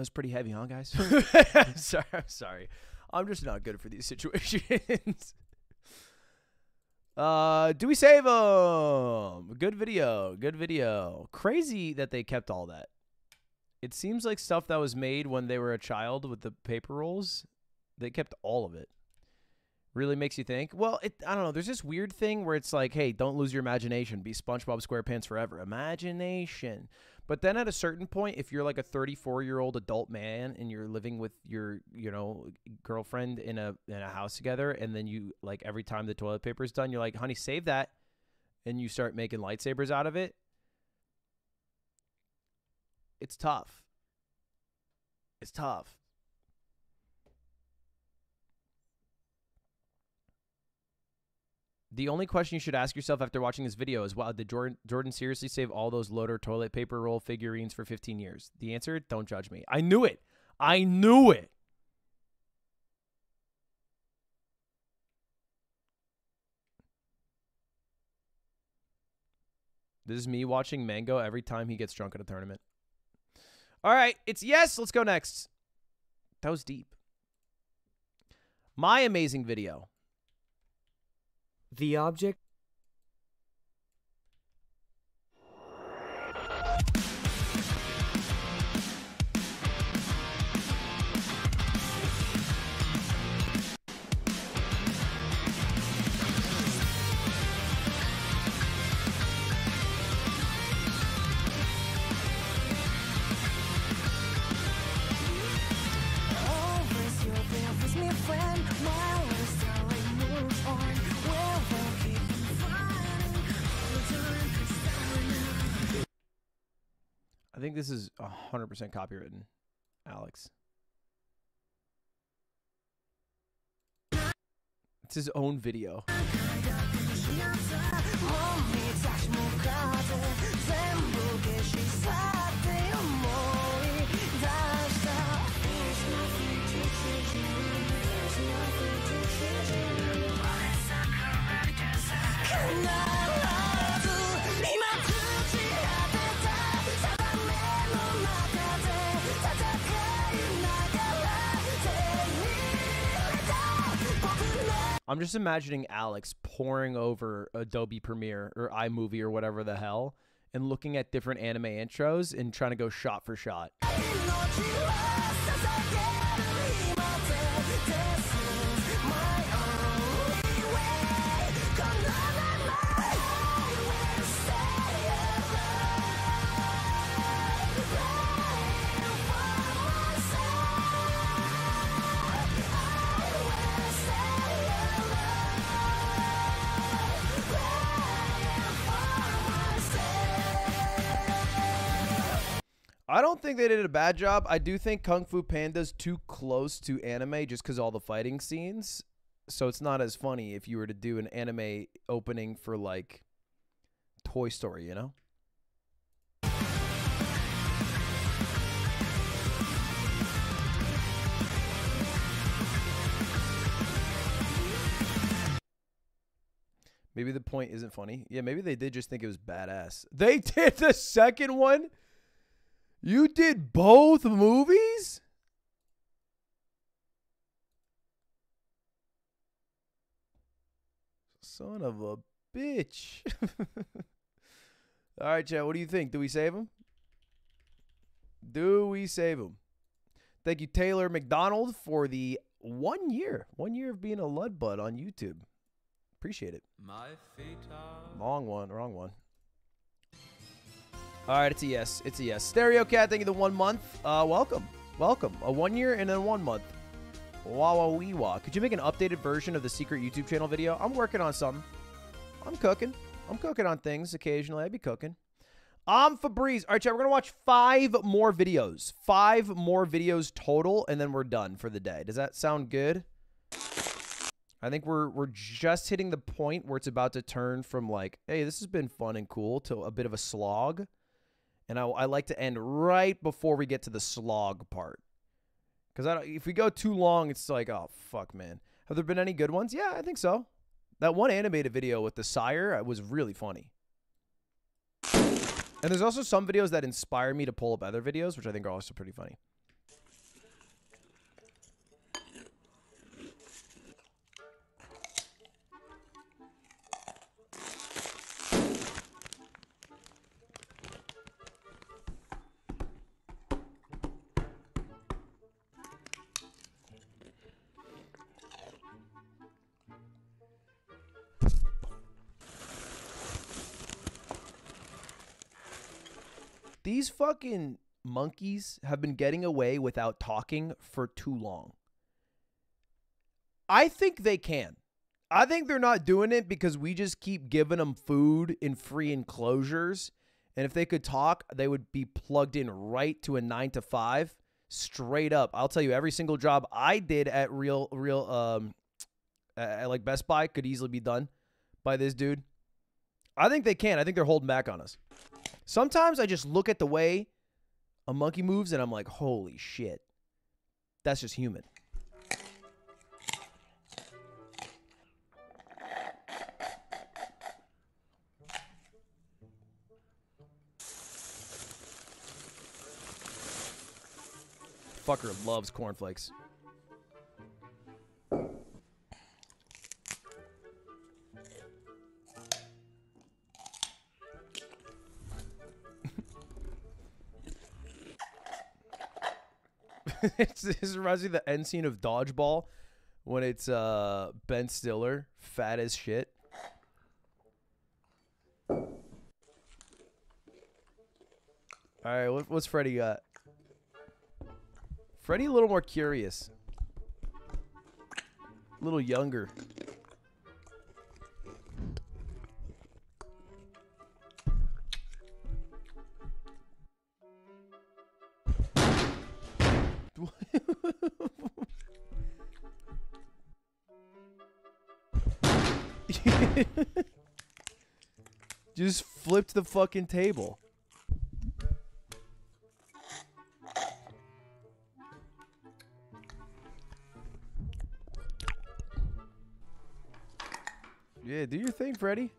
That was pretty heavy, huh, guys? sorry, I'm sorry. I'm just not good for these situations. uh, do we save them? Good video. Good video. Crazy that they kept all that. It seems like stuff that was made when they were a child with the paper rolls. They kept all of it. Really makes you think. Well, it I don't know. There's this weird thing where it's like, hey, don't lose your imagination. Be SpongeBob SquarePants forever. Imagination. But then at a certain point, if you're like a 34 year old adult man and you're living with your, you know, girlfriend in a in a house together, and then you like every time the toilet paper is done, you're like, honey, save that, and you start making lightsabers out of it. It's tough. It's tough. The only question you should ask yourself after watching this video is, wow, did Jordan, Jordan seriously save all those loader toilet paper roll figurines for 15 years? The answer, don't judge me. I knew it. I knew it. This is me watching Mango every time he gets drunk at a tournament. All right, it's yes. Let's go next. That was deep. My amazing video. The object I think this is 100% copywritten, Alex. It's his own video. I'm just imagining Alex pouring over Adobe Premiere or iMovie or whatever the hell and looking at different anime intros and trying to go shot for shot. I don't think they did a bad job. I do think Kung Fu Panda's too close to anime just because all the fighting scenes. So it's not as funny if you were to do an anime opening for like Toy Story, you know? Maybe the point isn't funny. Yeah, maybe they did just think it was badass. They did the second one? You did both movies? Son of a bitch. All right, Chad, what do you think? Do we save him? Do we save him? Thank you, Taylor McDonald, for the one year, one year of being a Ludbud on YouTube. Appreciate it. My feet are ah. Long one, wrong one. All right, it's a yes. It's a yes. Stereo Cat, thank you the one month. Uh, welcome, welcome. A one year and then one month. Wah wah wee wah. Could you make an updated version of the secret YouTube channel video? I'm working on something. I'm cooking. I'm cooking on things occasionally. I'd be cooking. I'm Febreze. All right, chat. We're gonna watch five more videos. Five more videos total, and then we're done for the day. Does that sound good? I think we're we're just hitting the point where it's about to turn from like, hey, this has been fun and cool to a bit of a slog. And I, I like to end right before we get to the slog part. Because I don't, if we go too long, it's like, oh fuck, man. Have there been any good ones? Yeah, I think so. That one animated video with the sire uh, was really funny. And there's also some videos that inspire me to pull up other videos, which I think are also pretty funny. These fucking monkeys have been getting away without talking for too long. I think they can. I think they're not doing it because we just keep giving them food in free enclosures. And if they could talk, they would be plugged in right to a nine to five, straight up. I'll tell you, every single job I did at real, real, um, at like Best Buy could easily be done by this dude. I think they can. I think they're holding back on us. Sometimes I just look at the way a monkey moves and I'm like, holy shit. That's just human. Fucker loves cornflakes. It's- this reminds me of the end scene of Dodgeball when it's uh, Ben Stiller, fat as shit. All right, what, what's Freddy got? Freddy a little more curious, a little younger. Just flipped the fucking table. Yeah, do your thing, Freddy.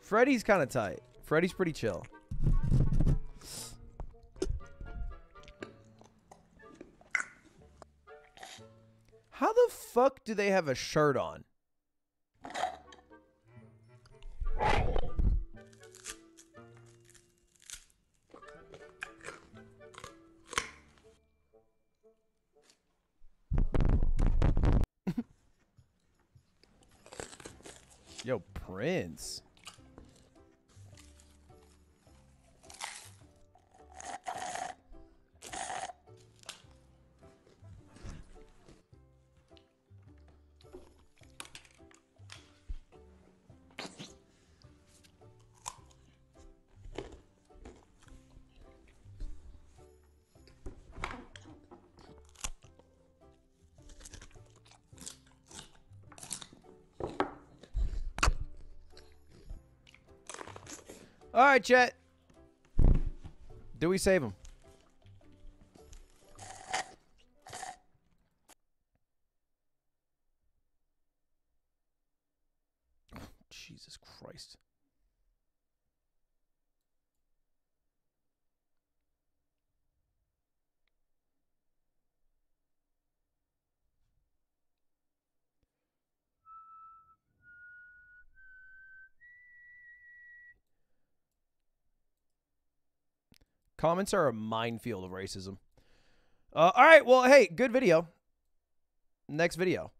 Freddy's kind of tight. Freddy's pretty chill. How the fuck do they have a shirt on? Yo, Prince. All right, Chet. Do we save him? Comments are a minefield of racism. Uh, all right, well, hey, good video. Next video.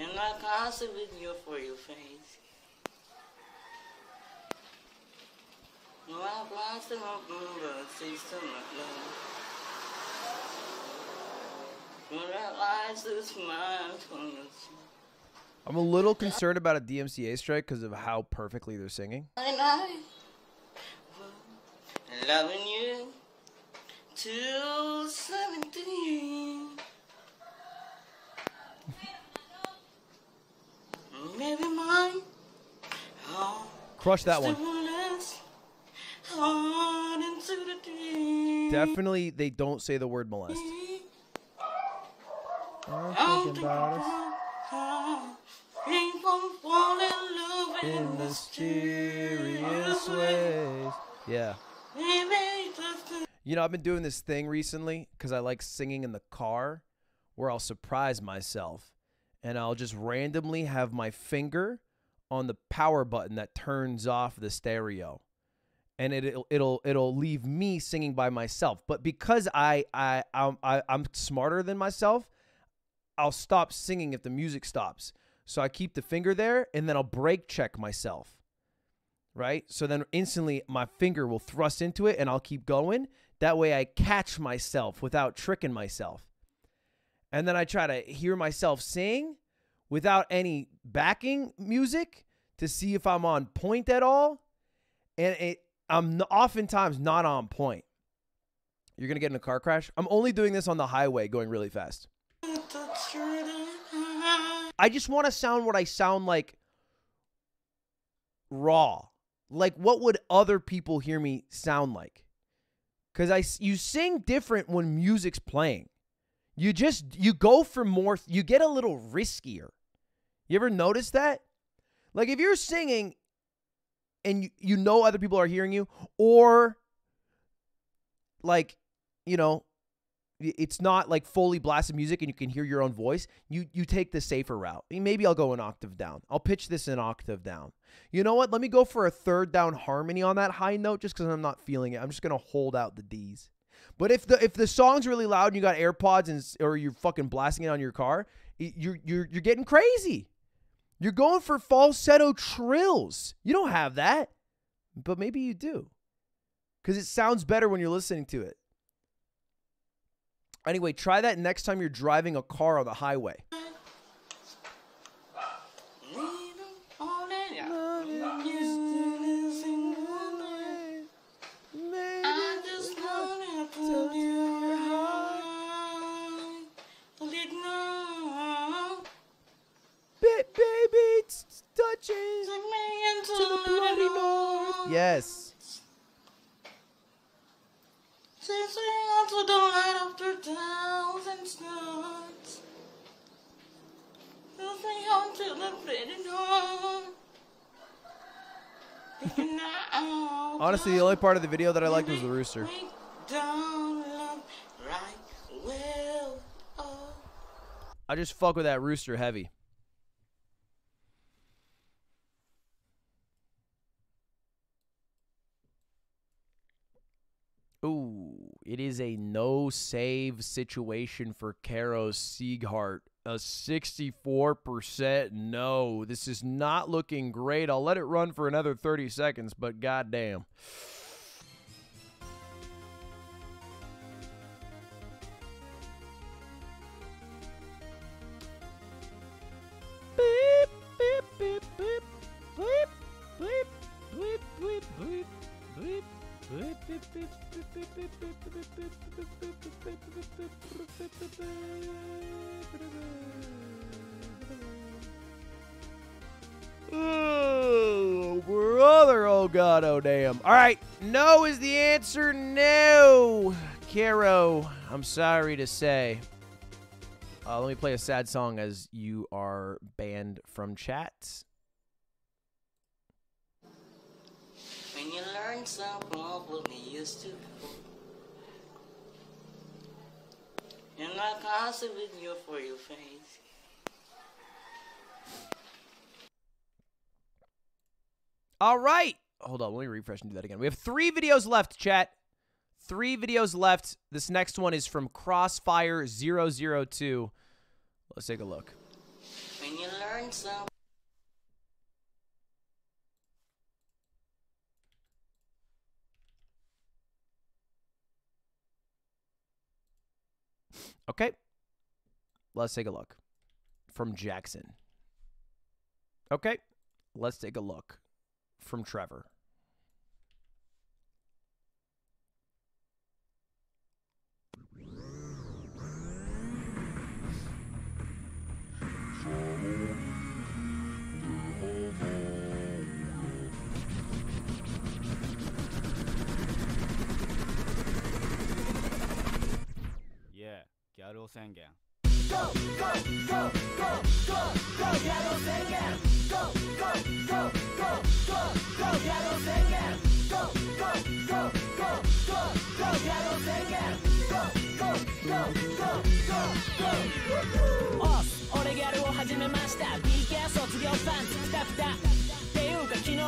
And I for your face. My love. When I lies to smile from the I'm a little concerned about a DMCA strike because of how perfectly they're singing. I loving you till 17. Maybe mine. Oh, Crush that one. less hard into the deep. Definitely, they don't say the word molest. I'm oh, thinking about us. People fall in love In mysterious ways. Yeah. Maybe just a You know, I've been doing this thing recently because I like singing in the car where I'll surprise myself and I'll just randomly have my finger on the power button that turns off the stereo. And it, it'll it'll it'll leave me singing by myself. But because I I I'm, I, I'm smarter than myself, I'll stop singing if the music stops. So I keep the finger there and then I'll break check myself right? So then instantly my finger will thrust into it and I'll keep going. That way I catch myself without tricking myself. And then I try to hear myself sing without any backing music to see if I'm on point at all. And it, I'm oftentimes not on point. You're going to get in a car crash? I'm only doing this on the highway going really fast. I just want to sound what I sound like raw. Like what would other people hear me sound like? Cuz I you sing different when music's playing. You just you go for more you get a little riskier. You ever notice that? Like if you're singing and you, you know other people are hearing you or like you know it's not like fully blasted music and you can hear your own voice you you take the safer route. Maybe i'll go an octave down. I'll pitch this an octave down. You know what? Let me go for a third down harmony on that high note just because i'm not feeling it. I'm just gonna hold out the d's. But if the if the song's really loud and you got airpods and or you're fucking blasting it on your car you're you're you're getting crazy. You're going for falsetto trills. You don't have that. But maybe you do. Because it sounds better when you're listening to it Anyway, try that next time you're driving a car on the highway. Honestly, the only part of the video that I liked was the rooster. don't look right well. Oh. I just fuck with that rooster heavy. Ooh, it is a no save situation for Caro Sieghart. A 64% no. This is not looking great. I'll let it run for another 30 seconds, but goddamn. Beep, beep, beep, beep, bleep, bleep, bleep, bleep, bleep, bleep, beep, Oh, God. Oh, damn. All right. No is the answer. No. Caro, I'm sorry to say. Uh, let me play a sad song as you are banned from chat. When you learn something we used to do. And I constant with you for your face. All right. Hold on. Let me refresh and do that again. We have three videos left, chat. Three videos left. This next one is from Crossfire002. Let's take a look. When you learn something. Okay. Let's take a look. From Jackson. Okay. Let's take a look From Trevor. Yeah, ギャル男宣言 オス俺ギャーゴーゴーした BK 卒業パンツーゴーた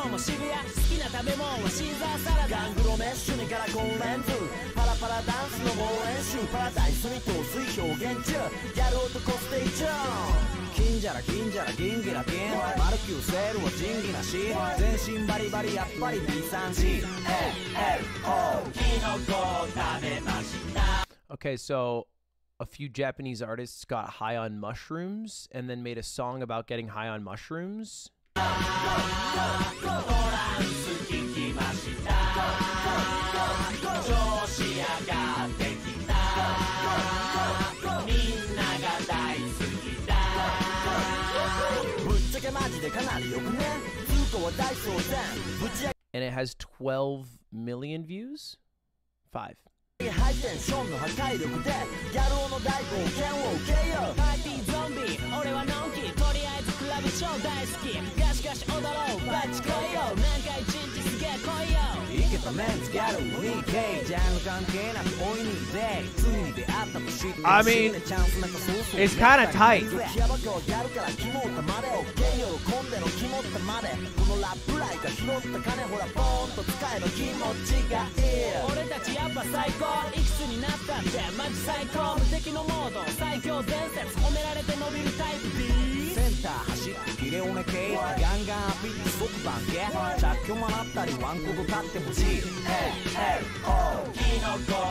っていうか昨日も渋谷好きな食べ物はシーザーサラダガングロメッシュにガラコンレンズパラパラダンスの猛練習パラダイスに陶酔表現中ギャル男ステージ金じゃら銀じゃら銀ギラピンマルキューセールは仁義なし全身バリバリやっぱり B3CLO キノコ食べました Okay, so a few Japanese artists got high on mushrooms and then made a song about getting high on mushrooms. And it has 12 million views? Five. ハイテンションの破壊力で野郎の大冒険を受けよパーティゾンビ俺はのんき。えずクラブ超大好きガシガシ踊ろうバッチ来いよなんか一日すげえ来いよイケたメンツギャル 2K ジャンル関係なく大いにで罪に出会ったと知って I mean, it's kind of tight. ヤバ顔ギャルからキモったまで OK 喜んでのキモったまでこのラップライが拾った金ほらポーンと使えば気持ちがいい俺たちやっぱ最高いくつになったってマジ最高無敵のモード最強伝説褒められて伸びるタイプ B ター走ってキレオネ系ガンガンアピール即番ゲ着去もらったりワンコと立ってほしい L-O キノコ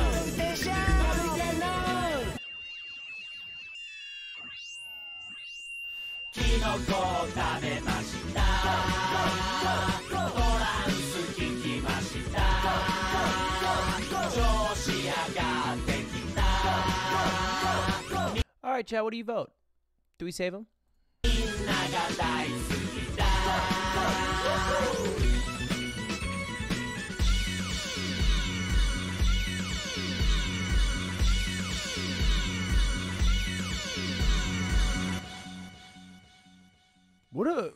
right, Chad, what do you vote? Do we save him? What a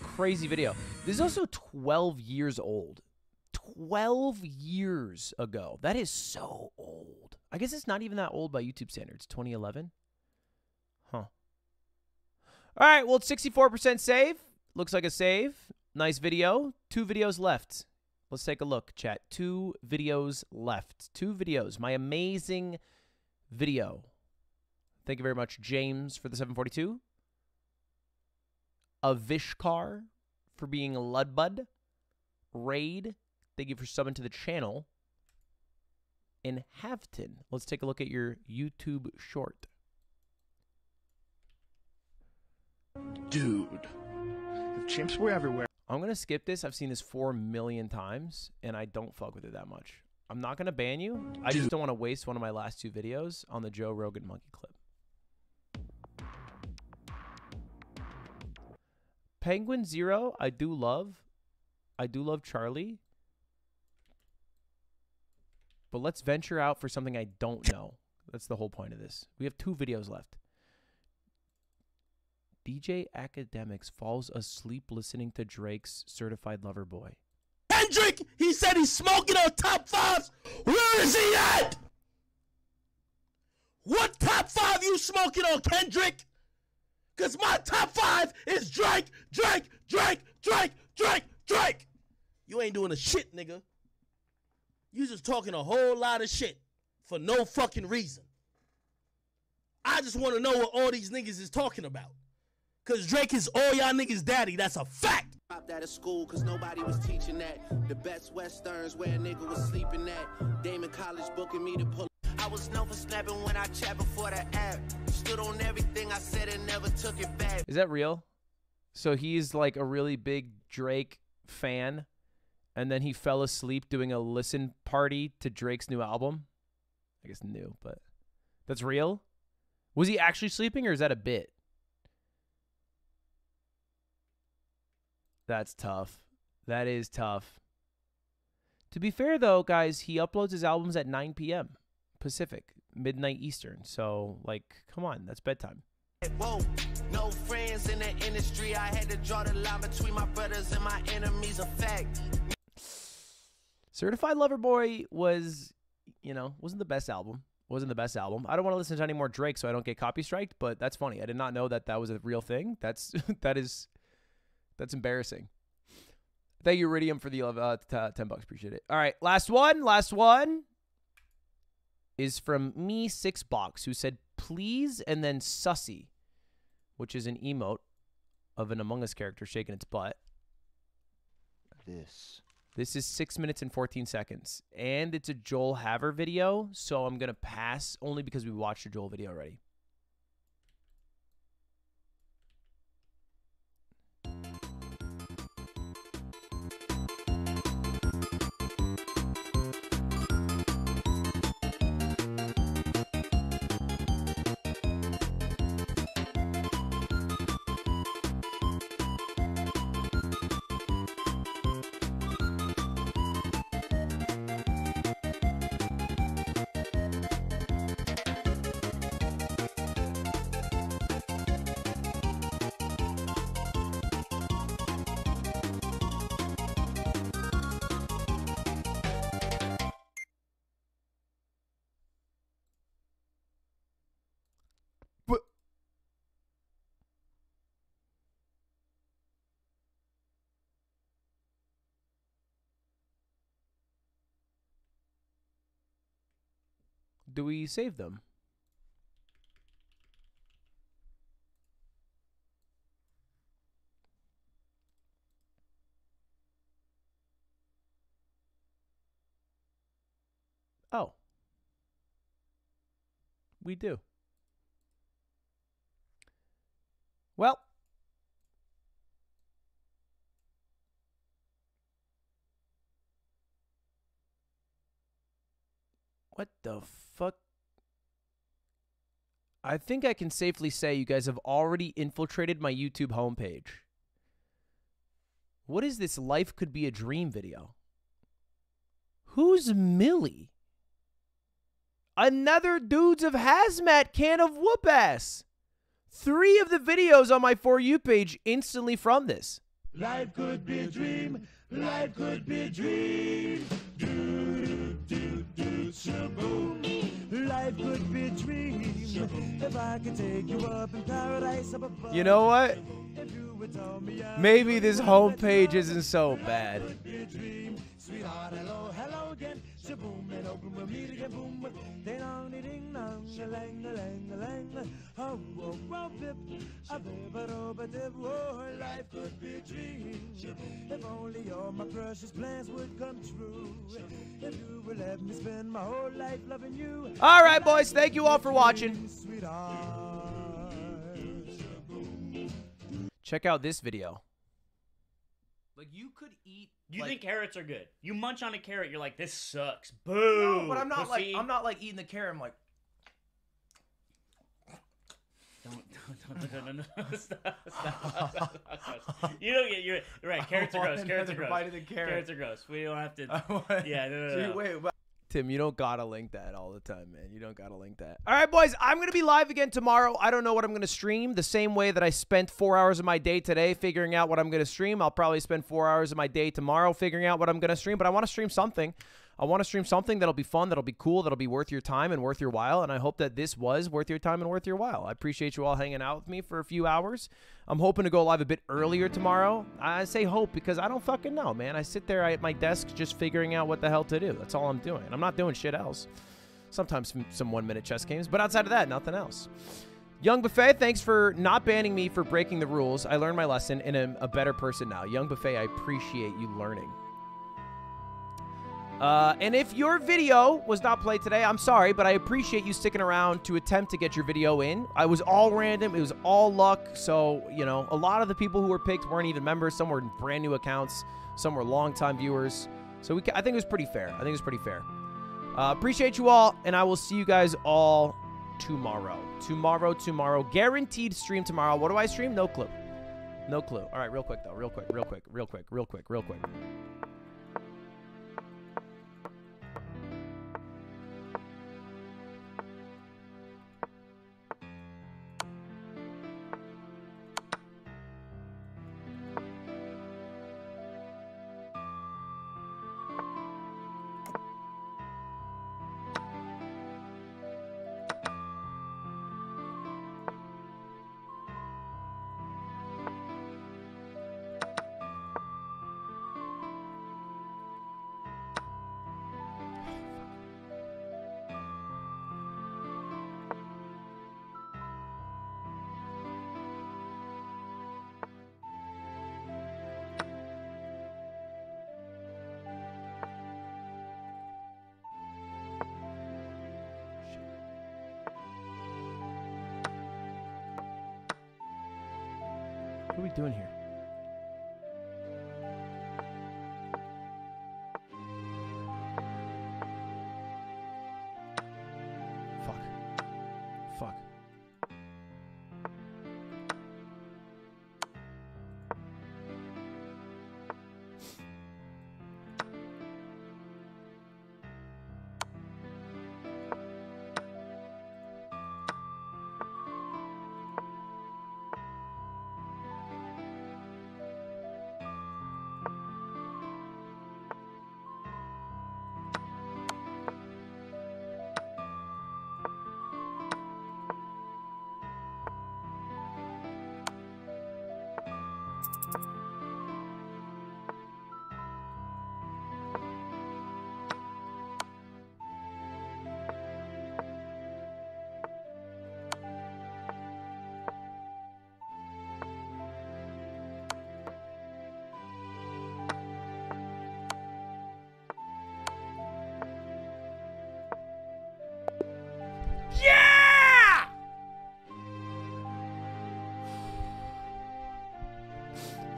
crazy video. This is also 12 years old. 12 years ago. That is so old. I guess it's not even that old by YouTube standards. 2011? All right, well, it's 64% save. Looks like a save. Nice video. Two videos left. Let's take a look, chat. Two videos left. Two videos. My amazing video. Thank you very much, James, for the 742. Avishkar for being a Ludbud. Raid, thank you for subbing to the channel. In Havton, let's take a look at your YouTube short. Dude, if chimps were everywhere. I'm gonna skip this. I've seen this four million times, and I don't fuck with it that much. I'm not gonna ban you. I just don't want to waste one of my last two videos on the Joe Rogan monkey clip. Penguin Zero, I do love. I do love Charlie. But let's venture out for something I don't know. That's the whole point of this. We have two videos left. DJ Akademiks falls asleep listening to Drake's Certified Lover Boy. Kendrick, he said he's smoking on top fives. Where is he at? What top five you smoking on, Kendrick? Cause my top five is Drake, Drake, Drake, Drake, Drake, Drake. You ain't doing a shit, nigga. You just talking a whole lot of shit for no fucking reason. I just want to know what all these niggas is talking about. Cause Drake is all y'all niggas daddy. That's a fact. Dropped out of school cause nobody was teaching that. The best westerns where a nigga was sleeping at. Damon College booking me to pull. I was known for snapping when I chat before the app. Stood on everything I said and never took it back. Is that real? So he's like a really big Drake fan, and then he fell asleep doing a listen party to Drake's new album. I guess new, but that's real. Was he actually sleeping, or is that a bit? That's tough. That is tough. To be fair, though, guys, he uploads his albums at 9 p.m. Pacific, midnight Eastern. So, like, come on, that's bedtime. Whoa, no friends in the industry. I had to draw the line between my brothers and my enemies. A fact. Certified Lover Boy was, you know, wasn't the best album. Wasn't the best album. I don't want to listen to any more Drake, so I don't get copy striked. But that's funny. I did not know that that was a real thing. That's that is that's embarrassing. Thank you, Iridium, for the uh, t- ten bucks. Appreciate it. All right, last one. Last one is from me six box who said please and then sussy, which is an emote of an Among Us character shaking its butt. This. This is six minutes and 14 seconds. And it's a Joel Haver video, so I'm going to pass only because we watched a Joel video already. Do we save them? Oh. We do. Well, what the? I think I can safely say you guys have already infiltrated my YouTube homepage. What is this life could be a dream video? Who's Millie? Another dudes of hazmat can of whoop ass. three of the videos on my For You page instantly from this. Life could be a dream. Life could be a dream. Do, do, do, do, shaboom. Life could be a dream. If I could take you up in paradise up above. You know what? Maybe this homepage isn't so bad. Sweetheart, hello, hello again. Shaboom, and open, we'll meet again. Boom, ding dong, ding ding dong, a lang, a lang, a lang. Oh, oh, oh, bip, a bip, a do, ba, dip. Oh, life could be a dream. If only all my precious plans would come true. If you would let me spend my whole life loving you. All right, boys. Thank you all for watching. Check out this video. Like you could eat. You like- think carrots are good? You munch on a carrot, you're like, this sucks. Boo. No, but I'm not pussy. like I'm not like eating the carrot. I'm like Don't, don't, don't, no, no, no, stop, stop, stop, stop. You don't get, you're right. Carrots are gross. Carrots are gross. bite of the carrot. Carrots are gross. We don't have to. Yeah, no, no, no. Wait, wait. Tim, you don't gotta link that all the time, man. You don't gotta link that. All right, boys, I'm gonna be live again tomorrow. I don't know what I'm gonna stream. The same way that I spent four hours of my day today figuring out what I'm gonna stream, I'll probably spend four hours of my day tomorrow figuring out what I'm gonna stream. But I want to stream something. I want to stream something that'll be fun, that'll be cool, that'll be worth your time and worth your while. And I hope that this was worth your time and worth your while. I appreciate you all hanging out with me for a few hours. I'm hoping to go live a bit earlier tomorrow. I say hope because I don't fucking know, man. I sit there at my desk just figuring out what the hell to do. That's all I'm doing. I'm not doing shit else. Sometimes some, one minute chess games, but outside of that, nothing else. Young Buffet, thanks for not banning me for breaking the rules. I learned my lesson and am a better person now. Young Buffet, I appreciate you learning. Uh, and if your video was not played today, I'm sorry, but I appreciate you sticking around to attempt to get your video in. I was all random. It was all luck. So, you know, a lot of the people who were picked weren't even members. Some were brand new accounts. Some were longtime viewers. So we, I think it was pretty fair. I think it was pretty fair. Uh, appreciate you all, and I will see you guys all tomorrow. Tomorrow, tomorrow. Guaranteed stream tomorrow. What do I stream? No clue. No clue. All right, real quick, though. Real quick, real quick, real quick, real quick, real quick. Doing here?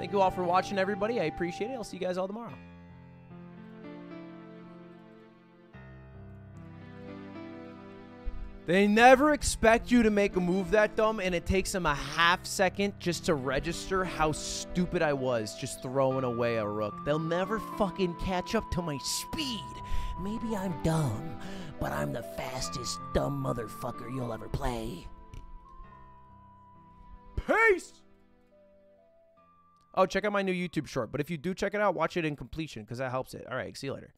Thank you all for watching, everybody. I appreciate it. I'll see you guys all tomorrow. They never expect you to make a move that dumb, and it takes them a half second just to register how stupid I was just throwing away a rook. They'll never fucking catch up to my speed. Maybe I'm dumb, but I'm the fastest dumb motherfucker you'll ever play. Oh, check out my new YouTube short. But if you do check it out, watch it in completion because that helps it. All right, see you later.